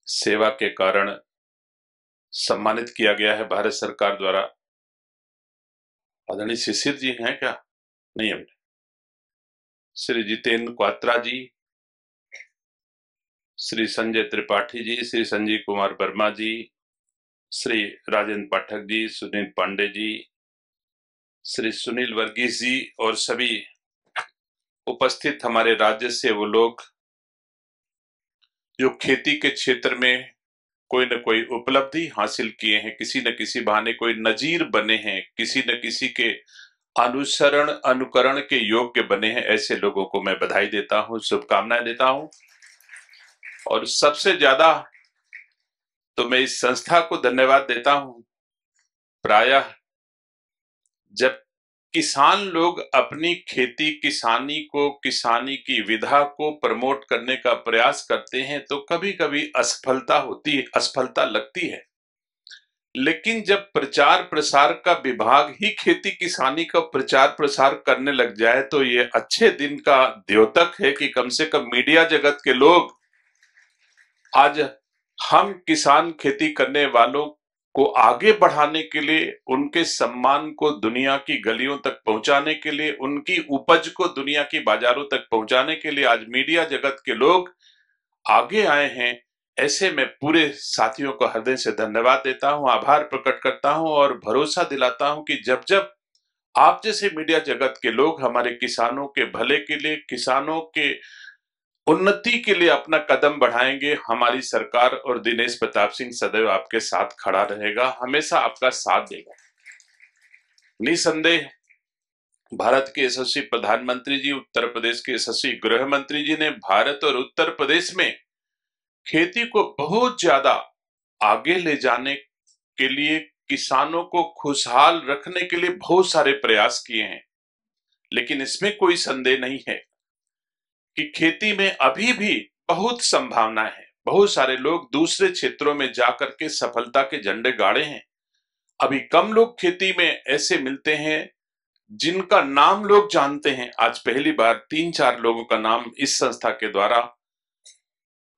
सेवा के कारण सम्मानित किया गया है, भारत सरकार द्वारा। आदरणीय शिशिर जी हैं क्या? नहीं अभी श्री जितेंद्र क्वात्रा जी, श्री संजय त्रिपाठी जी, श्री संजीव कुमार वर्मा जी, श्री राजेंद्र पाठक जी, सुनील पांडे जी, श्री सुनील वर्गीस जी और सभी उपस्थित हमारे राज्य से वो लोग जो खेती के क्षेत्र में कोई न कोई उपलब्धि हासिल किए हैं, किसी न किसी बहाने कोई नजीर बने हैं, किसी न किसी के अनुसरण, अनुकरण के योग्य बने हैं, ऐसे लोगों को मैं बधाई देता हूँ, शुभकामनाएँ देता हूँ। और सबसे ज़्यादा तो मैं इस संस्था को धन्यवाद देता हूँ। प्रायः जब किसान लोग अपनी खेती किसानी को, किसानी की विधा को प्रमोट करने का प्रयास करते हैं तो कभी कभी असफलता होती है, असफलता लगती है। लेकिन जब प्रचार प्रसार का विभाग ही खेती किसानी का प्रचार प्रसार करने लग जाए तो ये अच्छे दिन का द्योतक है कि कम से कम मीडिया जगत के लोग आज हम किसान खेती करने वालों को आगे बढ़ाने के लिए, उनके सम्मान को दुनिया की गलियों तक पहुँचाने के लिए, उनकी उपज को दुनिया की बाजारों तक पहुँचाने के लिए आज मीडिया जगत के लोग आगे आए हैं। ऐसे में पूरे साथियों को हृदय से धन्यवाद देता हूँ, आभार प्रकट करता हूँ और भरोसा दिलाता हूँ कि जब जब आप जैसे मीडिया जगत के लोग हमारे किसानों के भले के लिए, किसानों के उन्नति के लिए अपना कदम बढ़ाएँगे। हमारी सरकार और दिनेश प्रताप सिंह सदैव आपके साथ खड़ा रहेगा। हमेशा आपका साथ देगा। निसंदेह, भारत के यशस्वी प्रधानमंत्री जी, उत्तर प्रदेश के यशस्वी गृह मंत्री जी ने भारत और उत्तर प्रदेश में खेती को बहुत ज़्यादा आगे ले जाने के लिए, किसानों को खुशहाल रखने के लिए बहुत सारे प्रयास किए हैं। लेकिन इसमें कोई संदेह नहीं है। कि खेती में अभी भी बहुत संभावना है। बहुत सारे लोग दूसरे क्षेत्रों में जाकर के सफलता के झंडे गाड़े हैं। अभी कम लोग खेती में ऐसे मिलते हैं, जिनका नाम लोग जानते हैं। आज पहली बार तीन चार लोगों का नाम इस संस्था के द्वारा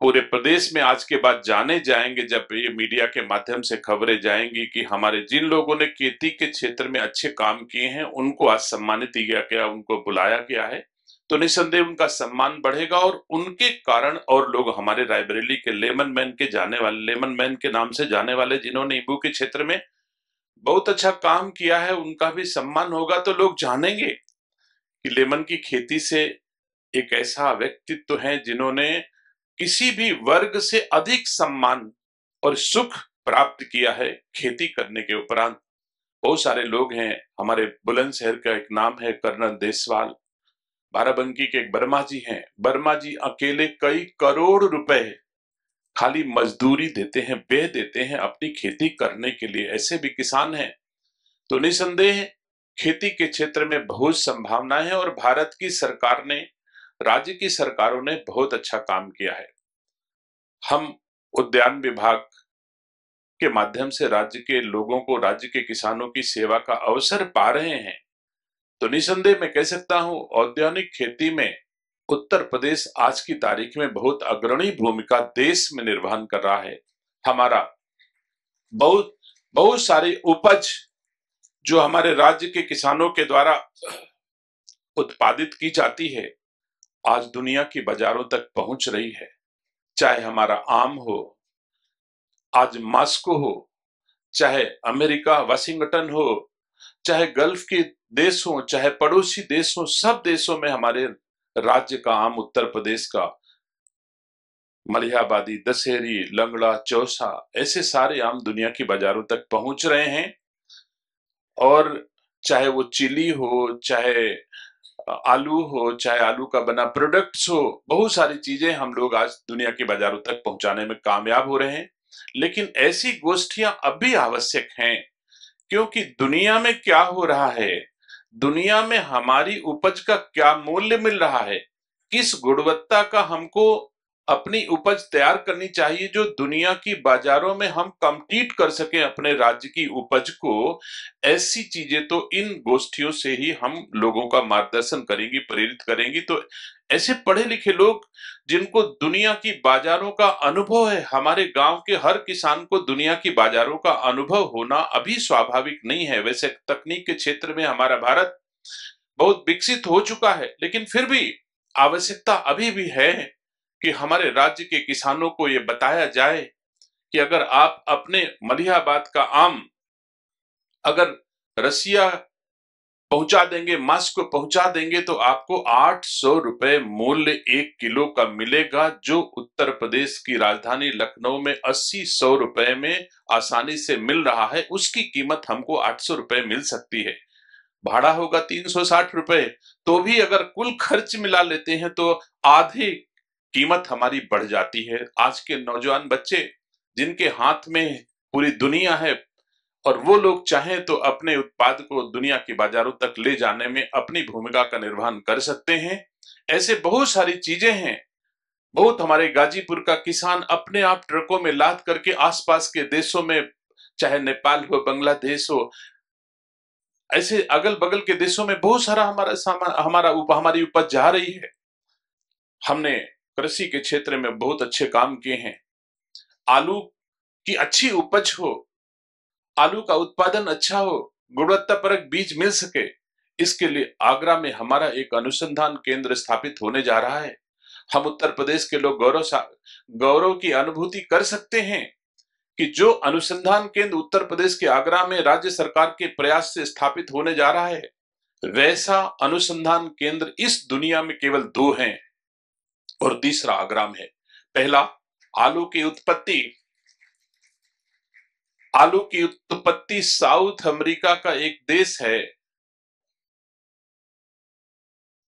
पूरे प्रदेश में आज के बाद जाने जाएँगे, जब ये मीडिया के माध्यम से खबरें जाएँगी कि हमारे जिन लोगों ने खेती के क्षेत्र में अच्छे काम किए हैं, उनको आज सम्मानित किया गया, उनको बुलाया गया है। तो निसंदेह उनका सम्मान बढ़ेगा और उनके कारण और लोग हमारे रायबरेली के लेमन मैन के जाने वाले, लेमन मैन के नाम से जाने वाले, जिन्होंने ईबू के क्षेत्र में बहुत अच्छा काम किया है, उनका भी सम्मान होगा तो लोग जानेंगे कि लेमन की खेती से एक ऐसा व्यक्तित्व है जिन्होंने किसी भी वर्ग से अधिक सम्मान और सुख प्राप्त किया है खेती करने के उपरांत। बहुत सारे लोग हैं, हमारे बुलंदशहर का एक नाम है कर्नल देसवाल। बाराबंकी के एक बर्मा जी हैं। बर्मा जी अकेले कई करोड़ रुपए खाली मजदूरी देते हैं बे देते हैं अपनी खेती करने के लिए। ऐसे भी किसान हैं। तो निसंदेह खेती के क्षेत्र में बहुत संभावना है और भारत की सरकार ने, राज्य की सरकारों ने बहुत अच्छा काम किया है। हम उद्यान विभाग के माध्यम से राज्य के लोगों को, राज्य के किसानों की सेवा का अवसर पा रहे हैं। तो निसंदेह मैं कह सकता हूँ औद्योगिक खेती में उत्तर प्रदेश आज की तारीख में बहुत अग्रणी भूमिका देश में निर्वहन कर रहा है। हमारा बहुत बहुत सारी उपज जो हमारे राज्य के किसानों के द्वारा उत्पादित की जाती है, आज दुनिया की बाजारों तक पहुँच रही है। चाहे हमारा आम हो, आज मास्को हो, चाहे अमेरिका, वाशिंगटन हो, चाहे गल्फ के देश, चाहे पड़ोसी देश, सब देशों में हमारे राज्य का आम उत्तर प्रदेश का, मलिहाबादी, दशहरी, लंगड़ा, चौसा, ऐसे सारे आम दुनिया की बाजारों तक पहुँच रहे हैं। और चाहे वो चिली हो, चाहे आलू हो, चाहे आलू का बना प्रोडक्ट्स हो, बहुत सारी चीज़ें हम लोग आज दुनिया के बाजारों तक पहुँचाने में कामयाब हो रहे हैं। लेकिन ऐसी गोष्ठियाँ अब भी आवश्यक हैं, क्योंकि दुनिया में क्या हो रहा है दुनिया में हमारी उपज का क्या मूल्य मिल रहा है? किस गुणवत्ता का हमको अपनी उपज तैयार करनी चाहिए जो दुनिया की बाजारों में हम कम्पीट कर सके अपने राज्य की उपज को? ऐसी चीज़ें तो इन गोष्ठियों से ही हम लोगों का मार्गदर्शन करेंगी, प्रेरित करेंगी। तो ऐसे पढ़े लिखे लोग जिनको दुनिया की बाजारों का अनुभव है, हमारे गाँव के हर किसान को दुनिया की बाजारों का अनुभव होना अभी स्वाभाविक नहीं है। वैसे तकनीक के क्षेत्र में हमारा भारत बहुत विकसित हो चुका है, लेकिन फिर भी आवश्यकता अभी भी है कि हमारे राज्य के किसानों को ये बताया जाए कि अगर आप अपने मलिहाबाद का आम अगर रसिया पहुँचा देंगे, मास्क को पहुँचा देंगे तो आपको आठ सौ रुपए मूल्य एक किलो का मिलेगा, जो उत्तर प्रदेश की राजधानी लखनऊ में अस्सी सौ रुपए में आसानी से मिल रहा है। उसकी कीमत हमको आठ सौ रुपए मिल सकती है। भाड़ा होगा तीन सौ साठ रुपए। तो भी अगर कुल खर्च मिला लेते हैं तो आधे कीमत हमारी बढ़ जाती है। आज के नौजवान बच्चे, जिनके हाथ में पूरी दुनिया है और वो लोग चाहें तो अपने उत्पाद को दुनिया के बाजारों तक ले जाने में अपनी भूमिका का निर्वहन कर सकते हैं। ऐसे बहुत सारी चीज़ें हैं। बहुत हमारे गाजीपुर का किसान अपने आप ट्रकों में लाद करके आसपास के देशों में चाहे नेपाल हो बांग्लादेश हो ऐसे अगल बगल के देशों में बहुत सारा हमारा सामान हमारा उप, हमारी उपज जा रही है। हमने कृषि के क्षेत्र में बहुत अच्छे काम किए हैं। आलू की अच्छी उपज हो आलू का उत्पादन अच्छा हो गुणवत्ता परक बीज मिल सके, इसके लिए आगरा में हमारा एक अनुसंधान केंद्र स्थापित होने जा रहा है। हम उत्तर प्रदेश के लोग गौरव गौरव की अनुभूति कर सकते हैं कि जो अनुसंधान केंद्र उत्तर प्रदेश के आगरा में राज्य सरकार के प्रयास से स्थापित होने जा रहा है, वैसा अनुसंधान केंद्र इस दुनिया में केवल दो हैं और तीसरा आगरा में है। पहला, आलू की उत्पत्ति आलू की उत्पत्ति साउथ अमेरिका का एक देश है,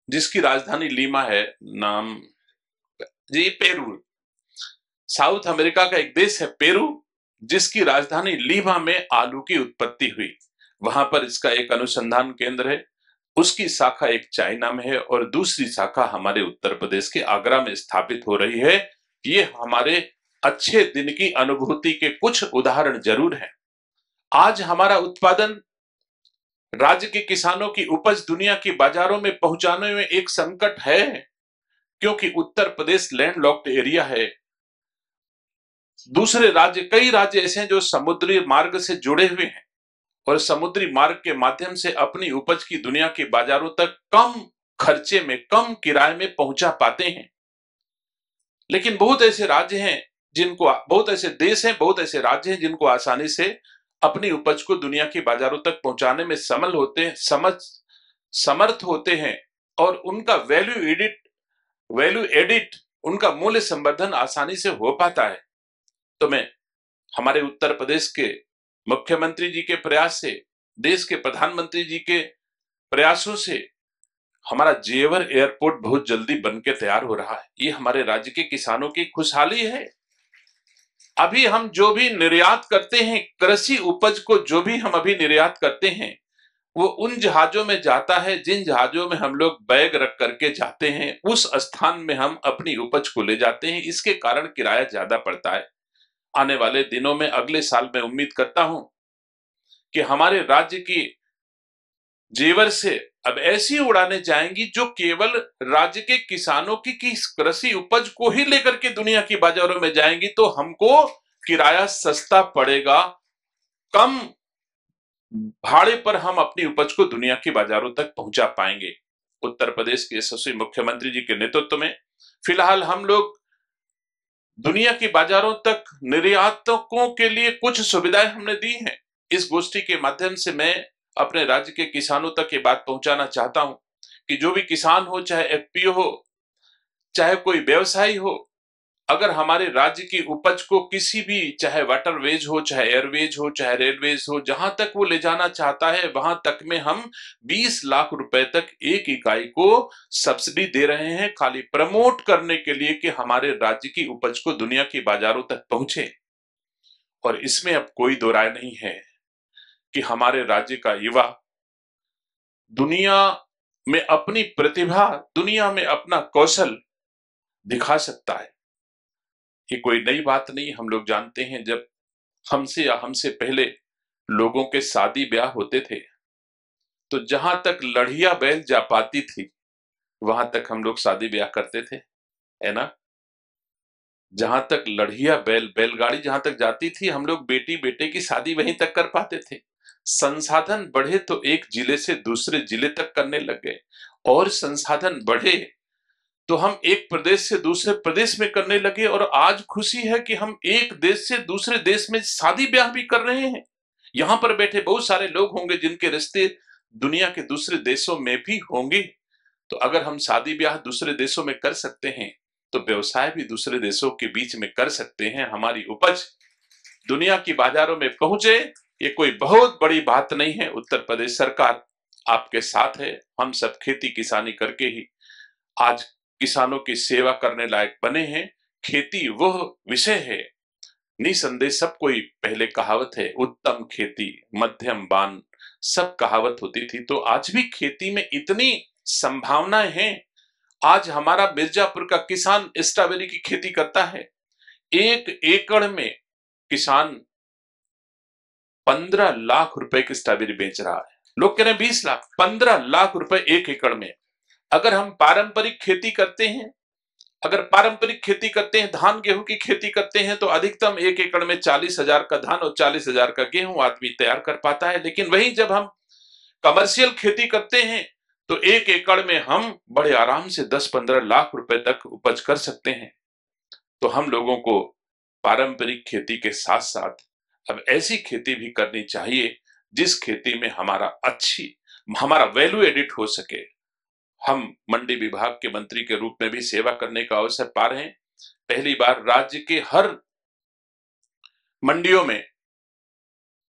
जिसकी राजधानी लीमा है, नाम जी पेरू। साउथ अमेरिका का एक देश है पेरू, जिसकी राजधानी लीमा में आलू की उत्पत्ति हुई। वहाँ पर इसका एक अनुसंधान केंद्र है, उसकी शाखा एक चाइना में है और दूसरी शाखा हमारे उत्तर प्रदेश के आगरा में स्थापित हो रही है। ये हमारे अच्छे दिन की अनुभूति के कुछ उदाहरण ज़रूर हैं। आज हमारा उत्पादन राज्य के किसानों की उपज दुनिया के बाजारों में पहुँचाने में एक संकट है, क्योंकि Uttar Pradesh landlocked area है। दूसरे राज्य, कई राज्य ऐसे हैं जो समुद्री मार्ग से जुड़े हुए हैं और समुद्री मार्ग के माध्यम से अपनी उपज की दुनिया के बाजारों तक कम खर्चे में, कम किराए में पहुँचा पाते हैं। लेकिन बहुत ऐसे राज्य हैं जिनको बहुत ऐसे देश हैं, बहुत ऐसे राज्य हैं जिनको आसानी से अपनी उपज को दुनिया के बाजारों तक पहुँचाने में समल होते हैं, समझ, समर्थ होते हैं और उनका वैल्यू एडिट वैल्यू एडिट उनका मूल्य संवर्धन आसानी से हो पाता है। तो मैं हमारे उत्तर प्रदेश के मुख्यमंत्री जी के प्रयास से, देश के प्रधानमंत्री जी के प्रयासों से हमारा जेवर एयरपोर्ट बहुत जल्दी बन के तैयार हो रहा है। ये हमारे राज्य के किसानों की खुशहाली है अभी हम जो भी निर्यात करते हैं, कृषि उपज को जो भी हम अभी निर्यात करते हैं, वो उन जहाजों में जाता है, जिन जहाजों में हम लोग बैग रख करके जाते हैं, उस स्थान में हम अपनी उपज को ले जाते हैं। इसके कारण किराया ज़्यादा पड़ता है। आने वाले दिनों में, अगले साल में उम्मीद करता हूँ कि हमारे राज्य की जेवर से अब ऐसी उड़ाने जाएँगी जो केवल राज्य के किसानों की, की कृषि उपज को ही लेकर के दुनिया की बाजारों में जाएँगी तो हमको किराया सस्ता पड़ेगा। कम भाड़े पर हम अपनी उपज को दुनिया की बाजारों तक पहुँचा पाएँगे। उत्तर प्रदेश के यशस्वी मुख्यमंत्री जी के नेतृत्व में फ़िलहाल हम लोग दुनिया की बाजारों तक निर्यातकों के लिए कुछ सुविधाएँ हमने दी हैं। इस गोष्ठी के माध्यम से मैं अपने राज्य के किसानों तक ये बात पहुंचाना चाहता हूँ कि जो भी किसान हो, चाहे एफपीओ हो, चाहे कोई व्यवसायी हो, अगर हमारे राज्य की उपज को किसी भी, चाहे वाटरवेज हो, चाहे एयरवेज हो, चाहे रेलवेज हो, जहाँ तक वो ले जाना चाहता है, वहाँ तक में हम 20 लाख रुपए तक एक इकाई को सब्सिडी दे रहे हैं, खाली प्रमोट करने के लिए कि हमारे राज्य की उपज को दुनिया के बाजारों तक पहुँचे। और इसमें अब कोई दो राय नहीं है। कि हमारे राज्य का युवा दुनिया में अपनी प्रतिभा, दुनिया में अपना कौशल दिखा सकता है। ये कोई नई बात नहीं, हम लोग जानते हैं जब हमसे या हमसे पहले लोगों के शादी ब्याह होते थे तो जहाँ तक लड़िया बैल जा पाती थी, वहाँ तक हम लोग शादी ब्याह करते थे, है ना? जहाँ तक लड़िया बैल, बैलगाड़ी जहाँ तक जाती थी, हम लोग बेटी बेटे की शादी वहीं तक कर पाते थे। संसाधन बढ़े तो एक ज़िले से दूसरे ज़िले तक करने लग गए। और संसाधन बढ़े तो हम एक प्रदेश से दूसरे प्रदेश में करने लगे और आज खुशी है कि हम एक देश से दूसरे देश में शादी ब्याह भी कर रहे हैं। यहाँ पर बैठे बहुत सारे लोग होंगे जिनके रिश्ते दुनिया के दूसरे देशों में भी होंगे। तो अगर हम शादी ब्याह दूसरे देशों में कर सकते हैं तो व्यवसाय भी दूसरे देशों के बीच में कर सकते हैं। हमारी उपज दुनिया की बाजारों में पहुँचे ये कोई बहुत बड़ी बात नहीं है। उत्तर प्रदेश सरकार आपके साथ है। हम सब खेती किसानी करके ही आज किसानों की सेवा करने लायक बने हैं। खेती वह विषय है। निसंदेह सब कोई पहले कहावत है, उत्तम खेती, मध्यम बान, सब कहावत होती थी। तो आज भी खेती में इतनी संभावनाएँ हैं। आज हमारा मिर्जापुर का किसान स्ट्रॉबेरी की खेती करता है। एक एकड़ में किसान पंद्रह लाख रुपए की स्ट्रॉबेरी बेच रहा है। लोग कह रहे हैं बीस लाख, पंद्रह लाख रुपए एक एकड़ में। अगर हम पारंपरिक खेती करते हैं, अगर पारंपरिक खेती करते हैं, धान, गेहूँ की खेती करते हैं तो अधिकतम एक एकड़ में चालीस हज़ार का धान और चालीस हज़ार का गेहूँ आदमी तैयार कर पाता है। लेकिन वहीं जब हम कमर्शियल खेती करते हैं तो एक एकड़ में हम बड़े आराम से दस पंद्रह लाख रुपए तक उपज कर सकते हैं। तो हम लोगों को पारंपरिक खेती के साथ साथ अब ऐसी खेती भी करनी चाहिए जिस खेती में हमारा अच्छी, हमारा वैल्यू एडिट हो सके। हम मंडी विभाग के मंत्री के रूप में भी सेवा करने का अवसर पा रहे हैं। पहली बार राज्य के हर मंडियों में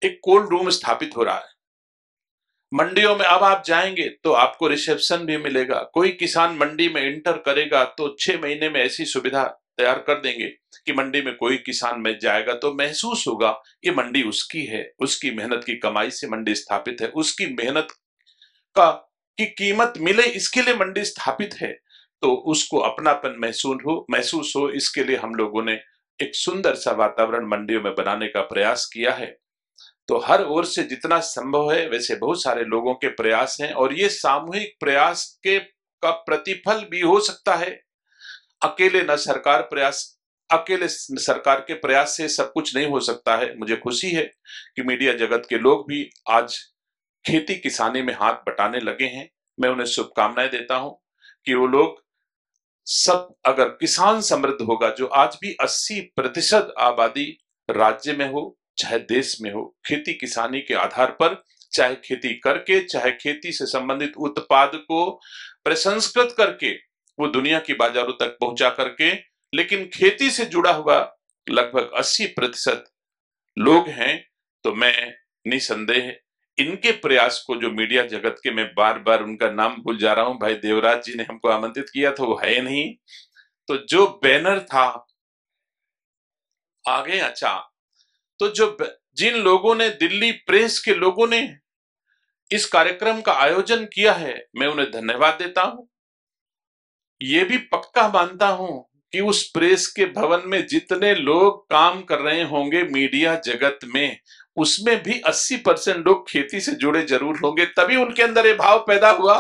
एक कोल्ड रूम स्थापित हो रहा है। मंडियों में अब आप जाएँगे तो आपको रिसेप्शन भी मिलेगा। कोई किसान मंडी में इंटर करेगा तो छह महीने में ऐसी सुविधा तैयार कर देंगे कि मंडी में कोई किसान में जाएगा तो महसूस होगा, ये मंडी उसकी है, उसकी मेहनत की कमाई से मंडी स्थापित है, उसकी मेहनत का, की कीमत मिले इसके लिए मंडी स्थापित है। तो उसको अपनापन महसूस हो महसूस हो, इसके लिए हम लोगों ने एक सुंदर सा वातावरण मंडियों में बनाने का प्रयास किया है। तो हर ओर से जितना संभव है, वैसे बहुत सारे लोगों के प्रयास हैं और ये सामूहिक प्रयास के, का प्रतिफल भी हो सकता है। अकेले न सरकार प्रयास, अकेले सरकार के प्रयास से सब कुछ नहीं हो सकता है। मुझे खुशी है कि मीडिया जगत के लोग भी आज खेती किसानी में हाथ बटाने लगे हैं। मैं उन्हें शुभकामनाएँ देता हूँ कि वो लोग सब अगर किसान समृद्ध होगा, जो आज भी 80 प्रतिशत आबादी राज्य में हो, चाहे देश में हो, खेती किसानी के आधार पर, चाहे खेती करके, चाहे खेती से संबंधित उत्पाद को प्रसंस्कृत करके वो दुनिया की बाजारों तक पहुँचा करके, लेकिन खेती से जुड़ा हुआ लगभग 80 प्रतिशत लोग हैं तो मैं निसंदेह इनके प्रयास को जो मीडिया जगत के मैं बार बार उनका नाम भूल जा रहा हूँ, भाई देवराज जी ने हमको आमंत्रित किया था, वो है नहीं। तो जो बैनर था, आगे अच्छा तो जो जिन लोगों ने, दिल्ली प्रेस के लोगों ने इस कार्यक्रम का आयोजन किया है, मैं उन्हें धन्यवाद देता हूँ। ये भी पक्का मानता हूँ कि उस प्रेस के भवन में जितने लोग काम कर रहे होंगे मीडिया जगत में, उसमें भी 80 परसेंट लोग खेती से जुड़े ज़रूर होंगे। तभी उनके अंदर ये भाव पैदा हुआ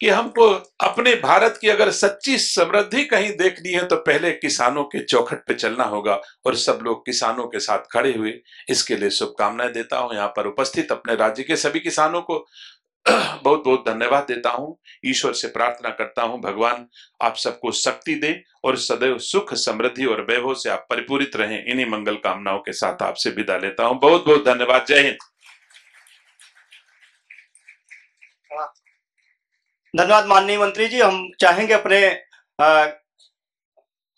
कि हमको अपने भारत की अगर सच्ची समृद्धि कहीं देखनी है तो पहले किसानों के चौखट पे चलना होगा और सब लोग किसानों के साथ खड़े हुए। इसके लिए शुभकामनाएँ देता हूँ। यहाँ पर उपस्थित अपने राज्य के सभी किसानों को। <clears throat> बहुत बहुत धन्यवाद देता हूँ ईश्वर से प्रार्थना करता हूँ भगवान आप सबको शक्ति दे और सदैव सुख समृद्धि और वैभव से आप परिपूरित रहें। इन्हीं मंगल कामनाओं के साथ आपसे विदा लेता हूँ। बहुत बहुत धन्यवाद। जय हिंद। धन्यवाद माननीय मंत्री जी। हम चाहेंगे अपने अ,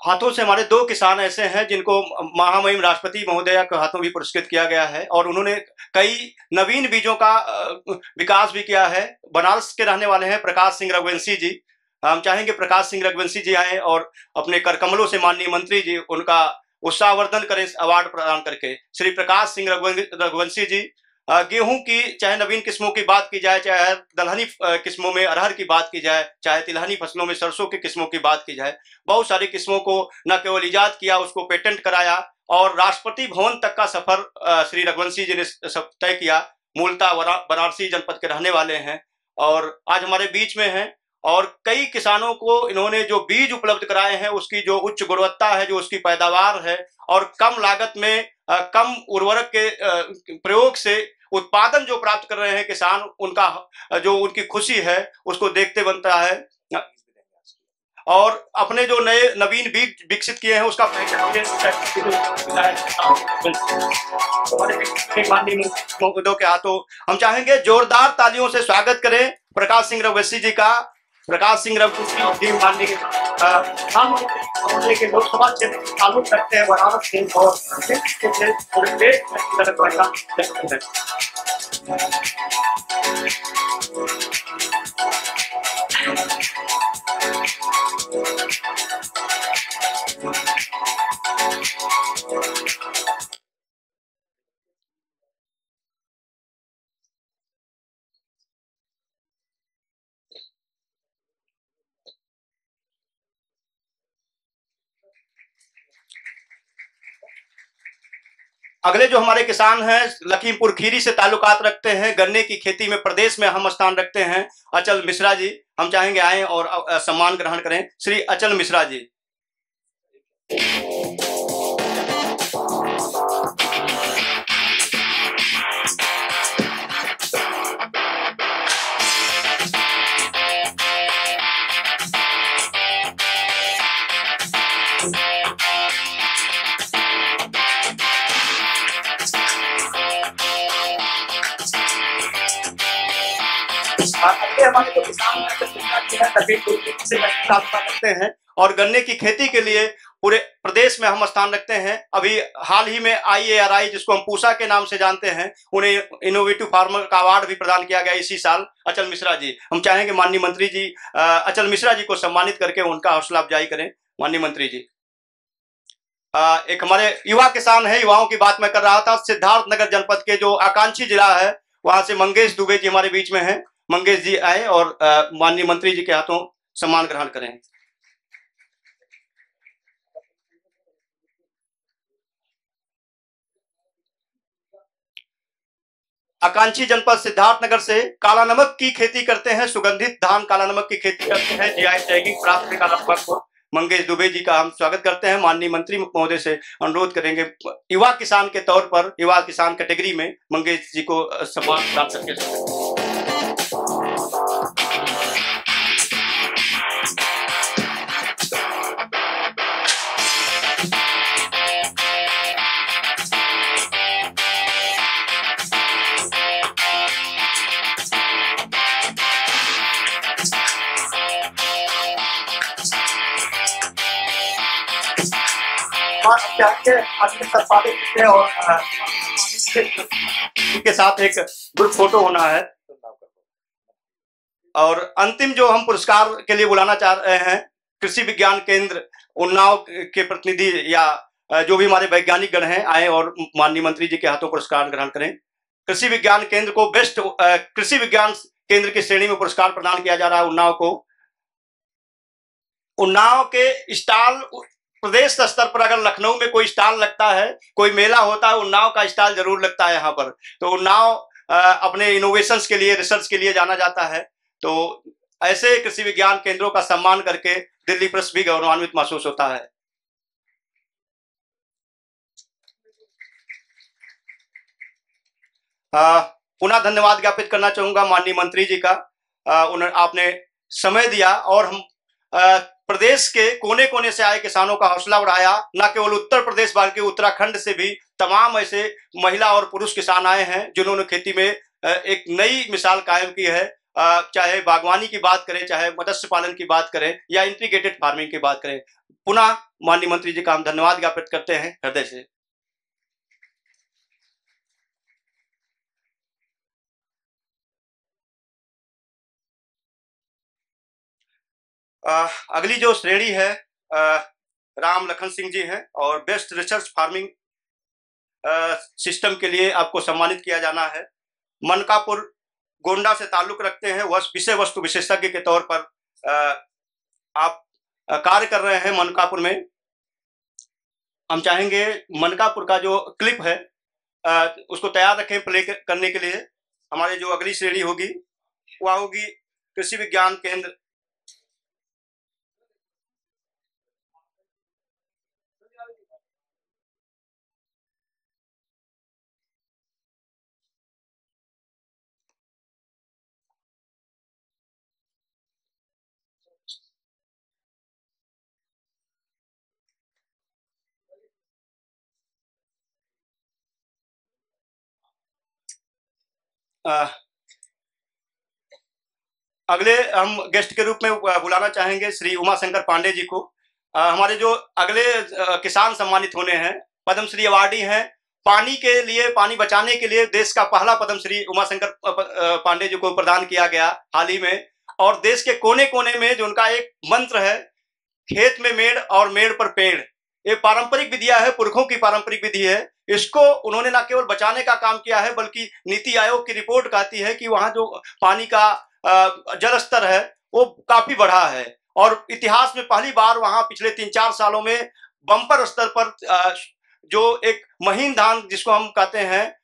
हाथों से हमारे दो किसान ऐसे हैं जिनको महामहिम राष्ट्रपति महोदया के हाथों भी पुरस्कृत किया गया है और उन्होंने कई नवीन बीजों का विकास भी किया है। बनारस के रहने वाले हैं प्रकाश सिंह रघुवंशी जी। हम चाहेंगे प्रकाश सिंह रघुवंशी जी आए और अपने करकमलों से माननीय मंत्री जी उनका उत्साहवर्धन करें अवार्ड प्रदान करके। श्री प्रकाश सिंह रघुवंशी जी गेहूँ की, चाहे नवीन किस्मों की बात की जाए, चाहे दलहनी किस्मों में अरहर की बात की जाए, चाहे तिलहनी फ़सलों में सरसों की किस्मों की बात की जाए, बहुत सारी किस्मों को न केवल ईजाद किया, उसको पेटेंट कराया और राष्ट्रपति भवन तक का सफ़र श्री रघुवंशी जी ने तय किया। मूलतः वाराणसी जनपद के रहने वाले हैं और आज हमारे बीच में हैं और कई किसानों को इन्होंने जो बीज उपलब्ध कराए हैं, उसकी जो उच्च गुणवत्ता है, जो उसकी पैदावार है और कम लागत में कम उर्वरक के प्रयोग से उत्पादन जो प्राप्त कर रहे हैं किसान उनका जो उनकी खुशी है उसको देखते बनता है। और अपने जो नए नवीन बीज विकसित किए हैं उसका <laughs> <laughs> के हाथों। हम चाहेंगे जोरदार तालियों से स्वागत करें प्रकाश सिंह रवैसी जी का। प्रकाश सिंह रघुवंशी जी माननीय अ, प्रधानमंत्री के लोकसभा क्षेत्र में ताल्लुक रखते हैं वाराणसी से और देश के लिए पूरे देश में इस तरह का काम करते हैं अगले जो हमारे किसान हैं, लखीमपुर खीरी से ताल्लुकात रखते हैं, गन्ने की खेती में प्रदेश में हम स्थान रखते हैं। अचल मिश्रा जी, हम चाहेंगे आए और सम्मान ग्रहण करें। श्री अचल मिश्रा जी। हैं, जो किसान के हैं, हैं और गन्ने की खेती के लिए पूरे प्रदेश में हम स्थान रखते हैं। अभी हाल ही में आई जिसको हम पूसा के नाम से जानते हैं उन्हें इनोवेटिव फार्मर का अवार्ड भी प्रदान किया गया इसी साल अचल मिश्रा जी। हम चाहेंगे माननीय मंत्री जी अचल मिश्रा जी को सम्मानित करके उनका हौसला अफजाई करें। माननीय मंत्री जी। एक हमारे युवा किसान है युवाओं की बात मैं कर रहा था। सिद्धार्थ नगर जनपद के जो आकांक्षी जिला है वहाँ से मंगेश दुबे जी हमारे बीच में हैं। मंगेश जी आए और माननीय मंत्री जी के हाथों सम्मान ग्रहण करें। आकांक्षी जनपद सिद्धार्थनगर से काला नमक की खेती करते हैं, सुगंधित धान काला नमक की खेती करते हैं, जीआई टैगिंग प्राप्त काला नमक को मंगेश दुबे जी का हम स्वागत करते हैं। माननीय मंत्री महोदय से अनुरोध करेंगे, युवा किसान के तौर पर, युवा किसान कैटेगरी में मंगेश जी को सम्मान प्राप्त करके। अ, साथ एक ग्रुप फ़ोटो होना है। और अंतिम जो हम पुरस्कार के लिए बुलाना चाह रहे हैं कृषि विज्ञान केंद्र उन्नाव के प्रतिनिधि या जो भी हमारे वैज्ञानिक गण हैं आए और माननीय मंत्री जी के हाथों पुरस्कार ग्रहण करें। कृषि विज्ञान केंद्र को बेस्ट कृषि विज्ञान केंद्र की श्रेणी में पुरस्कार प्रदान किया जा रहा है उन्नाव को। उन्नाव के स्टॉल प्रदेश स्तर पर अगर लखनऊ में कोई स्टॉल लगता है कोई मेला होता है उन्नाव का स्टॉल ज़रूर लगता है यहाँ पर। तो उन्नाव अपने इनोवेशंस के लिए रिसर्च के लिए जाना जाता है। तो ऐसे कृषि विज्ञान केंद्रों का सम्मान करके दिल्ली प्रेस भी गौरवान्वित महसूस होता है। पुनः धन्यवाद ज्ञापित करना चाहूँगा माननीय मंत्री जी का। अ, उन्हें आपने समय दिया और हम प्रदेश के कोने कोने से आए किसानों का हौसला बढ़ाया, न केवल उत्तर प्रदेश बल्कि उत्तराखंड से भी तमाम ऐसे महिला और पुरुष किसान आए हैं, जिन्होंने खेती में एक नई मिसाल कायम की है। चाहे बागवानी की बात करें, चाहे मत्स्य पालन की बात करें या इंटीग्रेटेड फ़ार्मिंग की बात करें। पुनः माननीय मंत्री जी का हम धन्यवाद ज्ञापित करते हैं। हृदय से। अगली जो श्रेणी है राम लखन सिंह जी हैं और बेस्ट रिसर्च फ़ार्मिंग सिस्टम के लिए आपको सम्मानित किया जाना है। मनकापुर गोंडा से ताल्लुक रखते हैं, वस, विषय वस्तु विशेषज्ञ के तौर पर आप कार्य कर रहे हैं मनकापुर में। हम चाहेंगे मनकापुर का जो क्लिप है उसको तैयार रखें प्ले करने के लिए। हमारे जो अगली श्रेणी होगी वह होगी कृषि विज्ञान केंद्र अगले हम गेस्ट के रूप में बुलाना चाहेंगे श्री उमा शंकर पांडे जी को। हमारे जो अगले किसान सम्मानित होने हैं पद्मश्री अवार्डी हैं पानी के लिए पानी बचाने के लिए देश का पहला पद्मश्री उमा शंकर प- अ, पांडे जी को प्रदान किया गया हाल ही में। और देश के कोने कोने में जो उनका एक मंत्र है खेत में मेड़ और मेड़ पर पेड़ ये पारंपरिक विधिया है पुरखों की पारंपरिक विधि है। इसको उन्होंने न केवल बचाने का काम किया है, बल्कि नीति आयोग की रिपोर्ट कहती है कि वहाँ जो पानी का जल स्तर है, वो काफ़ी बढ़ा है। और इतिहास में पहली बार वहाँ पिछले तीन चार सालों में बम्पर स्तर पर जो एक महीन धान जिसको हम कहते हैं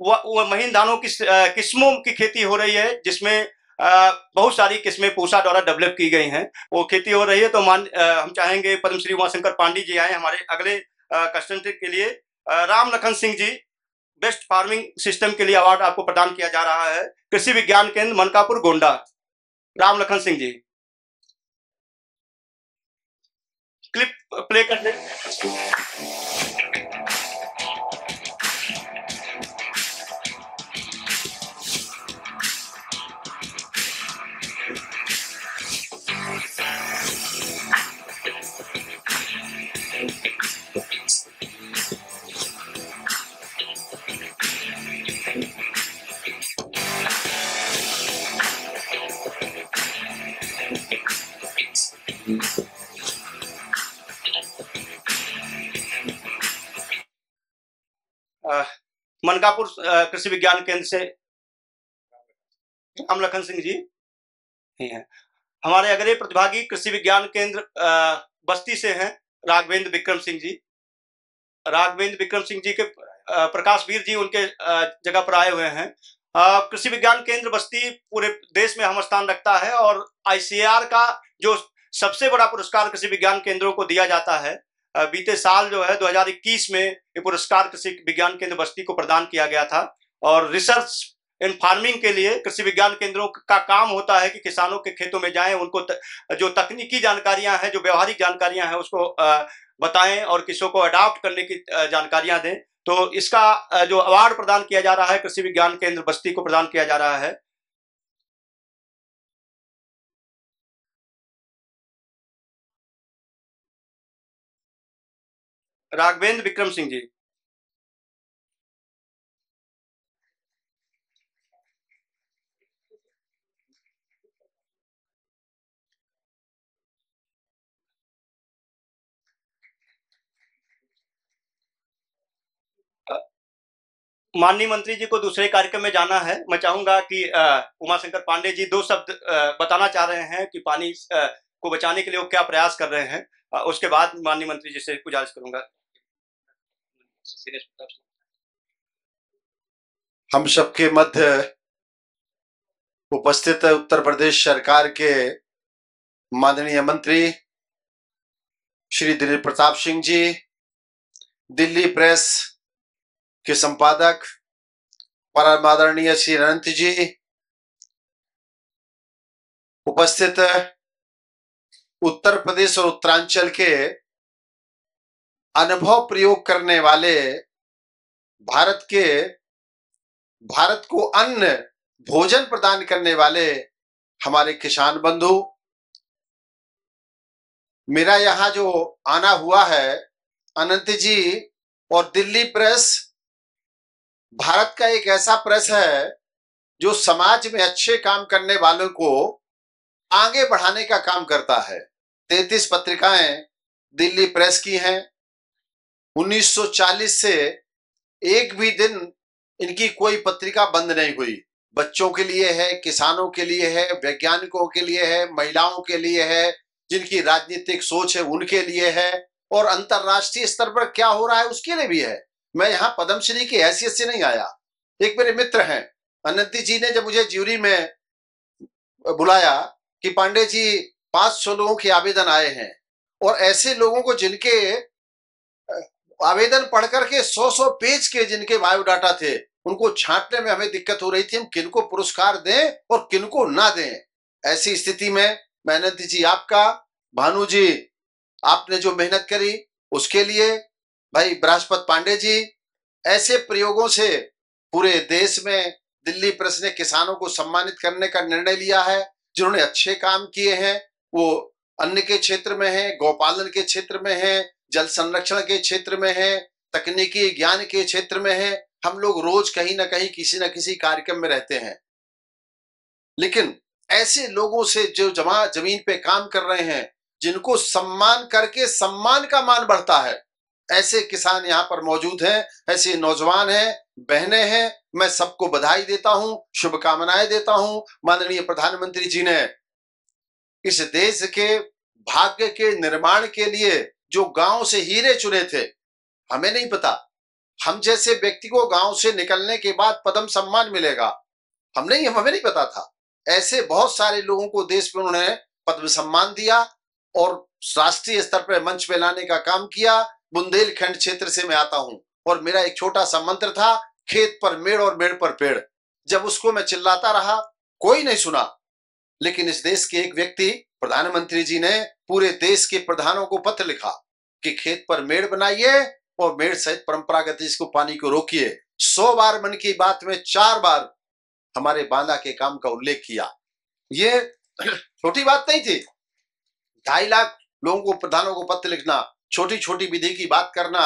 वह महीन धानों की किस्मों की खेती हो रही है, जिसमें बहुत सारी किस्में पूसा द्वारा डेवलप की गई हैं। वो खेती हो रही है तो मान हम चाहेंगे पद्मश्री उमाशंकर पांडे जी आए हमारे अगले कंस्टेंट के लिए। Ram Lakhan Singh ji, best farming system के लिए अवार्ड आपको प्रदान किया जा रहा है, कृषि विज्ञान केंद्र, मनकापुर, गोंडा। राम लखन सिंह जी। क्लिप, प्ले कर दे मनकापुर कृषि विज्ञान केंद्र से। राम लखन सिंह जी। ही। हमारे अगले प्रतिभागी कृषि विज्ञान केंद्र बस्ती से हैं राघवेंद्र विक्रम सिंह जी। राघवेंद्र विक्रम सिंह जी के प्रकाश वीर जी उनके जगह पर आए हुए हैं। कृषि विज्ञान केंद्र बस्ती पूरे देश में हम स्थान रखता है और आईसीआर का जो सबसे बड़ा पुरस्कार कृषि विज्ञान केंद्रों को दिया जाता है बीते साल जो है 2021 में ये पुरस्कार कृषि विज्ञान केंद्र बस्ती को प्रदान किया गया था और रिसर्च इन फ़ार्मिंग के लिए कृषि विज्ञान केंद्रों का काम होता है कि किसानों के खेतों में जाएँ उनको त, जो तकनीकी जानकारियाँ हैं जो व्यवहारिक जानकारियाँ हैं उसको बताएँ और किसों को अडॉप्ट करने की जानकारियाँ दें। तो इसका जो अवार्ड प्रदान किया जा रहा है कृषि विज्ञान केंद्र बस्ती को प्रदान किया जा रहा है। राघवेंद्र विक्रम सिंह जी। माननीय मंत्री जी को दूसरे कार्यक्रम में जाना है। मैं चाहूँगा कि अ, उमाशंकर पांडे जी दो शब्द बताना चाह रहे हैं कि पानी को बचाने के लिए वो क्या प्रयास कर रहे हैं। उसके बाद माननीय मंत्री जी से गुजारिश करूँगा। हम सबके मध्य उपस्थित उत्तर प्रदेश सरकार के माननीय मंत्री श्री दिलीप प्रताप सिंह जी, दिल्ली प्रेस के संपादक, परम आदरणीय श्री अनंत जी, उपस्थित उत्तर प्रदेश और उत्तरांचल के अनुभव प्रयोग करने वाले भारत के, भारत को अन्न भोजन प्रदान करने वाले हमारे किसान बंधु, मेरा यहाँ जो आना हुआ है, अनंत जी और दिल्ली प्रेस, भारत का एक ऐसा प्रेस है जो समाज में अच्छे काम करने वालों को आगे बढ़ाने का काम करता है। तैतीस पत्रिकाएँ दिल्ली प्रेस की हैं। 1940 से एक भी दिन इनकी कोई पत्रिका बंद नहीं हुई। बच्चों के लिए है, किसानों के लिए है, वैज्ञानिकों के लिए है, महिलाओं के लिए है, जिनकी राजनीतिक सोच है उनके लिए है, और अंतरराष्ट्रीय स्तर पर क्या हो रहा है उसके लिए भी है। मैं यहाँ पद्मश्री की हैसियत से नहीं आया। एक मेरे मित्र हैं, अनंती जी ने जब मुझे ज्यूरी में बुलाया कि पांडे जी पाँच सौ लोगों के आवेदन आए हैं और ऐसे लोगों को जिनके आवेदन पढ़ करके सौ सौ पेज के जिनके बायोडाटा थे, उनको छांटने में हमें दिक्कत हो रही थी, हम किनको पुरस्कार दें और किनको ना दें। ऐसी स्थिति में मेहनत जी आपका, भानु जी, आपने जो मेहनत करी, उसके लिए भाई बृहस्पत पांडे जी, ऐसे प्रयोगों से पूरे देश में दिल्ली प्रेस ने किसानों को सम्मानित करने का निर्णय लिया है, जिन्होंने अच्छे काम किए हैं वो अन्न के क्षेत्र में है, गौपालन के क्षेत्र में है, जल संरक्षण के क्षेत्र में है, तकनीकी ज्ञान के क्षेत्र में है, हम लोग रोज कहीं ना कहीं किसी ना किसी कार्यक्रम में रहते हैं। लेकिन ऐसे लोगों से जो जमा ज़मीन पे काम कर रहे हैं, जिनको सम्मान करके सम्मान का मान बढ़ता है, ऐसे किसान यहाँ पर मौजूद हैं, ऐसे नौजवान हैं, बहने हैं, मैं सबको बधाई देता हूँ, शुभकामनाएँ देता हूँ। माननीय प्रधानमंत्री जी ने इस देश के भाग्य के निर्माण के लिए जो गाँव से हीरे चुने थे, हमें नहीं पता। हम जैसे व्यक्ति को गाँव से निकलने के बाद पद्म सम्मान मिलेगा हम नहीं हमें नहीं पता था। ऐसे बहुत सारे लोगों को देश में उन्होंने पद्म सम्मान दिया और राष्ट्रीय स्तर पर मंच पे लाने का काम किया। बुंदेलखंड क्षेत्र से मैं आता हूँ और मेरा एक छोटा सा मंत्र था, खेत पर मेड़ और मेड़ पर पेड़। जब उसको मैं चिल्लाता रहा, कोई नहीं सुना। लेकिन इस देश के एक व्यक्ति, प्रधानमंत्री जी ने पूरे देश के प्रधानों को पत्र लिखा कि खेत पर मेड़ बनाइए और मेड़ सहित परंपरागत इसको पानी को रोकिए। सौ बार मन की बात में चार बार हमारे बांदा के काम का उल्लेख किया। ये छोटी बात नहीं थी। ढाई लाख लोगों को, प्रधानों को पत्र लिखना छोटी छोटी विधि की बात करना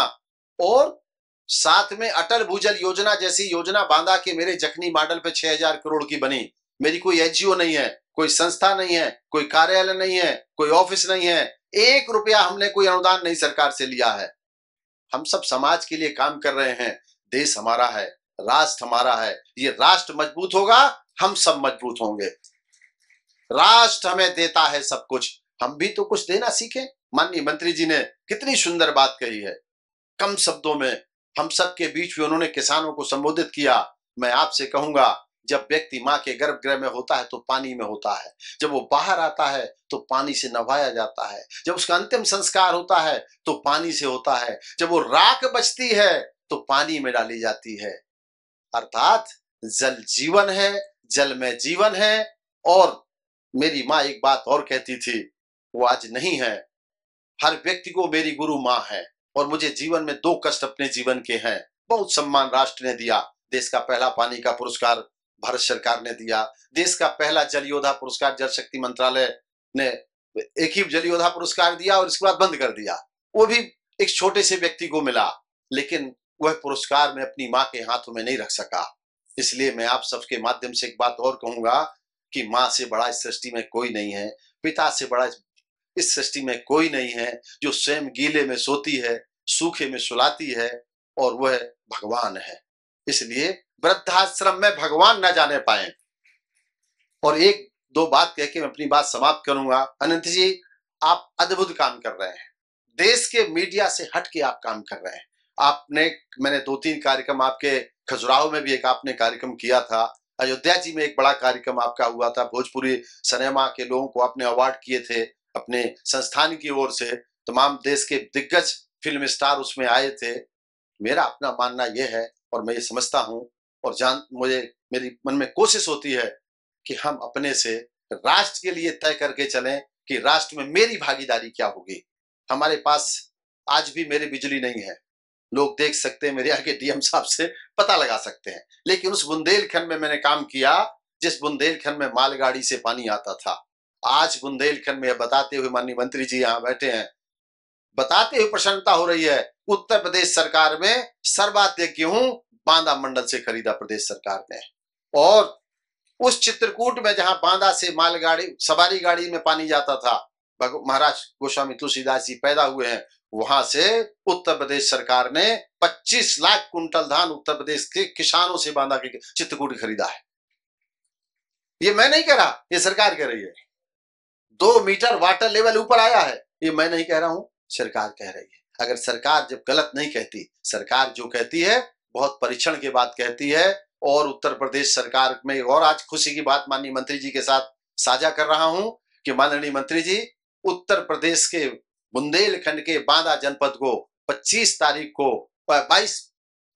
और साथ में अटल भूजल योजना जैसी योजना बांदा के मेरे जखनी मॉडल पे छह हज़ार करोड़ की बनी। मेरी कोई एनजीओ नहीं है। कोई संस्था नहीं है, कोई कार्यालय नहीं है, कोई ऑफ़िस नहीं है। एक रुपया हमने कोई अनुदान नहीं सरकार से लिया है। हम सब समाज के लिए काम कर रहे हैं। देश हमारा है, राष्ट्र हमारा है। ये राष्ट्र मज़बूत होगा, हम सब मज़बूत होंगे। राष्ट्र हमें देता है सब कुछ। हम भी तो कुछ देना सीखें। माननीय मंत्री जी ने कितनी सुंदर बात कही है। कम शब्दों में हम सब के बीच में उन्होंने किसानों को संबोधित किया। मैं आपसे कहूँगा जब व्यक्ति माँ के गर्भगृह में होता है तो पानी में होता है। जब वो बाहर आता है तो पानी से नवाया जाता है। जब उसका अंतिम संस्कार होता है तो पानी से होता है। जब वो राख बचती है तो पानी में डाली जाती है। अर्थात जल जीवन है, जल में जीवन है और मेरी माँ एक बात और कहती थी, वो आज नहीं है। हर व्यक्ति को मेरी गुरु माँ है और मुझे जीवन में दो कष्ट अपने जीवन के हैं। बहुत सम्मान राष्ट्र ने दिया। देश का पहला पानी का पुरस्कार भारत सरकार ने दिया। देश का पहला जल योद्धा पुरस्कार, जल शक्ति मंत्रालय ने एक ही जल योद्धा पुरस्कार दिया और इसके बाद बंद कर दिया। वो भी एक छोटे से व्यक्ति को मिला, लेकिन वह पुरस्कार मैं अपनी माँ के हाथों में नहीं रख सका। इसलिए मैं आप सबके माध्यम से एक बात और कहूँगा कि माँ से बड़ा इस सृष्टि में कोई नहीं है, पिता से बड़ा इस सृष्टि में कोई नहीं है जो स्वयं गीले में सोती है, सूखे में सुलाती है और वह भगवान है। इसलिए वृद्धाश्रम में भगवान न जाने पाए। और एक दो बात कह के मैं अपनी बात समाप्त करूँगा। अनंत जी, आप अद्भुत काम कर रहे हैं। देश के मीडिया से हट के आप काम कर रहे हैं। आपने, मैंने दो तीन कार्यक्रम आपके खजुराहो में भी एक आपने कार्यक्रम किया था। अयोध्या जी में एक बड़ा कार्यक्रम आपका हुआ था। भोजपुरी सिनेमा के लोगों को आपने अवार्ड किए थे अपने संस्थान की ओर से। तमाम देश के दिग्गज फ़िल्म स्टार उसमें आए थे। मेरा अपना मानना यह है और मैं ये समझता हूँ और जान, मुझे, मेरी मन में कोशिश होती है कि हम अपने से राष्ट्र के लिए तय करके चलें कि राष्ट्र में मेरी भागीदारी क्या होगी। हमारे पास आज भी मेरी बिजली नहीं है। लोग देख सकते हैं, मेरे आगे डीएम साहब से पता लगा सकते हैं। लेकिन उस बुंदेलखंड में मैंने काम किया, जिस बुंदेलखंड में मालगाड़ी से पानी आता था। आज बुंदेलखंड में बताते हुए माननीय मंत्री जी यहाँ बैठे हैं, बताते हुए प्रसन्नता हो रही है, उत्तर प्रदेश सरकार में सर्वाधिक गेहूँ बांदा मंडल से खरीदा प्रदेश सरकार ने। और उस चित्रकूट में जहाँ बांदा से मालगाड़ी, सवारी गाड़ी में पानी जाता था महाराज गोस्वामी तुलसीदास जी पैदा हुए हैं, वहाँ से उत्तर प्रदेश सरकार ने 25 लाख कुंटल धान उत्तर प्रदेश के किसानों से बांधा के चित्रकूट खरीदा है। ये मैं नहीं कह रहा, ये सरकार कह रही है। दो मीटर वाटर लेवल ऊपर आया है, ये मैं नहीं कह रहा हूँ, सरकार कह रही है। अगर सरकार जब गलत नहीं कहती, सरकार जो कहती है बहुत परीक्षण के बाद कहती है, और उत्तर प्रदेश सरकार में और आज खुशी की बात माननीय मंत्री जी के साथ साझा कर रहा हूँ कि माननीय मंत्री जी, उत्तर प्रदेश के बुंदेलखंड के बांदा जनपद को 25 तारीख को 22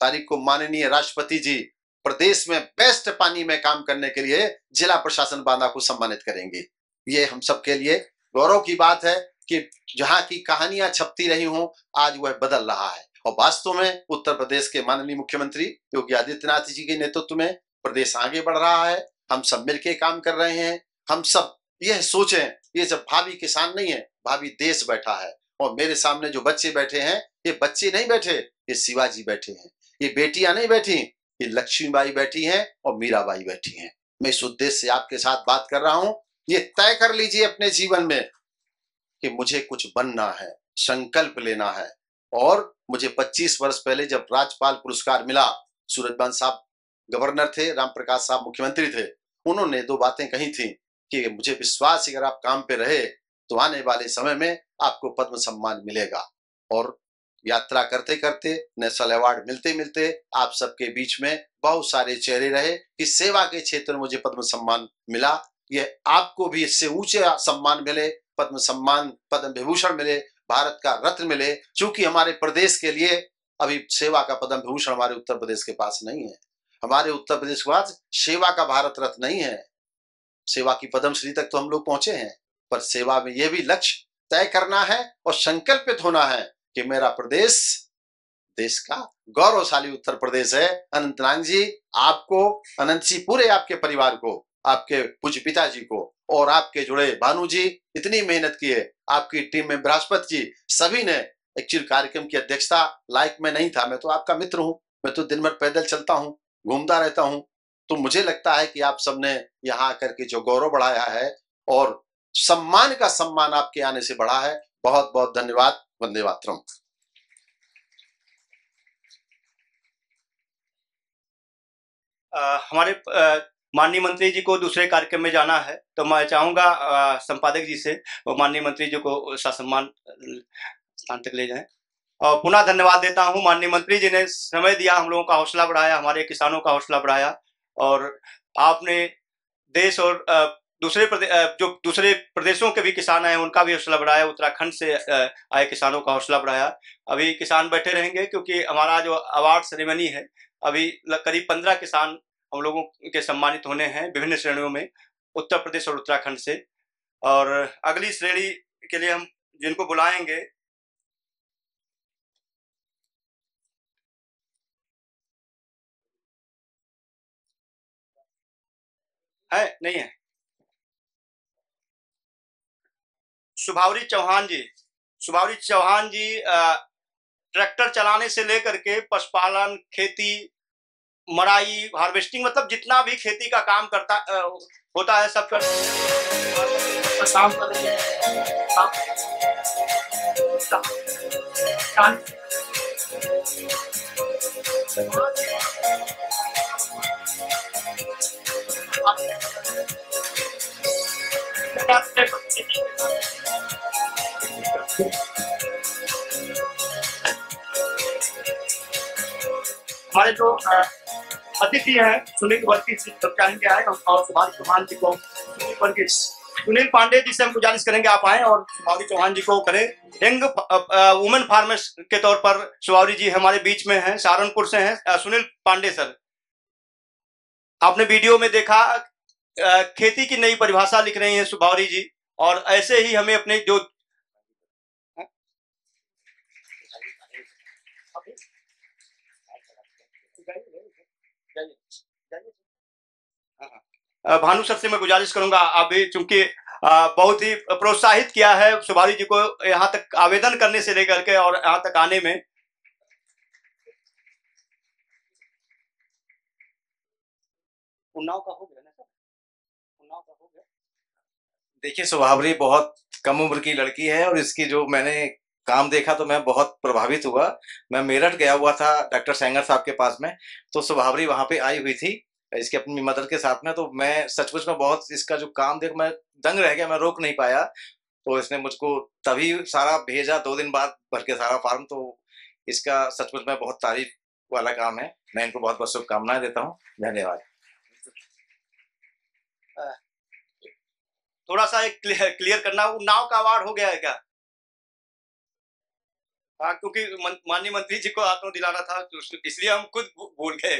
तारीख को माननीय राष्ट्रपति जी प्रदेश में बेस्ट पानी में काम करने के लिए जिला प्रशासन बांदा को सम्मानित करेंगे। ये हम सबके लिए गौरव की बात है कि जहाँ की कहानियाँ छपती रही हूँ, आज वह बदल रहा है। और वास्तव में उत्तर प्रदेश के माननीय मुख्यमंत्री योगी आदित्यनाथ जी के नेतृत्व में प्रदेश आगे बढ़ रहा है। हम सब मिलकर काम कर रहे हैं। हम सब यह सोचें, ये जब भावी किसान नहीं है, भावी देश बैठा है और मेरे सामने जो बच्चे बैठे हैं, ये बच्चे नहीं बैठे, ये शिवाजी बैठे हैं। ये बेटियाँ नहीं बैठी, ये लक्ष्मीबाई बैठी हैं और मीराबाई बैठी हैं। मैं इस उद्देश्य से आपके साथ बात कर रहा हूँ। ये तय कर लीजिए अपने जीवन में कि मुझे कुछ बनना है, संकल्प लेना है और मुझे 25 वर्ष पहले जब राज्यपाल पुरस्कार मिला, सूरजबान साहब गवर्नर थे राम प्रकाश साहब मुख्यमंत्री थे, उन्होंने दो बातें कही थी कि मुझे विश्वास अगर आप काम पे रहे तो आने वाले समय में आपको पद्म सम्मान मिलेगा। और यात्रा करते करते नेशनल अवार्ड मिलते मिलते आप सबके बीच में बहुत सारे चेहरे रहे कि सेवा के क्षेत्र में मुझे पद्म सम्मान मिला। ये आपको भी इससे ऊँचे सम्मान मिले, पद्म सम्मान, पद्म विभूषण मिले भारत का रत्न मिले क्योंकि हमारे प्रदेश के लिए अभी सेवा का पद्म विभूषण हमारे उत्तर प्रदेश के पास नहीं है। हमारे उत्तर प्रदेश के पास सेवा का भारत रत्न नहीं है। सेवा की पद्म श्री तक तो हम लोग पहुँचे हैं, पर सेवा में यह भी लक्ष्य तय करना है और संकल्पित होना है कि मेरा प्रदेश, देश का गौरवशाली उत्तर प्रदेश है। अनंतनाग जी, आपको, अनंत जी पूरे आपके परिवार को, आपके पूज्य पिताजी को और आपके जुड़े भानु जी, इतनी मेहनत की है। आपकी टीम में बृहस्पति जी, सभी ने एक्चुअल कार्यक्रम की अध्यक्षता, लाइक में नहीं था। मैं तो आपका मित्र हूँ। मैं तो दिन भर पैदल चलता हूँ, घूमता रहता हूँ। तो मुझे लगता है कि आप सबने यहाँ आकर के जो गौरव बढ़ाया है और सम्मान का सम्मान आपके आने से बढ़ा है। बहुत बहुत धन्यवाद। वंदे मातरम। हमारे माननीय मंत्री जी को दूसरे कार्यक्रम में जाना है तो मैं चाहूँगा संपादक जी से वो माननीय मंत्री जी को सम्मान, स्थान तक ले जाएँ। और पुनः धन्यवाद देता हूँ। माननीय मंत्री जी ने समय दिया, हम लोगों का हौसला बढ़ाया, हमारे किसानों का हौसला बढ़ाया और आपने देश और दूसरे जो दूसरे प्रदेशों के भी किसान आए उनका भी हौसला बढ़ाया, उत्तराखंड से आए किसानों का हौसला बढ़ाया। अभी किसान बैठे रहेंगे क्योंकि हमारा जो अवार्ड सेरेमनी है, अभी करीब पंद्रह किसान हम लोगों के सम्मानित होने हैं विभिन्न श्रेणियों में, उत्तर प्रदेश और उत्तराखंड से। और अगली श्रेणी के लिए हम जिनको बुलाएँगे, है? नहीं है? सुभावरी चौहान जी। सुभावरी चौहान जी ट्रैक्टर चलाने से लेकर के पशुपालन, खेती मराई हार्वेस्टिंग मतलब जितना भी खेती का काम करता आ, होता है सब हमारे जो अ, अतिथि हैं, सुनील जी जब आए और सुभाष चौहान जी को सुनील पांडे जी से हम गुजारिश करेंगे, आप आए और सुभावी चौहान जी को करें। यंग वुमेन फार्मर्स के तौर पर सुभावरी जी हमारे बीच में हैं, सहारनपुर से हैं सुनील पांडे सर। आपने वीडियो में देखा खेती की नई परिभाषा लिख रही हैं सुभावरी जी, और ऐसे ही हमें अपने जो भानु सर से मैं गुजारिश करूँगा अभी चूँकि बहुत ही प्रोत्साहित किया है सुभारी जी को यहाँ तक आवेदन करने से लेकर के और यहाँ तक आने में। उन्नाव का हो गया ना सर? उन्नाव का हो गया? देखिए सुभावरी बहुत कम उम्र की लड़की है और इसकी जो मैंने काम देखा तो मैं बहुत प्रभावित हुआ। मैं मेरठ गया हुआ था डॉक्टर सेंगर साहब के पास में तो सुभावरी वहाँ पे आई हुई थी। इसके अपनी मदर के साथ में तो मैं सचमुच में बहुत इसका जो काम देख मैं दंग रह गया मैं रोक नहीं पाया। तो इसने मुझको तभी सारा भेजा दो दिन बाद भर के सारा फार्म तो इसका सचमुच में बहुत तारीफ़ वाला काम है। मैं इनको बहुत बहुत शुभकामनाएँ देता हूँ। धन्यवाद। थोड़ा सा एक क्लियर, करना वो नाव का अवार्ड हो गया है क्या? हाँ क्योंकि माननीय मंत्री जी को हाथों दिलाना था तो इसलिए हम खुद भूल गए।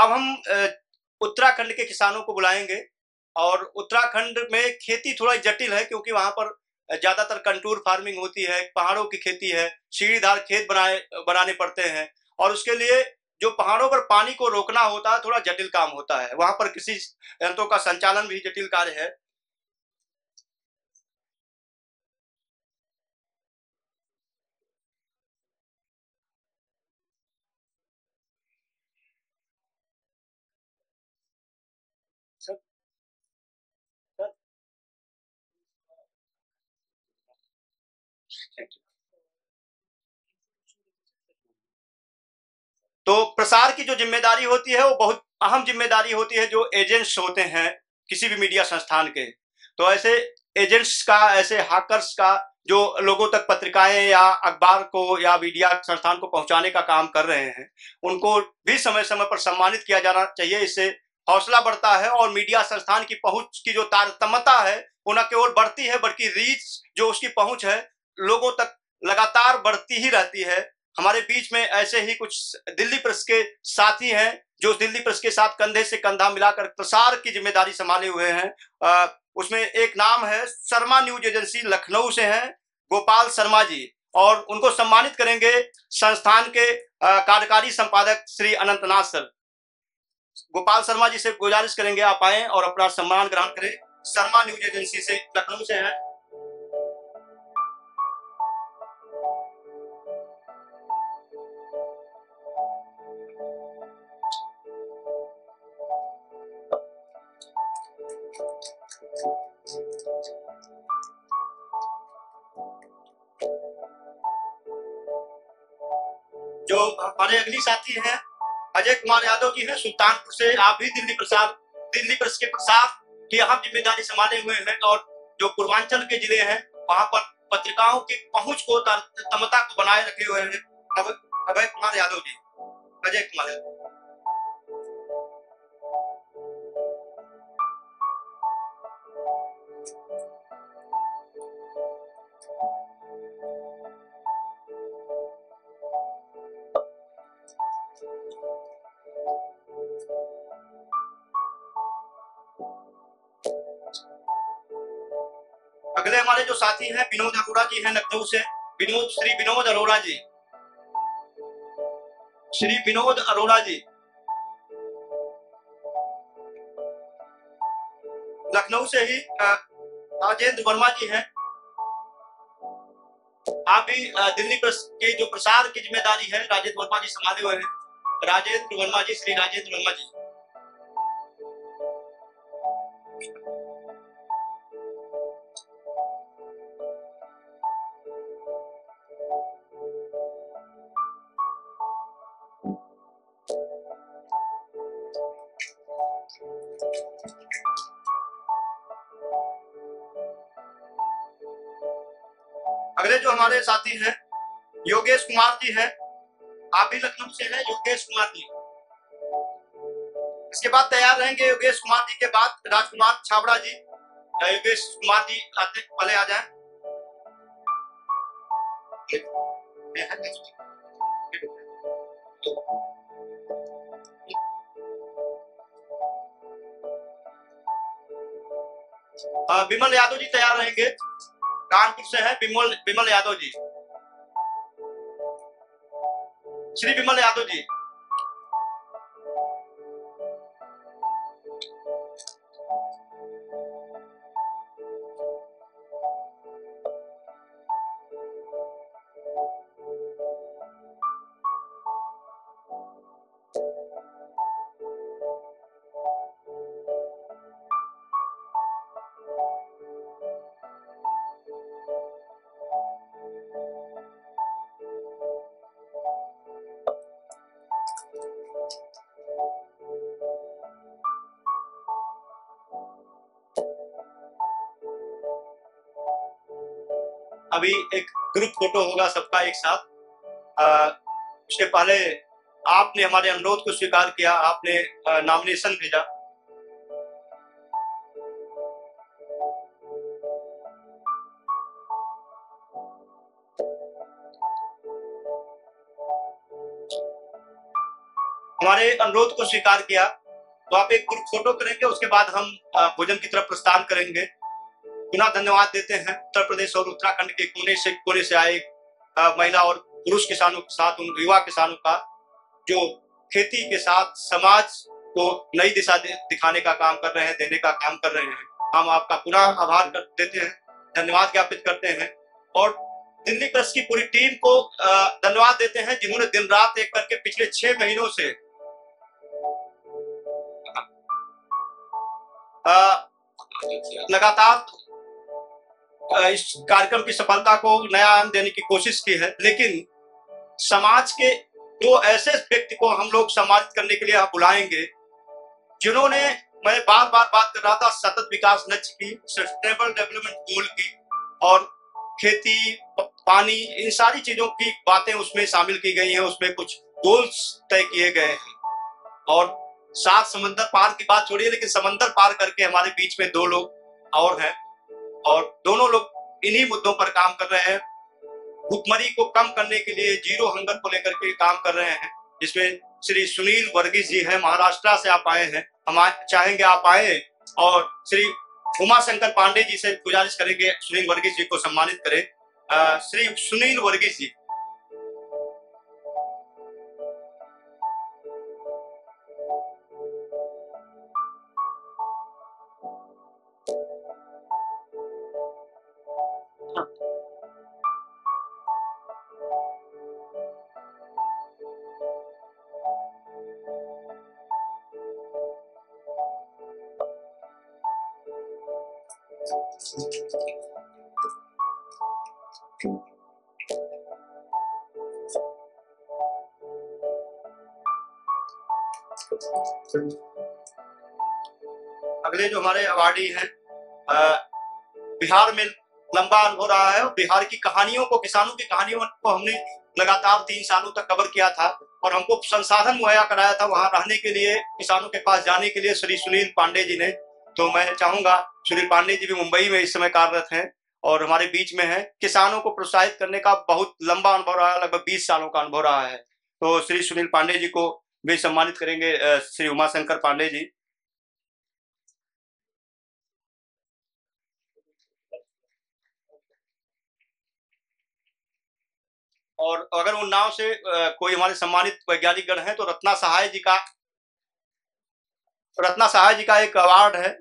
अब हम उत्तराखंड के किसानों को बुलाएँगे और उत्तराखंड में खेती थोड़ा जटिल है क्योंकि वहाँ पर ज़्यादातर कंटूर फ़ार्मिंग होती है, पहाड़ों की खेती है सीढ़ीदार खेत बनाए, बनाने पड़ते हैं और उसके लिए जो पहाड़ों पर पानी को रोकना होता है, थोड़ा जटिल काम होता है। वहाँ पर कृषि यंत्रों का संचालन भी जटिल कार्य है। तो प्रसार की जो ज़िम्मेदारी होती है, वो बहुत अहम ज़िम्मेदारी होती है जो एजेंट्स होते हैं किसी भी मीडिया संस्थान के। तो ऐसे एजेंट्स का, ऐसे हाकर्स का जो लोगों तक पत्रिकाएँ या अखबार को या मीडिया संस्थान को पहुँचाने का काम कर रहे हैं, उनको भी समय समय पर सम्मानित किया जाना चाहिए। इससे हौसला बढ़ता है और मीडिया संस्थान की पहुँच की जो तारतम्यता है, वो न केवल बढ़ती है, बल्कि रीच जो उसकी पहुँच है, लोगों तक लगातार बढ़ती ही रहती है। हमारे बीच में ऐसे ही कुछ दिल्ली प्रेस के साथी हैं, जो दिल्ली प्रेस के साथ कंधे से कंधा मिलाकर प्रसार की ज़िम्मेदारी संभाले हुए हैं। उसमें एक नाम है, शर्मा न्यूज़ एजेंसी लखनऊ से हैं, गोपाल शर्मा जी। और उनको सम्मानित करेंगे संस्थान के कार्यकारी संपादक श्री अनंतनाथ सर। गोपाल शर्मा जी से गुजारिश करेंगे आप आए और अपना सम्मान ग्रहण करें। शर्मा न्यूज़ एजेंसी से लखनऊ से हैं। जो हमारे अगली साथी हैं, अजय कुमार यादव जी हैं, सुल्तानपुर से आप भी दिल्ली प्रसाद, दिल्ली प्रेस के प्रसाद की अहम ज़िम्मेदारी संभाले हुए हैं और जो पूर्वांचल के ज़िले हैं, वहाँ पर पत्रिकाओं की पहुँच को तमता को बनाए रखे हुए हैं। अभय कुमार यादव जी। अजय कुमार यादव। साथी हैं, विनोद अरोड़ा जी हैं लखनऊ से। विनोद, श्री विनोद अरोड़ा जी। श्री विनोद अरोड़ा जी। लखनऊ से ही राजेंद्र वर्मा जी हैं। आप भी दिल्ली के जो प्रसार की ज़िम्मेदारी है, राजेंद्र वर्मा जी संभाले हुए हैं। राजेंद्र वर्मा जी, श्री राजेंद्र वर्मा जी। जी हैं, आप भी लखनऊ से हैं, योगेश कुमार जी। इसके बाद तैयार रहेंगे योगेश कुमार जी के बाद राजकुमार छाबड़ा जी। योगेश कुमार जी आते पहले आ जाए। विमल यादव जी तैयार रहेंगे। कानपुर से है विमल विमल यादव जी। श्री विमल यादव फ़ोटो होगा सबका एक साथ। अ, उसके पहले आपने हमारे अनुरोध को स्वीकार किया आपने नॉमिनेशन भेजा। हमारे अनुरोध को स्वीकार किया। तो आप एक ग्रुप फ़ोटो करेंगे उसके बाद हम भोजन की तरफ़ प्रस्थान करेंगे। पुनः धन्यवाद देते हैं। उत्तर प्रदेश और उत्तराखंड के कोने से कोने से आए महिला और पुरुष किसानों के साथ, उन युवा किसानों का, जो खेती के साथ समाज को नई दिशा दिखाने का काम कर रहे हैं, देने का काम कर रहे हैं। हम आपका पुनः आभार कर, देते हैं। धन्यवाद ज्ञापित करते हैं। और दिल्ली प्रेस की पूरी टीम को धन्यवाद देते हैं, जिन्होंने दिन रात एक करके पिछले छह महीनों से लगातार इस कार्यक्रम की सफलता को नया आयाम देने की कोशिश की है, लेकिन समाज के दो ऐसे व्यक्ति को हम लोग सम्मानित करने के लिए यहाँ बुलाएँगे, जिन्होंने मैं बार बार बात कर रहा था सतत विकास लक्ष्य की सस्टेनेबल डेवलपमेंट गोल की, और खेती, पानी, इन सारी चीज़ों की बातें उसमें शामिल की गई हैं, उसमें कुछ गोल्स तय किए गए हैं। और सात समंदर पार की बात छोड़िए, लेकिन समंदर पार करके हमारे बीच में दो लोग और हैं। और दोनों लोग इन्हीं मुद्दों पर काम कर रहे हैं। भुखमरी को कम करने के लिए ज़ीरो हंगर को लेकर के काम कर रहे हैं, जिसमें श्री सुनील वर्गीस जी हैं, महाराष्ट्र से आप आए हैं। हम चाहेंगे आप आए और श्री उमा शंकर पांडे जी से गुजारिश करेंगे सुनील वर्गीस जी को सम्मानित करें। श्री सुनील वर्गीस जी अगले जो हमारे अवार्डी हैं बिहार में लंबा अनुभव रहा है और बिहार की कहानियों को, किसानों की कहानियों को हमने लगातार तीन सालों तक कवर किया था और हमको संसाधन मुहैया कराया था वहाँ रहने के लिए, किसानों के पास जाने के लिए श्री सुनील पांडे जी ने। तो मैं चाहूँगा सुनील पांडे जी भी मुंबई में इस समय कार्यरत हैं और हमारे बीच में हैं। किसानों को प्रोत्साहित करने का बहुत लंबा अनुभव रहा है, लगभग बीस सालों का अनुभव रहा है। तो श्री सुनील पांडे जी को भी सम्मानित करेंगे श्री उमाशंकर पांडे जी। और अगर उन्नाव से कोई हमारे सम्मानित वैज्ञानिक गण हैं तो रत्ना सहाय जी का, रत्ना सहाय जी का एक अवार्ड है,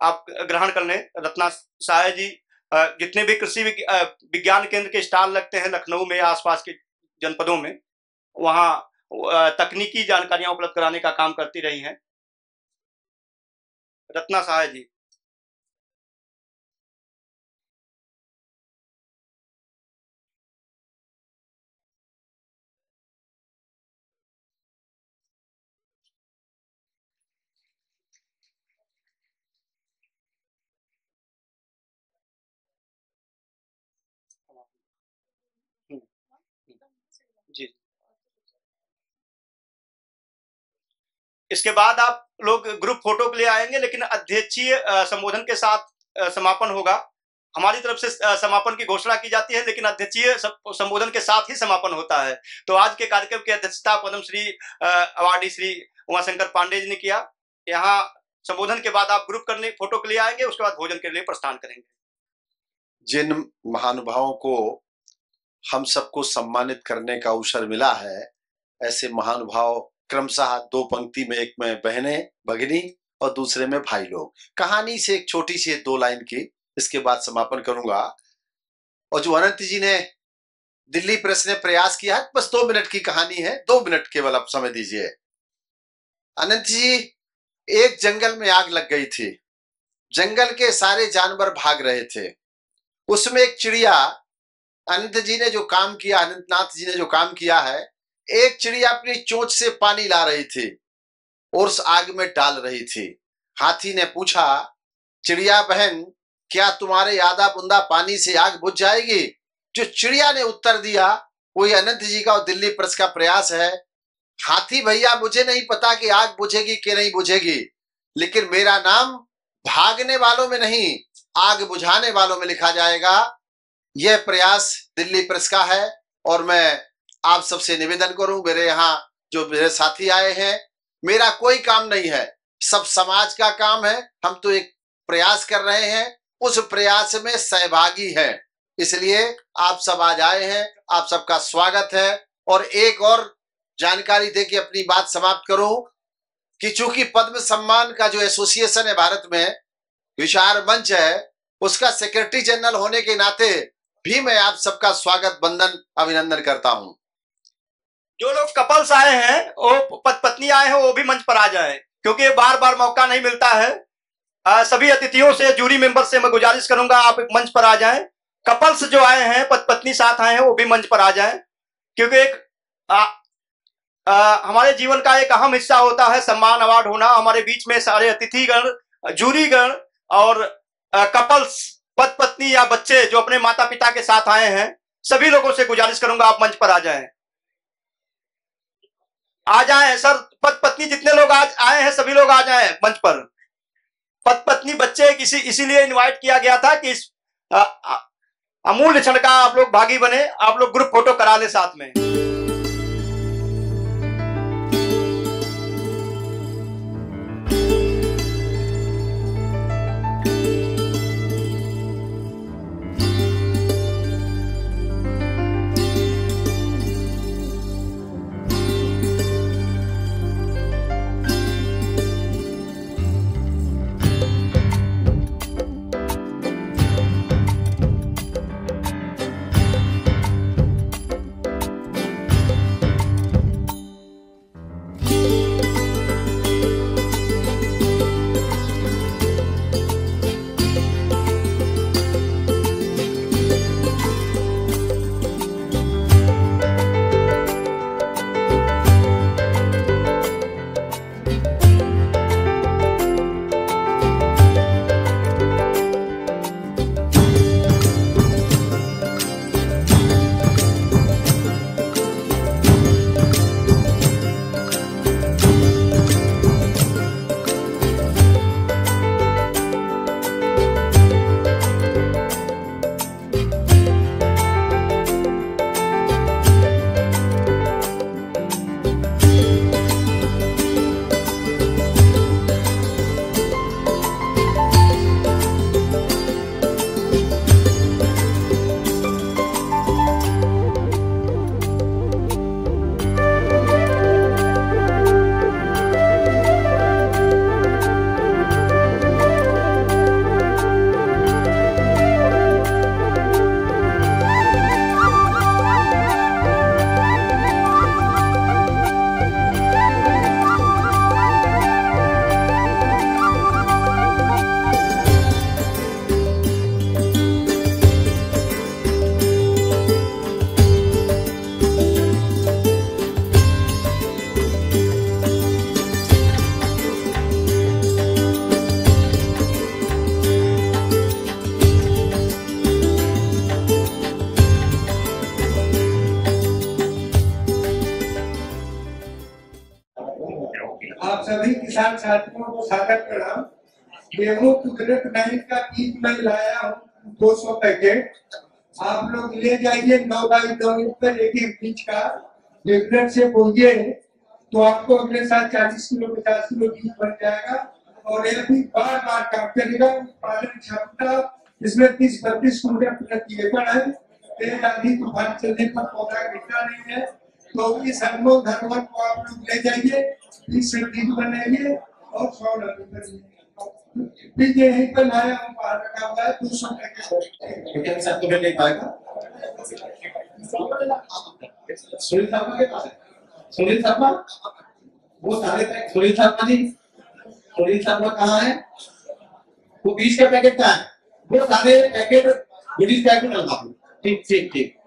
आप ग्रहण कर लें। रत्ना सहाय जी जितने भी कृषि विज्ञान केंद्र के स्टॉल लगते हैं लखनऊ में आसपास के जनपदों में, वहाँ तकनीकी जानकारियाँ उपलब्ध कराने का काम करती रही हैं। रत्ना सहाय जी। इसके बाद आप लोग ग्रुप फ़ोटो के लिए आएँगे, लेकिन अध्यक्षीय संबोधन के साथ समापन होगा। हमारी तरफ़ से समापन की घोषणा की जाती है, लेकिन अध्यक्षीय संबोधन के साथ ही समापन होता है। तो आज के कार्यक्रम की अध्यक्षता पद्म श्री अवार्डी श्री उमाशंकर पांडे जी ने किया। यहाँ संबोधन के बाद आप ग्रुप करने, फ़ोटो के लिए आएँगे, उसके बाद भोजन के लिए प्रस्थान करेंगे। जिन महानुभावों को हम सबको सम्मानित करने का अवसर मिला है, ऐसे महानुभाव क्रमशः दो पंक्ति में एक में बहने, भगिनी और दूसरे में भाई लोग। कहानी से एक छोटी सी दो लाइन की इसके बाद समापन करूँगा। और जो अनंत जी ने दिल्ली प्रेस ने प्रयास किया है, बस दो मिनट की कहानी है। दो मिनट केवल आप समय दीजिए। अनंत जी, एक जंगल में आग लग गई थी। जंगल के सारे जानवर भाग रहे थे। उसमें एक चिड़िया, अनंत जी ने जो काम किया, अनंतनाथ जी ने जो काम किया है एक चिड़िया अपनी चोंच से पानी ला रही थी और उस आग में डाल रही थी। हाथी ने पूछा, चिड़िया बहन, क्या तुम्हारे आधा बुंदा पानी से आग बुझ जाएगी? जो चिड़िया ने उत्तर दिया, वही अनंत जी का और दिल्ली प्रेस का प्रयास है। हाथी भैया, मुझे नहीं पता कि आग बुझेगी कि नहीं बुझेगी, लेकिन मेरा नाम भागने वालों में नहीं, आग बुझाने वालों में लिखा जाएगा। यह प्रयास दिल्ली प्रेस का है और मैं आप सबसे निवेदन करूँ, मेरे यहाँ जो मेरे साथी आए हैं, मेरा कोई काम नहीं है। सब समाज का काम है। हम तो एक प्रयास कर रहे हैं। उस प्रयास में सहभागी है। इसलिए आप सब आज आए हैं। आप सबका स्वागत है। और एक और जानकारी दे के अपनी बात समाप्त करूँ कि चूँकि पद्म सम्मान का जो एसोसिएशन है भारत में, विचार मंच है, उसका सेक्रेटरी जनरल होने के नाते भी मैं आप सबका स्वागत बंदन अभिनंदन करता हूँ। जो लोग कपल्स आए हैं वो पत पत्नी आए हैं वो भी मंच पर आ जाए क्योंकि बार बार मौका नहीं मिलता है। आ, सभी अतिथियों से जूरी मेंबर से मैं गुजारिश करूँगा आप मंच पर आ जाएँ। कपल्स जो आए हैं पत पत्नी साथ आए हैं वो भी मंच पर आ जाएँ क्योंकि एक आ, आ, हमारे जीवन का एक अहम हिस्सा होता है सम्मान अवार्ड होना। हमारे बीच में सारे अतिथिगण जूरीगण और आ, कपल्स पत पत्नी या बच्चे जो अपने माता पिता के साथ आए हैं सभी लोगों से गुजारिश करूँगा आप मंच पर आ जाएँ। आ जाएँ सर पत पत्नी जितने लोग आज आए हैं, सभी लोग आ जाए मंच पर। पत पत्नी बच्चे किसी, इसीलिए इनवाइट किया गया था कि इस अमूल्य क्षण का आप लोग भागी बने, आप लोग ग्रुप फ़ोटो करा ले साथ में। कुदरत नहीं का बीज मैं लाया हूँ, दो सौ पैकेट। आप लोग ले जाइए, नौ बाई नौ इंच पर एक एक बीज का रेगुलर से बोइए तो आपको अगले साल चालीस किलो, पचास किलो बीज बन जाएगा। और ये भी बार बार काम करेगा उत्पादन क्षमता, इसमें तीस, बत्तीस कुंटल प्रति एकड़ है। तेज आंधी तूफ़ान चलने पर पौधा गिरता नहीं है। तो इस अनमोल धरोहर को आप लोग ले जाइए इससे बीज बनाइए और सौ नब्बे यहीं पर लाया हूँ बाहर रखा हुआ है लेकिन सब तुम्हें नहीं पाएगा? सुनील शर्मा के पास? है सुनील शर्मा? वो सारे पैक सुनील शर्मा जी। सुनील शर्मा कहाँ है? वो बीस का पैकेट कहाँ है? वो सारे पैकेट बीस पैकेट लगा ठीक ठीक ठीक।